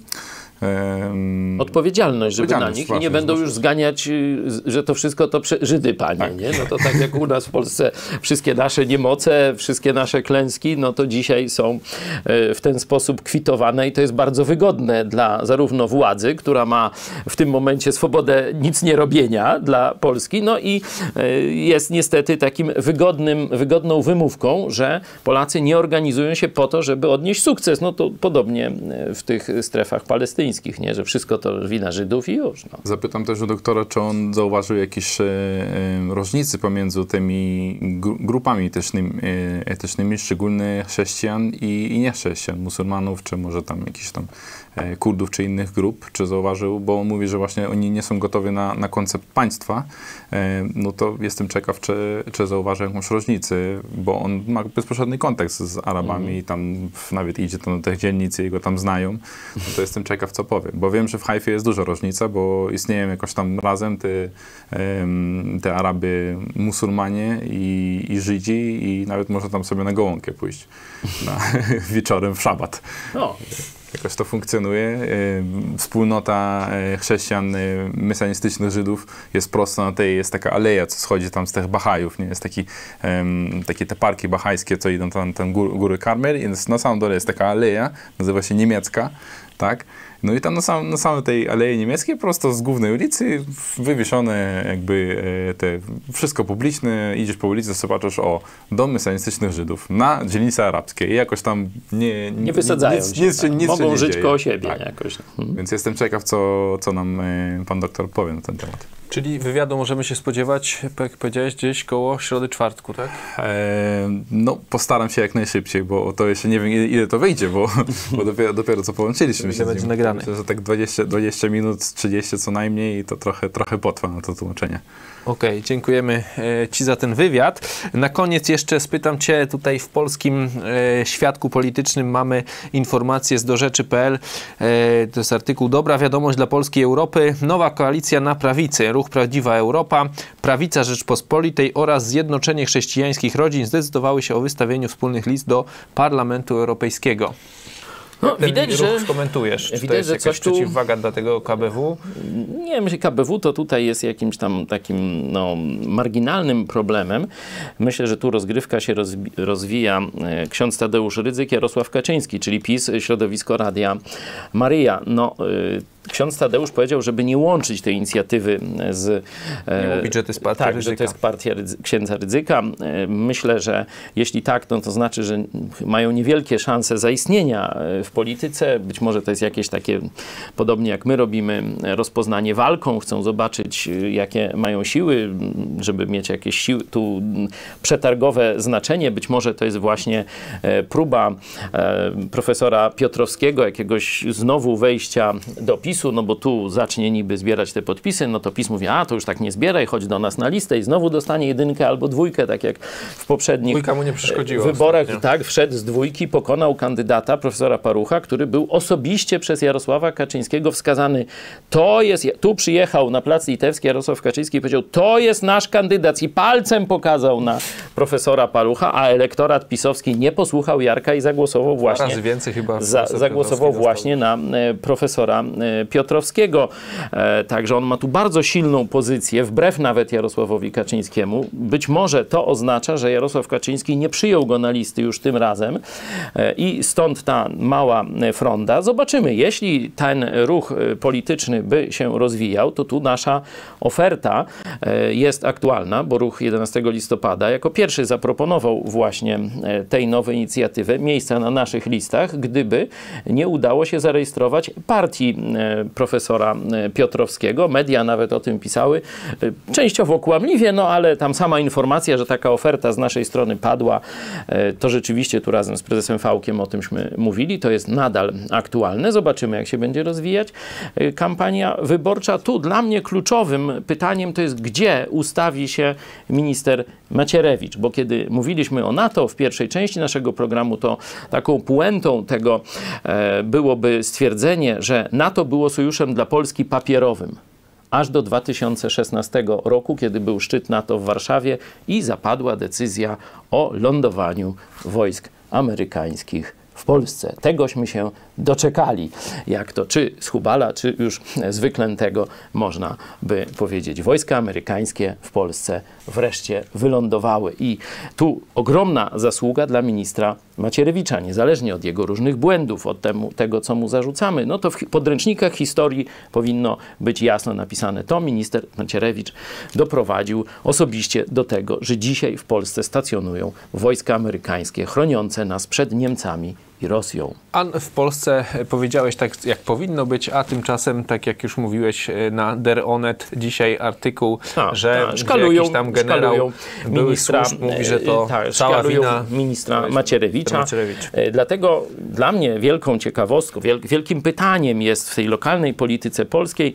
Odpowiedzialność, żeby na nich i nie będą już zganiać, y, że to wszystko to Żydy, panie, nie? No to tak jak u nas w Polsce wszystkie nasze niemoce, wszystkie nasze klęski, no to dzisiaj są e, w ten sposób kwitowane i to jest bardzo wygodne dla zarówno władzy, która ma w tym momencie swobodę nic nie robienia dla Polski, no i e, jest niestety takim wygodnym, wygodną wymówką, że Polacy nie organizują się po to, żeby odnieść sukces. No to podobnie e, w tych strefach palestyńskich. Nie? że wszystko to wina Żydów i już. No. Zapytam też u doktora, czy on zauważył jakieś e, e, różnice pomiędzy tymi gru, grupami etycznymi, e, etycznymi, szczególnie chrześcijan i, i niechrześcijan, muzułmanów, czy może tam jakichś tam Kurdów, czy innych grup, czy zauważył, bo on mówi, że właśnie oni nie są gotowi na, na koncept państwa, e, no to jestem ciekaw, czy, czy zauważył jakąś różnicę, bo on ma bezpośredni kontakt z Arabami i tam w- nawet idzie tam do tych dzielnic i jego tam znają, no to jestem ciekaw, co powie. Bo wiem, że w Haifie jest duża różnica, bo istnieją jakoś tam razem te, te Araby musulmanie i, i Żydzi i nawet można tam sobie na gołąkę pójść na, wieczorem w szabat. No, Jakoś to funkcjonuje. Em, Wspólnota e, chrześcijan, e, mesjanistycznych Żydów jest prosto na tej, jest taka aleja, co schodzi tam z tych Bahajów, nie? Jest taki, em, takie te parki bahajskie, co idą tam, tam góry, góry Karmel i na samym dole jest taka aleja, nazywa się niemiecka, tak? No i tam na, sam, na samej tej alei niemieckiej, prosto z głównej ulicy, wywieszone jakby e, te, wszystko publiczne, idziesz po ulicy, zobaczysz, o, dom mesjanistycznych Żydów na dzielnicy arabskiej i jakoś tam nie... nie wysadzają nic, się. nic, tak. nic Mogą nie żyć dzieje. koło siebie Tak. jakoś. Mhm. Więc jestem ciekaw, co, co nam e, pan doktor powie na ten temat. Czyli wywiadu możemy się spodziewać, jak powiedziałeś, gdzieś koło środy czwartku, tak? E, no, postaram się jak najszybciej, bo to jeszcze nie wiem, ile, ile to wyjdzie, bo, bo dopiero, dopiero co połączyliśmy Ile się będzie nagrane? Myślę, że tak 20, 20 minut, 30 co najmniej i to trochę, trochę potrwa na to tłumaczenie. Okej, dziękujemy e, Ci za ten wywiad. Na koniec jeszcze spytam Cię, tutaj w polskim e, świadku politycznym mamy informację z dorzeczy.pl. E, to jest artykuł Dobra wiadomość dla Polskiej Europy. Nowa koalicja na prawicy, ruch Prawdziwa Europa, Prawica Rzeczpospolitej oraz Zjednoczenie Chrześcijańskich Rodzin zdecydowały się o wystawieniu wspólnych list do Parlamentu Europejskiego. No, ten widać, ruch że skomentujesz? Czy to widać, jest że jakaś coś tu- przeciwwaga dla tego KBW? Nie, myślę, KBW to tutaj jest jakimś tam takim no, marginalnym problemem. Myślę, że tu rozgrywka się rozwija. e, Ksiądz Tadeusz Rydzyk, Jarosław Kaczyński, czyli PiS, środowisko Radia Maryja. No, e, ksiądz Tadeusz powiedział, żeby nie łączyć tej inicjatywy z... e, Nie mówić, że to jest partia Tak, że to jest partia Rydzy- księdza Rydzyka. E, Myślę, że jeśli tak, no to znaczy, że mają niewielkie szanse zaistnienia e, w polityce. Być może to jest jakieś takie, podobnie jak my robimy, rozpoznanie walką. Chcą zobaczyć, jakie mają siły, żeby mieć jakieś siły, tu przetargowe znaczenie. Być może to jest właśnie próba profesora Piotrowskiego, jakiegoś znowu wejścia do PiSu, no bo tu zacznie niby zbierać te podpisy, no to PiS mówi, a to już tak nie zbieraj, chodź do nas na listę i znowu dostanie jedynkę albo dwójkę, tak jak w poprzednich Dwójka mu nie przeszkodziła wyborach. ostatnio. Tak, wszedł z dwójki, pokonał kandydata, profesora Parucha, który był osobiście przez Jarosława Kaczyńskiego wskazany. To jest, tu przyjechał na plac Litewski Jarosław Kaczyński i powiedział, to jest nasz kandydat i palcem pokazał na profesora Parucha, a elektorat pisowski nie posłuchał Jarka i zagłosował właśnie więcej chyba za, zagłosował właśnie na e, profesora e, Piotrowskiego. E, także on ma tu bardzo silną pozycję, wbrew nawet Jarosławowi Kaczyńskiemu. Być może to oznacza, że Jarosław Kaczyński nie przyjął go na listy już tym razem e, i stąd ta mała fronda. Zobaczymy, jeśli ten ruch e, polityczny by się rozwijał, to tu nasza oferta jest aktualna, bo ruch 11 listopada jako pierwszy zaproponował właśnie tej nowej inicjatywy miejsca na naszych listach, gdyby nie udało się zarejestrować partii profesora e, Piotrowskiego. Media nawet o tym pisały, e, częściowo kłamliwie, no ale tam sama informacja, że taka oferta z naszej strony padła, e, to rzeczywiście tu razem z prezesem Fałkiem o tymśmy mówili, to jest nadal aktualne. Zobaczymy, jak się będzie rozwijać kampania wyborcza. Tu dla mnie kluczowym pytaniem to jest, gdzie ustawi się minister Macierewicz, bo kiedy mówiliśmy o NATO w pierwszej części naszego programu, to taką puentą tego byłoby stwierdzenie, że NATO było sojuszem dla Polski papierowym aż do 2016 roku, kiedy był szczyt NATO w Warszawie i zapadła decyzja o lądowaniu wojsk amerykańskich w Polsce. Tegośmy się doczekali. Jak to, czy z Hubala, czy już z można by powiedzieć. Wojska amerykańskie w Polsce wreszcie wylądowały. I tu ogromna zasługa dla ministra Macierewicza, niezależnie od jego różnych błędów, od temu, tego, co mu zarzucamy. No to w podręcznikach historii powinno być jasno napisane. To minister Macierewicz doprowadził osobiście do tego, że dzisiaj w Polsce stacjonują wojska amerykańskie chroniące nas przed Niemcami i Rosją. A w Polsce e, powiedziałeś tak, jak powinno być, a tymczasem, tak jak już mówiłeś e, na Der Onet, dzisiaj artykuł, A, że tak, szkalują, jakiś tam generał ministra, służb mówi, że to e, tak, cała szkalują wina ministra Macierewicza. Macierewicz. Dlatego dla mnie wielką ciekawostką, wiel, wielkim pytaniem jest w tej lokalnej polityce polskiej,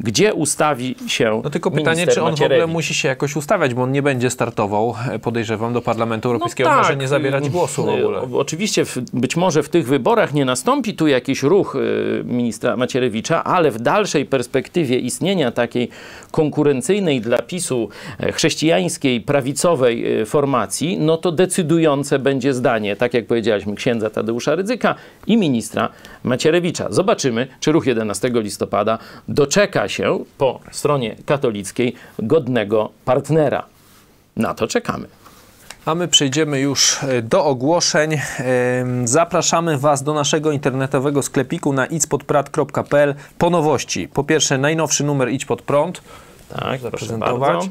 gdzie ustawi się No tylko pytanie, czy on w ogóle Macierewicz. musi się jakoś ustawiać, bo on nie będzie startował, podejrzewam, do Parlamentu Europejskiego, może nie zabierać głosu w Y, ogóle. Oczywiście w, być może w tych wyborach nie nastąpi tu jakiś ruch y, ministra Macierewicza, ale w dalszej perspektywie istnienia takiej konkurencyjnej dla PiSu e, chrześcijańskiej, prawicowej e, formacji, no to decydujące będzie zdanie, tak jak powiedzieliśmy, księdza Tadeusza Rydzyka i ministra Macierewicza. Zobaczymy, czy ruch 11 listopada doczeka się po stronie katolickiej godnego partnera. Na to czekamy. A my przejdziemy już e, do ogłoszeń. Zapraszamy Was do naszego internetowego sklepiku na idźpodprat.pl po nowości. Po pierwsze, najnowszy numer Idź Pod Prąd. Tak, proszę prezentować. bardzo.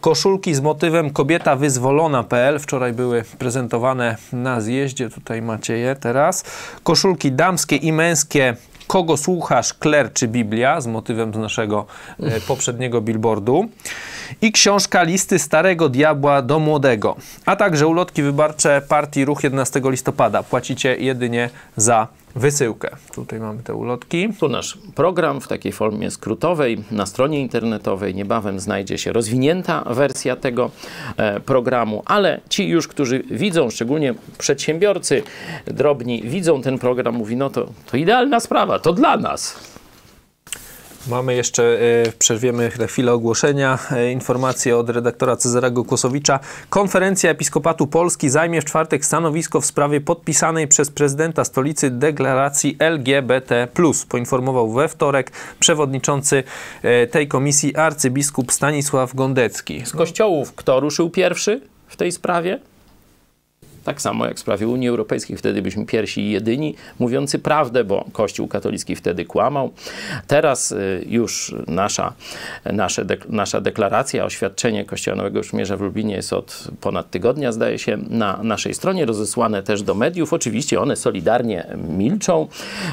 Koszulki z motywem kobieta wyzwolona.pl. Wczoraj były prezentowane na zjeździe. Tutaj macie je teraz. Koszulki damskie i męskie. Kogo słuchasz, Kler czy Biblia? Z motywem z naszego e, poprzedniego billboardu. I książka Listy Starego Diabła do Młodego. A także ulotki wyborcze partii Ruch 11 listopada. Płacicie jedynie za wysyłkę. Tutaj mamy te ulotki. Tu nasz program w takiej formie skrótowej na stronie internetowej. Niebawem znajdzie się rozwinięta wersja tego e, programu, ale ci już, którzy widzą, szczególnie przedsiębiorcy drobni, widzą ten program, mówi, no to, to idealna sprawa, to dla nas. Mamy jeszcze, e, przerwiemy na chwilę ogłoszenia, e, informacje od redaktora Cezarego Kłosowicza. Konferencja Episkopatu Polski zajmie w czwartek stanowisko w sprawie podpisanej przez prezydenta stolicy deklaracji LGBT+. Poinformował we wtorek przewodniczący e, tej komisji arcybiskup Stanisław Gondecki. Z kościołów kto ruszył pierwszy w tej sprawie? Tak samo jak w sprawie Unii Europejskiej, wtedy byliśmy pierwsi i jedyni mówiący prawdę, bo Kościół katolicki wtedy kłamał. Teraz y, już nasza, nasze dek, nasza deklaracja, oświadczenie Kościoła Nowego Przymierza w Lublinie jest od ponad tygodnia, zdaje się, na naszej stronie, rozesłane też do mediów. Oczywiście one solidarnie milczą,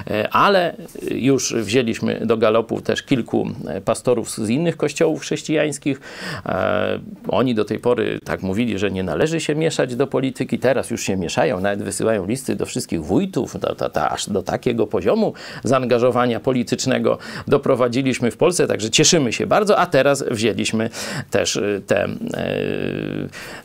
e, ale już wzięliśmy do galopu też kilku e, pastorów z innych kościołów chrześcijańskich. Oni do tej pory tak mówili, że nie należy się mieszać do polityki. Teraz już się mieszają, nawet wysyłają listy do wszystkich wójtów, do, do, do, aż do takiego poziomu zaangażowania politycznego doprowadziliśmy w Polsce, także cieszymy się bardzo, a teraz wzięliśmy też y, te, e,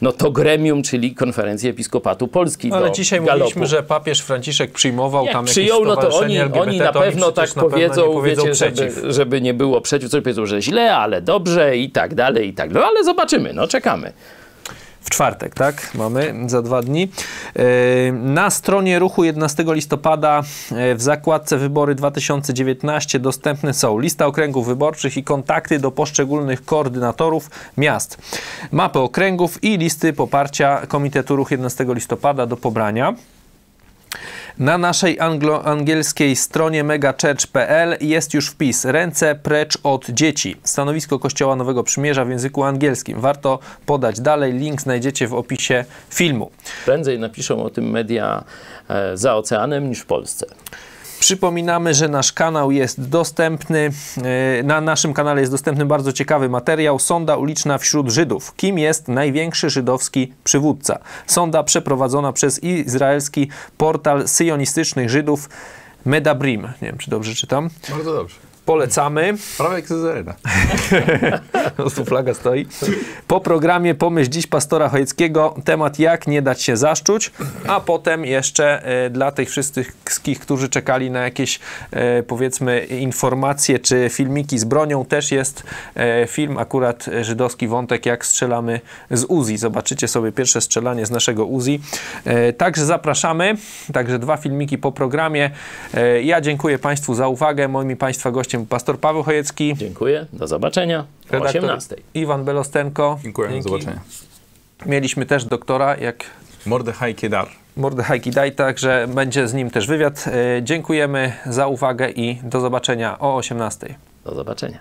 no to gremium, czyli konferencję Episkopatu Polski Ale do dzisiaj galopu. mówiliśmy, że papież Franciszek przyjmował Jak tam przyjął, no to oni, LGBT, oni na to pewno tak na pewno powiedzą, nie powiedzą wiecie, żeby, żeby nie było przeciw, coś powiedzą, że źle, ale dobrze i tak dalej, i tak dalej, ale zobaczymy, no czekamy. W czwartek, tak? Mamy za dwa dni. Yy, Na stronie ruchu 11 listopada yy, w zakładce Wybory 2019 dostępne są lista okręgów wyborczych i kontakty do poszczególnych koordynatorów miast, mapy okręgów i listy poparcia Komitetu Ruch 11 listopada do pobrania. Na naszej anglo-angielskiej stronie megachurch.pl jest już wpis Ręce precz od dzieci. Stanowisko Kościoła Nowego Przymierza w języku angielskim. Warto podać dalej. Link znajdziecie w opisie filmu. Prędzej napiszą o tym media e, za oceanem niż w Polsce. Przypominamy, że nasz kanał jest dostępny. e, Na naszym kanale jest dostępny bardzo ciekawy materiał. Sonda uliczna wśród Żydów. Kim jest największy żydowski przywódca? Sonda przeprowadzona przez izraelski portal syjonistycznych Żydów Medabrim. Nie wiem, czy dobrze czytam. Bardzo dobrze. Polecamy. Prawie jak. Po prostu flaga stoi. Po programie Pomyśl dziś pastora Chojeckiego temat jak nie dać się zaszczuć, a potem jeszcze e, dla tych wszystkich, którzy czekali na jakieś e, powiedzmy informacje czy filmiki z bronią, też jest e, film akurat żydowski wątek jak strzelamy z Uzi. Zobaczycie sobie pierwsze strzelanie z naszego Uzi. Także zapraszamy. Także dwa filmiki po programie. Ja dziękuję Państwu za uwagę. Moim i Państwa gościem był pastor Paweł Chojecki. Dziękuję, do zobaczenia o Redaktor 18. Iwan Belostenko. Dziękuję, do Dzięki. zobaczenia. Mieliśmy też doktora, jak Mordechaj Kedar. Mordechaj Kidaj, także będzie z nim też wywiad. E, Dziękujemy za uwagę i do zobaczenia o 18. Do zobaczenia.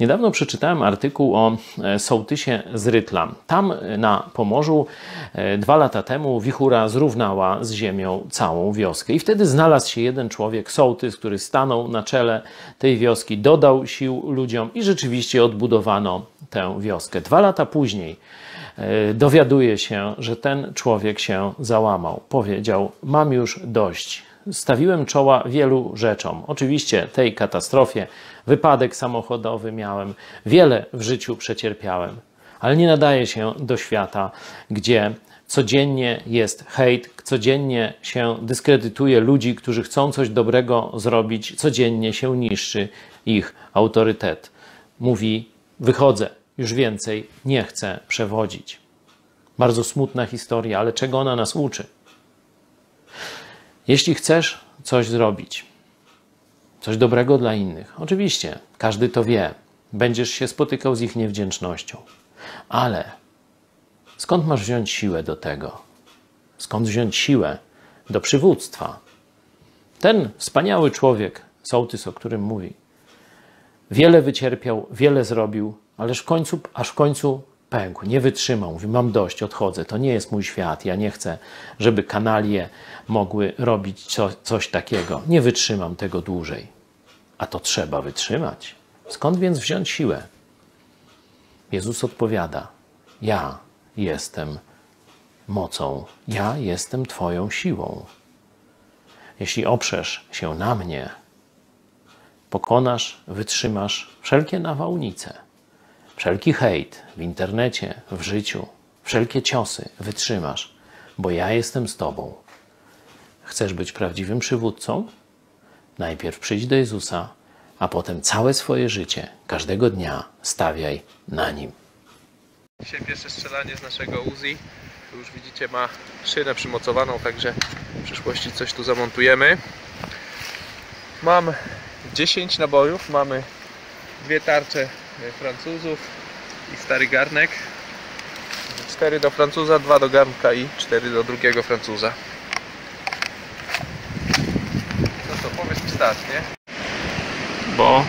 Niedawno przeczytałem artykuł o e, sołtysie z Rytlam. Tam e, na Pomorzu e, dwa lata temu wichura zrównała z ziemią całą wioskę. I wtedy znalazł się jeden człowiek, sołtys, który stanął na czele tej wioski, dodał sił ludziom i rzeczywiście odbudowano tę wioskę. Dwa lata później dowiaduje się, że ten człowiek się załamał. Powiedział: Mam już dość stawiłem czoła wielu rzeczom. Oczywiście tej katastrofie, wypadek samochodowy miałem, wiele w życiu przecierpiałem, ale nie nadaje się do świata, gdzie codziennie jest hejt, codziennie się dyskredytuje ludzi, którzy chcą coś dobrego zrobić, codziennie się niszczy ich autorytet. Mówi: Wychodzę, już więcej nie chcę przewodzić. Bardzo smutna historia, ale czego ona nas uczy? Jeśli chcesz coś zrobić, coś dobrego dla innych, oczywiście, każdy to wie, będziesz się spotykał z ich niewdzięcznością, ale skąd masz wziąć siłę do tego? Skąd wziąć siłę do przywództwa? Ten wspaniały człowiek, sołtys, o którym mówi, wiele wycierpiał, wiele zrobił, ależ w końcu, aż w końcu pękł, nie wytrzymał, mówi: Mam dość, odchodzę, to nie jest mój świat, ja nie chcę, żeby kanalie mogły robić co, coś takiego. Nie wytrzymam tego dłużej. A to trzeba wytrzymać. Skąd więc wziąć siłę? Jezus odpowiada: Ja jestem mocą, ja jestem Twoją siłą. Jeśli oprzesz się na mnie, pokonasz, wytrzymasz wszelkie nawałnice Wszelki hejt w internecie, w życiu, wszelkie ciosy wytrzymasz, bo ja jestem z Tobą. Chcesz być prawdziwym przywódcą? Najpierw przyjdź do Jezusa, a potem całe swoje życie, każdego dnia stawiaj na nim. Dzisiaj pierwsze strzelanie z naszego Uzi. Tu już widzicie ma szynę przymocowaną, także w przyszłości coś tu zamontujemy. Mam 10 nabojów, mamy dwie tarcze Francuzów i stary garnek. 4 do Francuza, 2 do garnka i 4 do drugiego Francuza. No to powiedz mi start, nie? Bo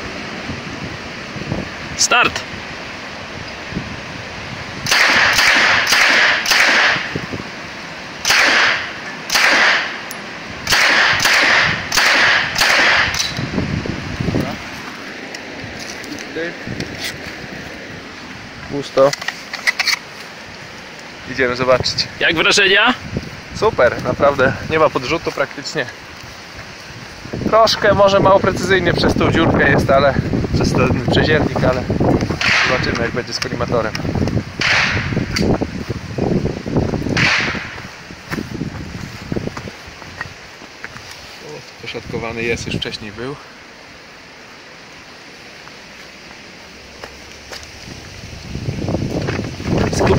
start! Pusto. Idziemy zobaczyć. Jak wrażenia? Super, naprawdę. Nie ma podrzutu praktycznie. Troszkę może mało precyzyjnie przez tą dziurkę jest, ale przez ten przeziernik, ale zobaczymy jak będzie z kolimatorem. Poszatkowany jest, już wcześniej był.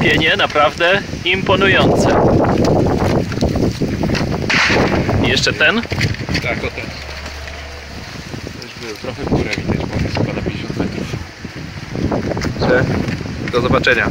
Skupienie naprawdę imponujące. I jeszcze ten? Tak, o ten. Też był trochę w górę widać, bo jest chyba na 50 metrów. Do zobaczenia.